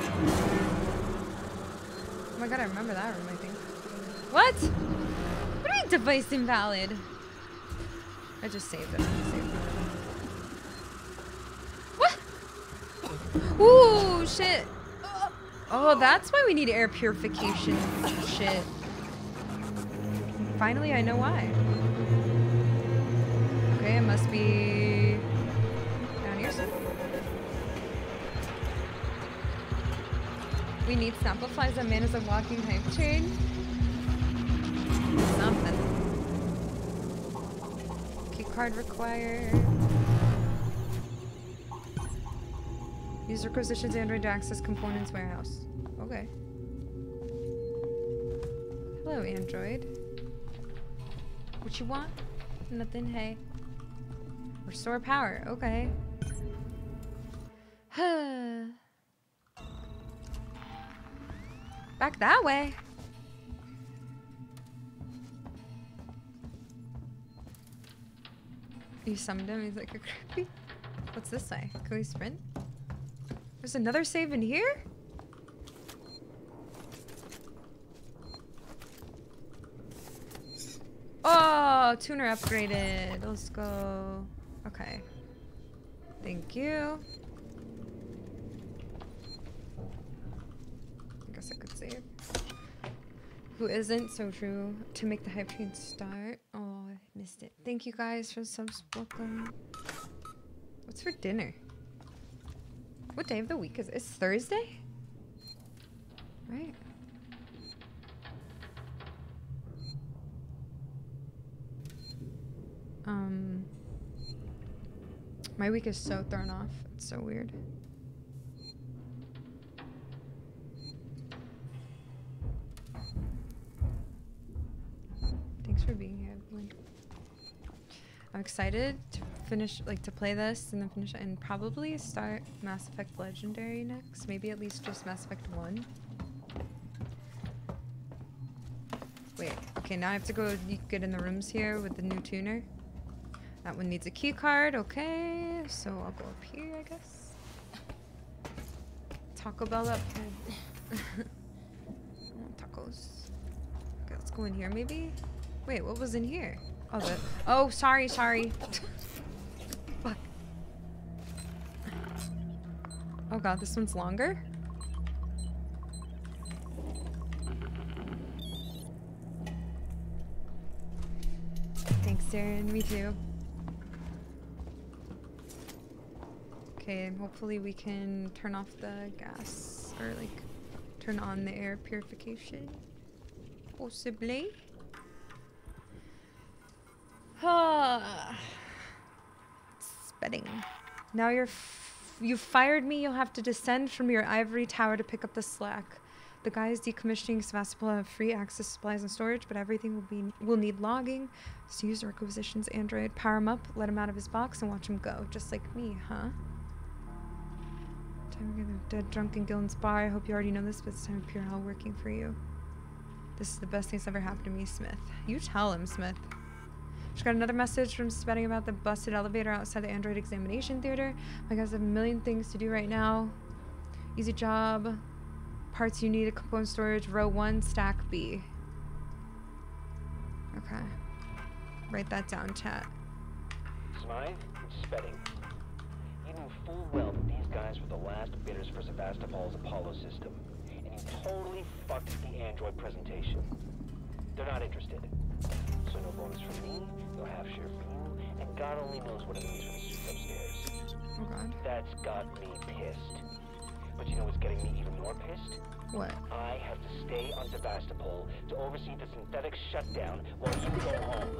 Oh my god, I remember that room, I think. What? What do you mean device invalid? I just saved it. I just saved it. What? Ooh, shit. Oh, that's why we need air purification shit. Finally, I know why. Okay, it must be down here somewhere. We need sample. That man is a walking hype train. Something. Key card required. Use requisitions Android to access components warehouse. Okay. Hello, Android. What you want? Nothing. Hey. Restore power. Okay. Back that way. You summoned him. He's like a creepy. What's this way? Can we sprint? There's another save in here? Oh, tuner upgraded. Let's go. Okay. Thank you. I guess I could save. Who isn't so true to make the hype train start? Oh, I missed it. Thank you guys for subs. Welcome. What's for dinner? What day of the week is it? It's Thursday? Right. Um, my week is so thrown off. It's so weird. Thanks for being here, everyone. I'm excited to finish, like, to play this and then finish and probably start Mass Effect Legendary next. Maybe at least just Mass Effect 1. Wait, okay, now I have to go get in the rooms here with the new tuner. That one needs a key card, okay. So I'll go up here, I guess. Taco Bell up here. Oh, tacos. Okay, let's go in here maybe. Wait, what was in here? Oh, the. Oh, sorry, sorry. Fuck. Oh god, this one's longer? Thanks, Darren. Me too. Okay, hopefully we can turn off the gas or like turn on the air purification. Possibly. Ah. Spedding. Now you're you fired me. You'll have to descend from your ivory tower to pick up the slack. The guys decommissioning Sevastopol have free access supplies and storage, but everything will be will need logging. So use requisitions android, power him up, let him out of his box, and watch him go, just like me, huh? Time to dead drunk in Gillen's bar. I hope you already know this, but it's time of pure hell working for you. This is the best thing that's ever happened to me, Smith. You tell him, Smith. Just got another message from Spedding about the busted elevator outside the Android examination theater. My guys have a million things to do right now. Easy job. Parts you need a component storage, row one, stack B. Okay. Write that down, chat. Smythe, Spedding. You knew full well guys were the last bidders for Sevastopol's Apollo system, and you totally fucked the android presentation. They're not interested. So no bonus from me, no half share for you, and God only knows what it means for the suits upstairs. Oh god. That's got me pissed. But you know what's getting me even more pissed? What? I have to stay on Sevastopol to oversee the synthetic shutdown while you go home.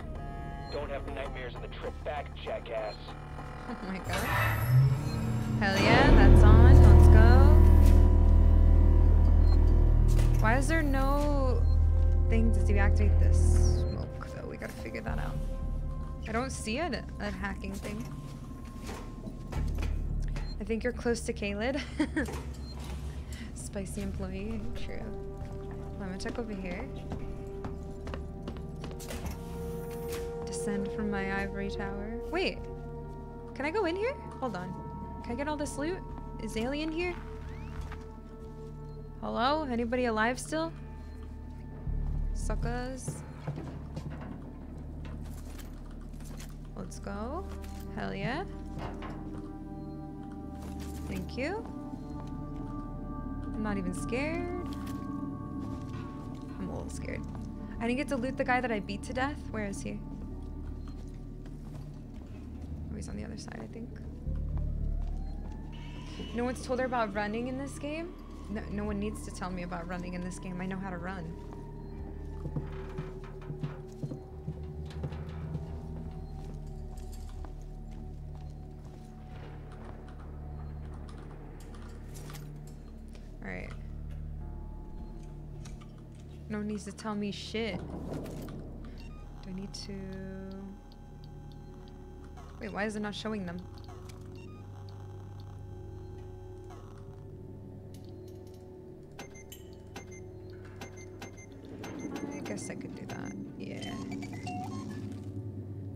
Don't have nightmares on the trip back, jackass. Oh my god. Hell yeah, that's on. Let's go. Why is there no thing to deactivate this smoke, though? We gotta figure that out. I don't see it, a hacking thing. I think you're close to Kaled. spicy employee. True. Let me check over here. Descend from my ivory tower. Wait. Can I go in here? Hold on. Can I get all this loot? Is alien here? Hello? Anybody alive still? Suckers. Let's go. Hell yeah. Thank you. I'm not even scared. I'm a little scared. I didn't get to loot the guy that I beat to death. Where is he? He's on the other side, I think. No one's told her about running in this game? No, no one needs to tell me about running in this game. I know how to run. Alright. No one needs to tell me shit. Do I need to... Wait, why is it not showing them? I guess I could do that. Yeah.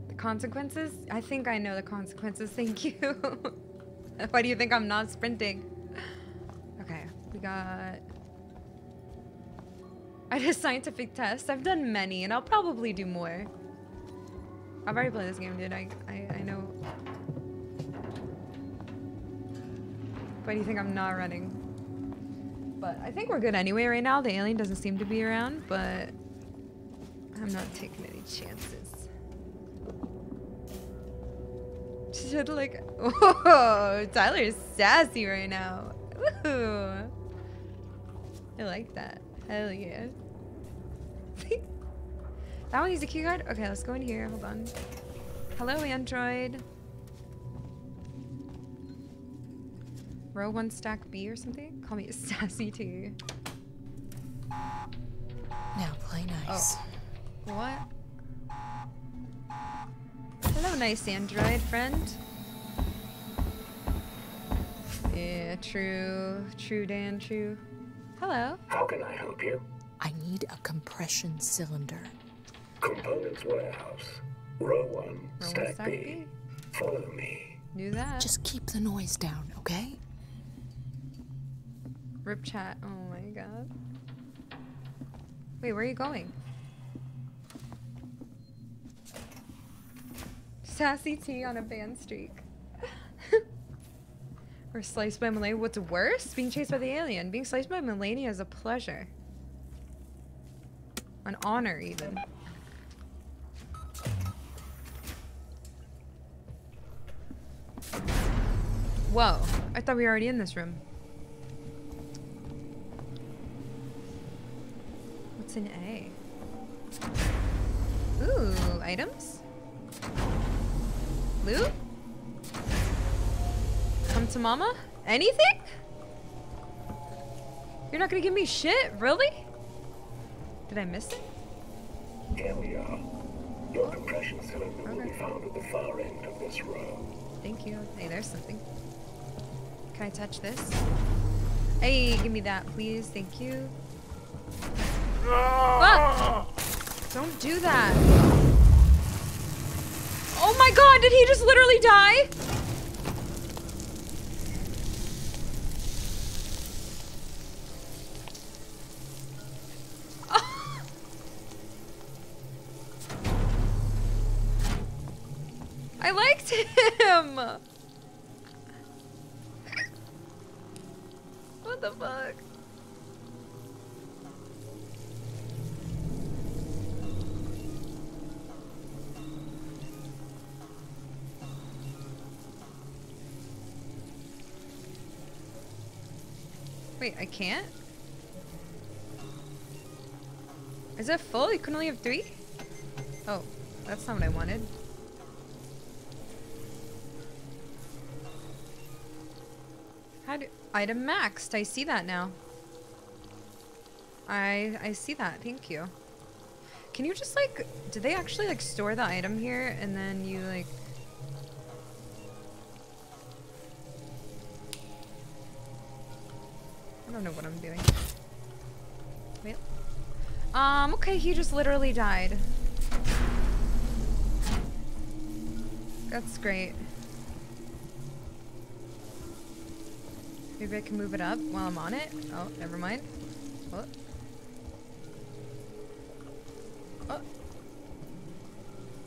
The consequences? I think I know the consequences. Thank you. Why do you think I'm not sprinting? Okay, we got... I did a scientific tests. I've done many, and I'll probably do more. I've already played this game, dude. I, I, I know. Do you think I'm not running? But I think we're good anyway right now. The alien doesn't seem to be around, but I'm not taking any chances. Should like, oh, Tyler is sassy right now. Ooh. I like that. Hell yeah. That one needs a key card? Okay, let's go in here. Hold on. Hello, Android. Row one stack B or something? Call me sassy too. Now play nice. Oh. What? Hello, nice android friend. Yeah, true. True, Dan, true. Hello. How can I help you? I need a compression cylinder. Components warehouse. Row one, Row stack, stack B. B. Follow me. Do that. Just keep the noise down, okay? Rip chat. Oh my god. Wait, where are you going? Sassy T on a ban streak. or sliced by Melania. What's worse? Being chased by the alien. Being sliced by Melania is a pleasure. An honor, even. Whoa. I thought we were already in this room. What's in A? Ooh, items? Loot? Come to mama? Anything? You're not gonna give me shit? Really? Did I miss it? Here we are. Your compression cylinder will be found at the far end of this row. Thank you. Hey, there's something. Can I touch this? Hey, give me that, please. Thank you. Don't do that. Oh my god, did he just literally die? Wait, I can't? Is it full? You can only have three? Oh, that's not what I wanted. How do item maxed? I see that now. I I see that. Thank you. Can you just like do they actually like store the item here and then you like don't know what I'm doing. Wait. Um, okay, he just literally died. That's great. Maybe I can move it up while I'm on it. Oh, never mind. Oh. Oh.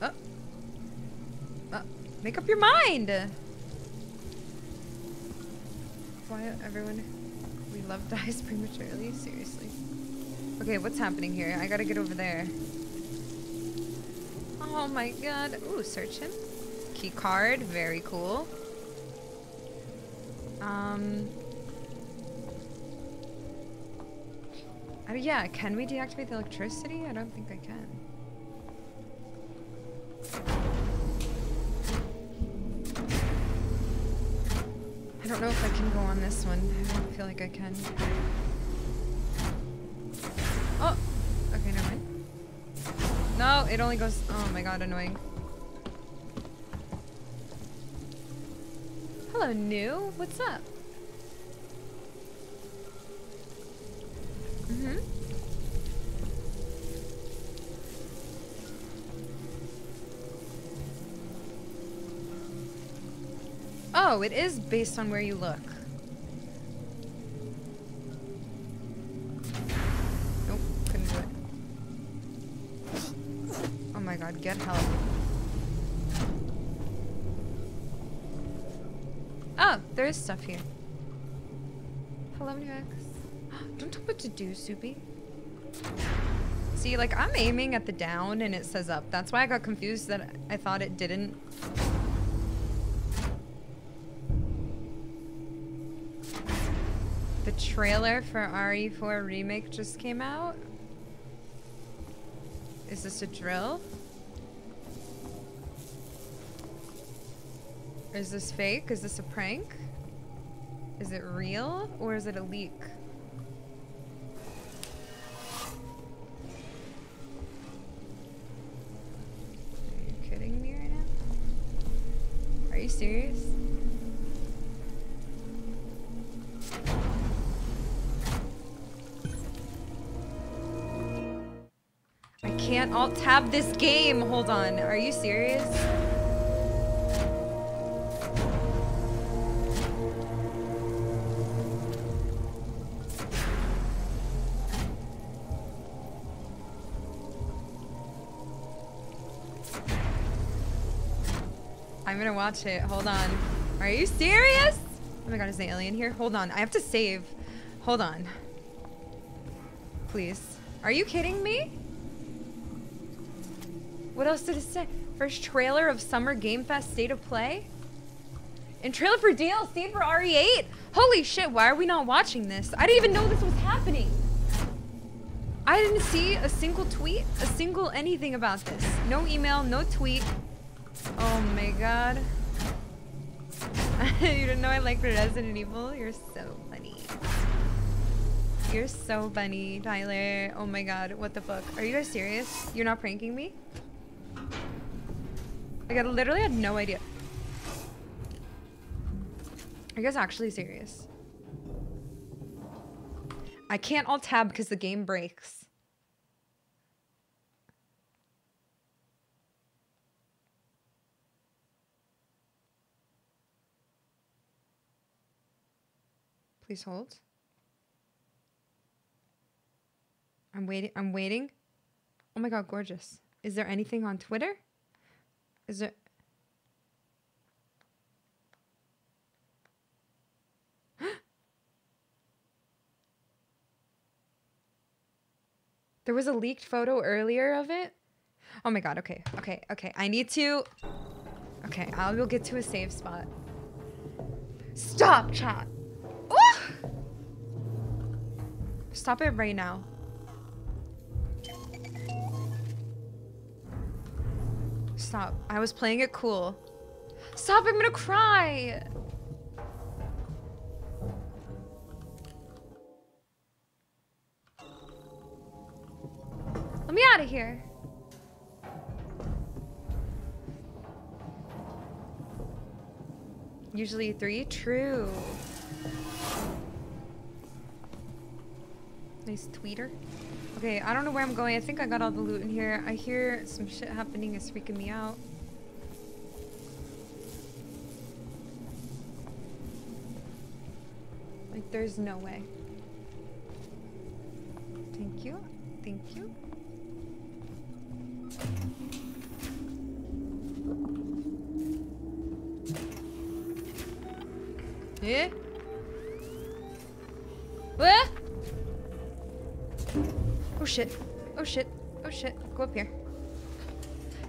Oh. Oh. Make up your mind! Why everyone love dies prematurely? Seriously. Okay, what's happening here? I gotta get over there. Oh my god. Ooh, search him. Key card, very cool. Um. Oh yeah, can we deactivate the electricity? I don't think I can. I don't know if I can go on this one. I don't feel like I can. Oh! Okay, never mind. No, it only goes- oh my god, annoying. Hello, new. What's up? Oh, it is based on where you look. Oh my god, get help. Oh, there is stuff here. Hello, new X. Don't tell what to do, Soupy. See, like, I'm aiming at the down and it says up. That's why I got confused that I thought it didn't. Trailer for RE4 Remake just came out. Is this a drill? Is this fake? Is this a prank? Is it real or is it a leak? Are you kidding me right now? Are you serious? Can't alt tab this game. Hold on. Are you serious? I'm gonna watch it. Hold on. Are you serious? Oh my god, is the alien here? Hold on. I have to save. Hold on. Please. Are you kidding me? What else did it say? First trailer of Summer Game Fest State of Play? And trailer for DLC for RE8? Holy shit, why are we not watching this? I didn't even know this was happening. I didn't see a single tweet, a single anything about this. No email, no tweet. Oh my god. you didn't know I liked Resident Evil? You're so funny. You're so funny, Tyler. Oh my god, what the fuck? Are you guys serious? You're not pranking me? Like, I literally had no idea. Are you guys actually serious? I can't alt tab because the game breaks. Please hold. I'm waiting. I'm waiting. Oh my god, gorgeous. Is there anything on Twitter? Is there There was a leaked photo earlier of it. Oh my god, okay. Okay, okay. I need to Okay, I will get to a safe spot. Stop, chat. Ooh! Stop it right now. Stop. I was playing it cool. Stop, I'm gonna cry! Let me out of here. Usually three? True. Nice tweeter. Okay, I don't know where I'm going. I think I got all the loot in here. I hear some shit happening. It's freaking me out. Like, there's no way. Thank you. Thank you. Eh? Shit. Oh shit. Oh shit. Go up here.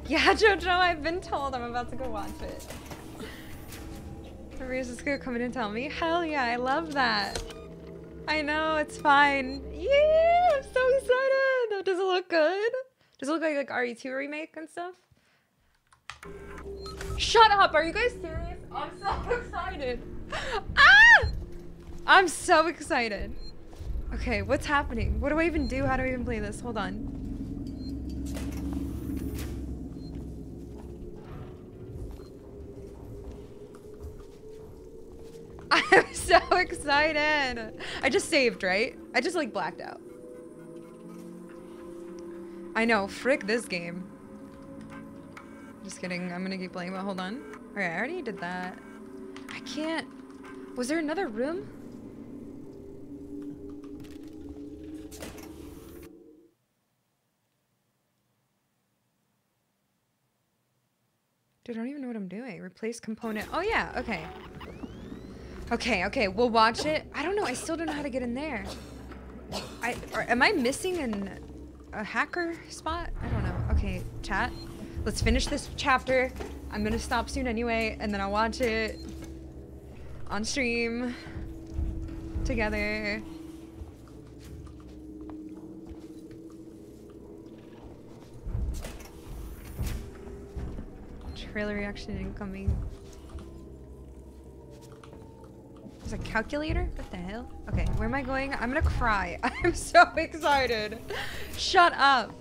Yeah, Jojo, I've been told I'm about to go watch it. Maria's just gonna come in and tell me. Hell yeah, I love that. I know, it's fine. Yeah, I'm so excited. Does it look good? Does it look like like RE2 remake and stuff? Shut up, are you guys serious? I'm so excited. Ah! I'm so excited. Okay, what's happening? What do I even do? How do I even play this? Hold on. I'm so excited. I just saved, right? I just like blacked out. I know, frick this game. Just kidding, I'm gonna keep playing, but hold on. Alright, I already did that. I can't. Was there another room? Dude, I don't even know what I'm doing. Replace component. Oh yeah, okay. Okay, okay, we'll watch it. I don't know, I still don't know how to get in there. I or am I missing an a hacker spot? I don't know. Okay, chat. Let's finish this chapter. I'm gonna stop soon anyway, and then I'll watch it on stream together. Trailer reaction incoming. There's a calculator? What the hell? Okay, where am I going? I'm gonna cry. I'm so excited. Shut up.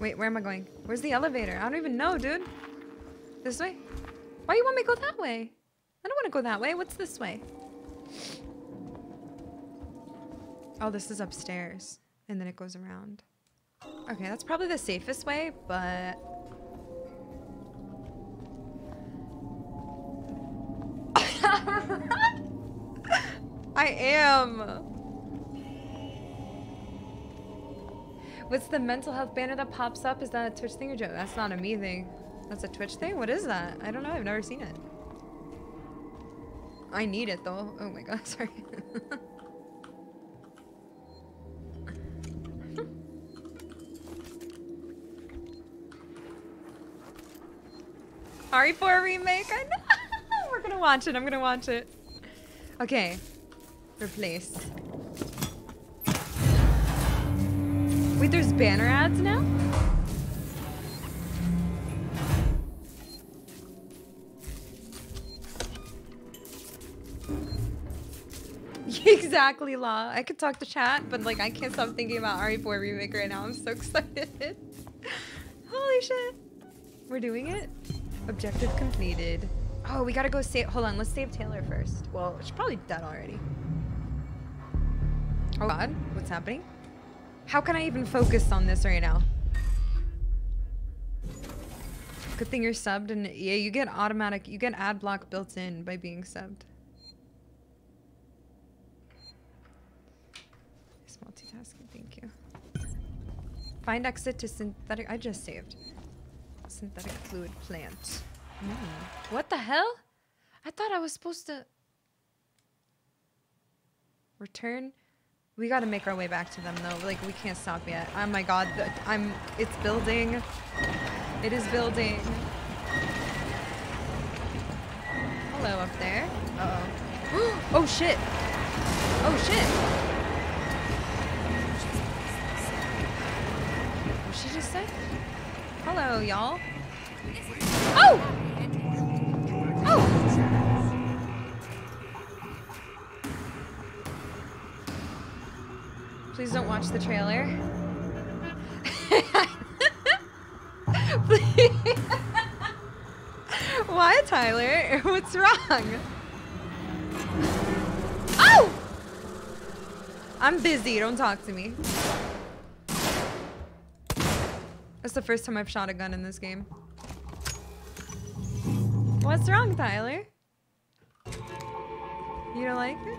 Wait, where am I going? Where's the elevator? I don't even know, dude. This way? Why you want me to go that way? I don't want to go that way. What's this way? Oh, this is upstairs. And then it goes around. Okay, that's probably the safest way, but... I am. What's the mental health banner that pops up? Is that a Twitch thing or joke? That's not a me thing. That's a Twitch thing? What is that? I don't know. I've never seen it. I need it though. Oh my god, sorry. RE4 remake. I know. We're gonna watch it. I'm gonna watch it. Okay. Replace. Wait, there's banner ads now? exactly, Law. I could talk to chat, but like I can't stop thinking about RE4 remake right now. I'm so excited. Holy shit. We're doing it? Objective completed. Oh, we gotta go save- hold on, let's save Taylor first. Well, she's probably dead already. Oh god, what's happening? How can I even focus on this right now? Good thing you're subbed and yeah, you get automatic, you get ad block built in by being subbed. It's multitasking, thank you. Find exit to synthetic, I just saved. Synthetic fluid plant. Mm. What the hell? I thought I was supposed to... Return? We gotta make our way back to them though. Like, we can't stop yet. Oh my god, I'm... It's building. It is building. Hello up there. Uh oh oh shit! Oh shit! What she just say? Hello, y'all. Oh! Oh! Please don't watch the trailer. Why, Tyler? What's wrong? Oh! I'm busy, don't talk to me. That's the first time I've shot a gun in this game. What's wrong, Tyler? You don't like it?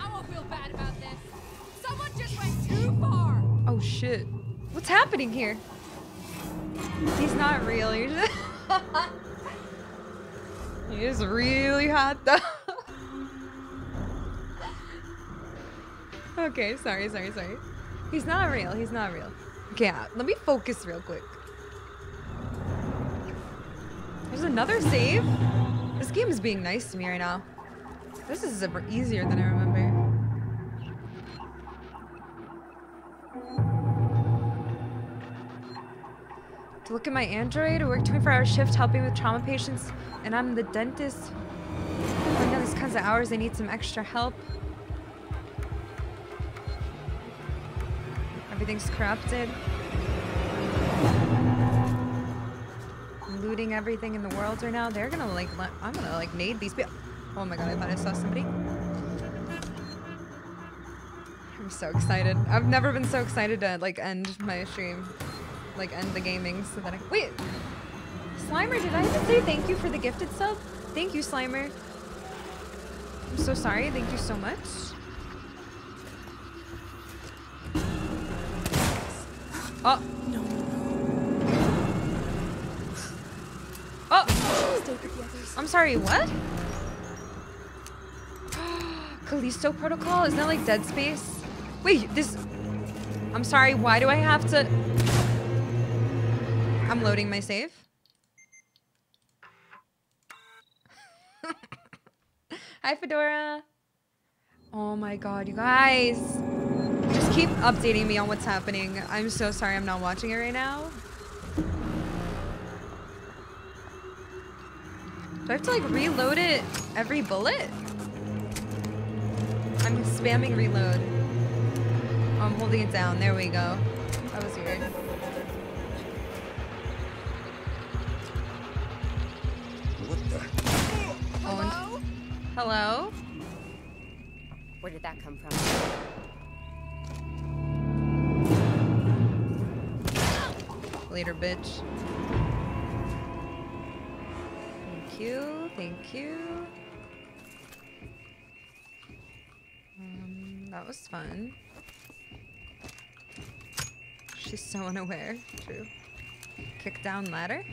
I won't feel bad about this. Someone just went too far. Oh shit. What's happening here? He's not real. He's just he is really hot though. okay, sorry, sorry, sorry. He's not real. He's not real. Okay, uh, let me focus real quick. There's another save. This game is being nice to me right now. This is easier than I remember. To look at my Android, I work 24 hour shift helping with trauma patients, and I'm the dentist. I know these kinds of hours, I need some extra help. Everything's corrupted. Looting everything in the world right now. They're gonna like, I'm gonna like nade these people. Oh my god, I thought I saw somebody. I'm so excited. I've never been so excited to like end my stream. Like end the gaming so that I- Wait! Slimer, did I even say thank you for the gifted sub? Thank you, Slimer. I'm so sorry. Thank you so much. Oh. No. Oh. I'm sorry, what? Callisto Protocol? Isn't that like Dead Space? Wait, this... I'm sorry, why do I have to... I'm loading my save. Hi, Fedora. Oh my god, you guys. Just keep updating me on what's happening. I'm so sorry I'm not watching it right now. Do I have to like reload it every bullet? I'm spamming reload. Oh, I'm holding it down. There we go. That was weird. What the? Oh, Hello? Hello? Where did that come from? Later, bitch. Thank you. Thank you. Um, that was fun. She's so unaware. True. Kick down ladder?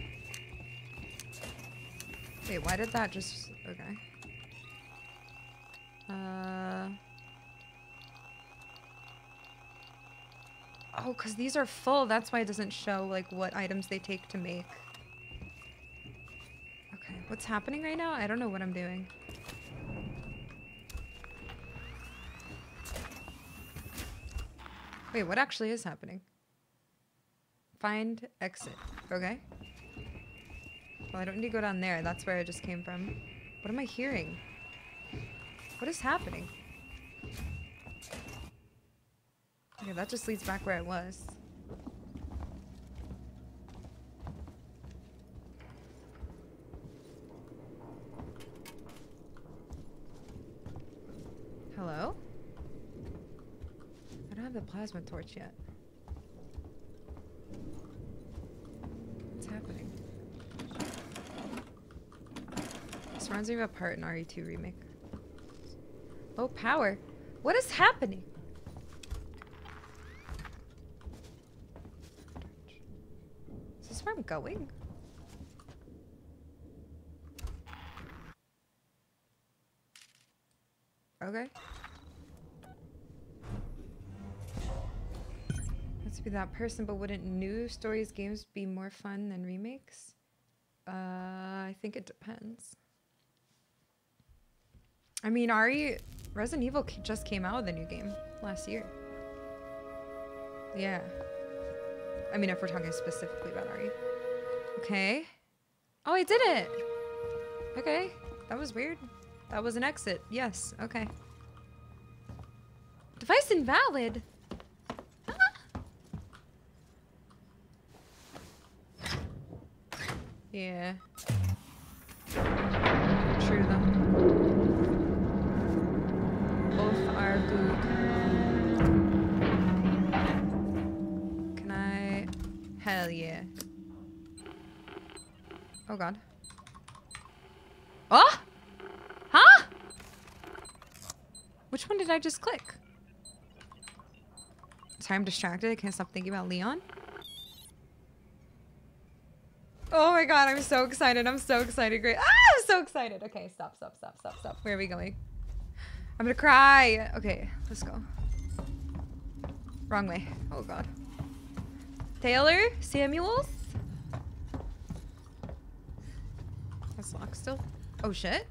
Wait, why did that just... Okay. Uh... Oh, because these are full. That's why it doesn't show, like, what items they take to make. Okay, what's happening right now? I don't know what I'm doing. Wait, what actually is happening? Find exit. Okay. Well, I don't need to go down there. That's where I just came from. What am I hearing? What is happening? Okay, that just leads back where I was. Hello? I don't have the plasma torch yet. What's happening? This reminds me of a part in RE2 remake. Low power. What is happening? Is this where I'm going? Okay. Let's be that person, but wouldn't new stories games be more fun than remakes? Uh, I think it depends. I mean, Ari, Resident Evil just came out with a new game last year. Yeah. I mean, if we're talking specifically about Ari. Okay. Oh, I did it! Okay. That was weird. That was an exit. Yes. Okay. Device invalid? Ah. Yeah. True though. Both are good. Can I... Hell yeah. Oh god. Oh! Huh? Which one did I just click? Sorry, I'm distracted. I can't stop thinking about Leon. Oh my god, I'm so excited. I'm so excited. Great. Ah, I'm so excited. Okay, stop, stop, stop, stop, stop. Where are we going? I'm gonna cry. Okay, let's go. Wrong way. Oh god. Taylor? Samuels? That's locked still. Oh shit.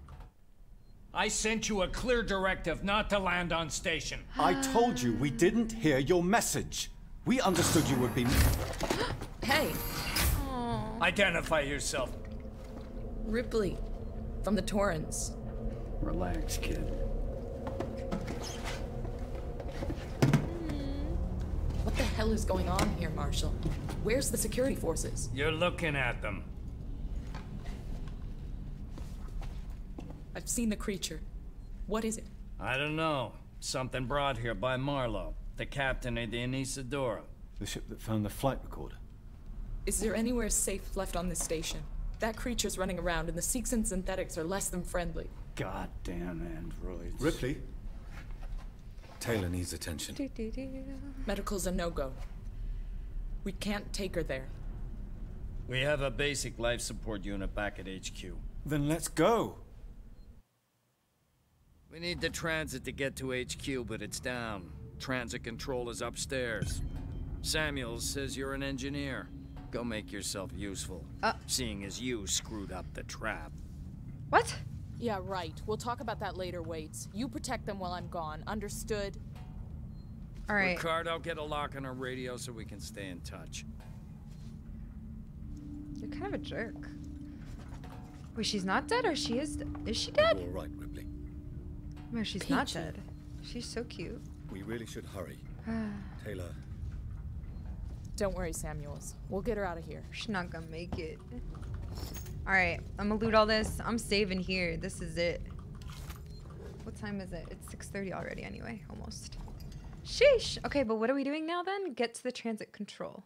I sent you a clear directive not to land on station. I told you we didn't hear your message. We understood you would be. Hey, Identify yourself. Ripley, from the Torrens. Relax, kid. Hmm. What the hell is going on here, Marshal? Where's the security forces? You're looking at them. I've seen the creature. What is it? I don't know. Something brought here by Marlowe, the captain of the Anesidora. The ship that found the flight recorder. Is there anywhere safe left on this station? That creature's running around, and the Seegson synthetics are less than friendly. Goddamn androids. Ripley? Taylor needs attention. Medical's a no-go. We can't take her there. We have a basic life support unit back at HQ. Then let's go. We need the transit to get to HQ, but it's down. Transit control is upstairs. Samuels says you're an engineer. Go make yourself useful. Uh. Seeing as you screwed up the trap. What? Yeah, right. We'll talk about that later, Waits. You protect them while I'm gone. Understood? All right. Ricardo, get a lock on our radio so we can stay in touch. You're kind of a jerk. Wait, she's not dead, or she is? Is she dead? All right, Ripley. No, she's not dead. She's so cute. We really should hurry. Ah. Taylor, Don't worry, Samuels. We'll get her out of here. She's not gonna make it. All right, I'm gonna loot all this. I'm saving here. This is it. What time is it? It's 6:30 already. Anyway, almost. Sheesh. Okay, but what are we doing now then? Get to the transit control.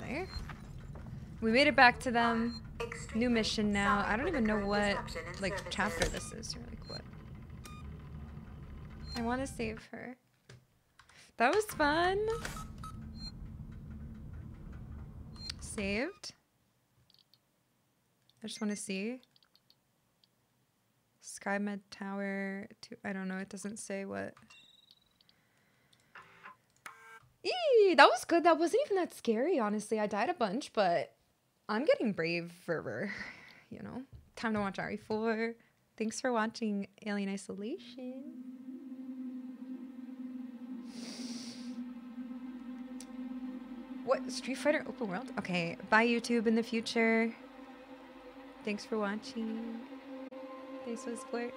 There. We made it back to them. New mission now. I don't even know what like chapter this is or like what. I want to save her. That was fun. Saved. I just want to see. Sky SciMed Tower. Two, I don't know. It doesn't say what. Eee, that was good. That wasn't even that scary, honestly. I died a bunch, but I'm getting braver. You know, time to watch RE4. Thanks for watching Alien Isolation. What Street Fighter open world? Okay, bye YouTube in the future. Thanks for watching. Thanks for support.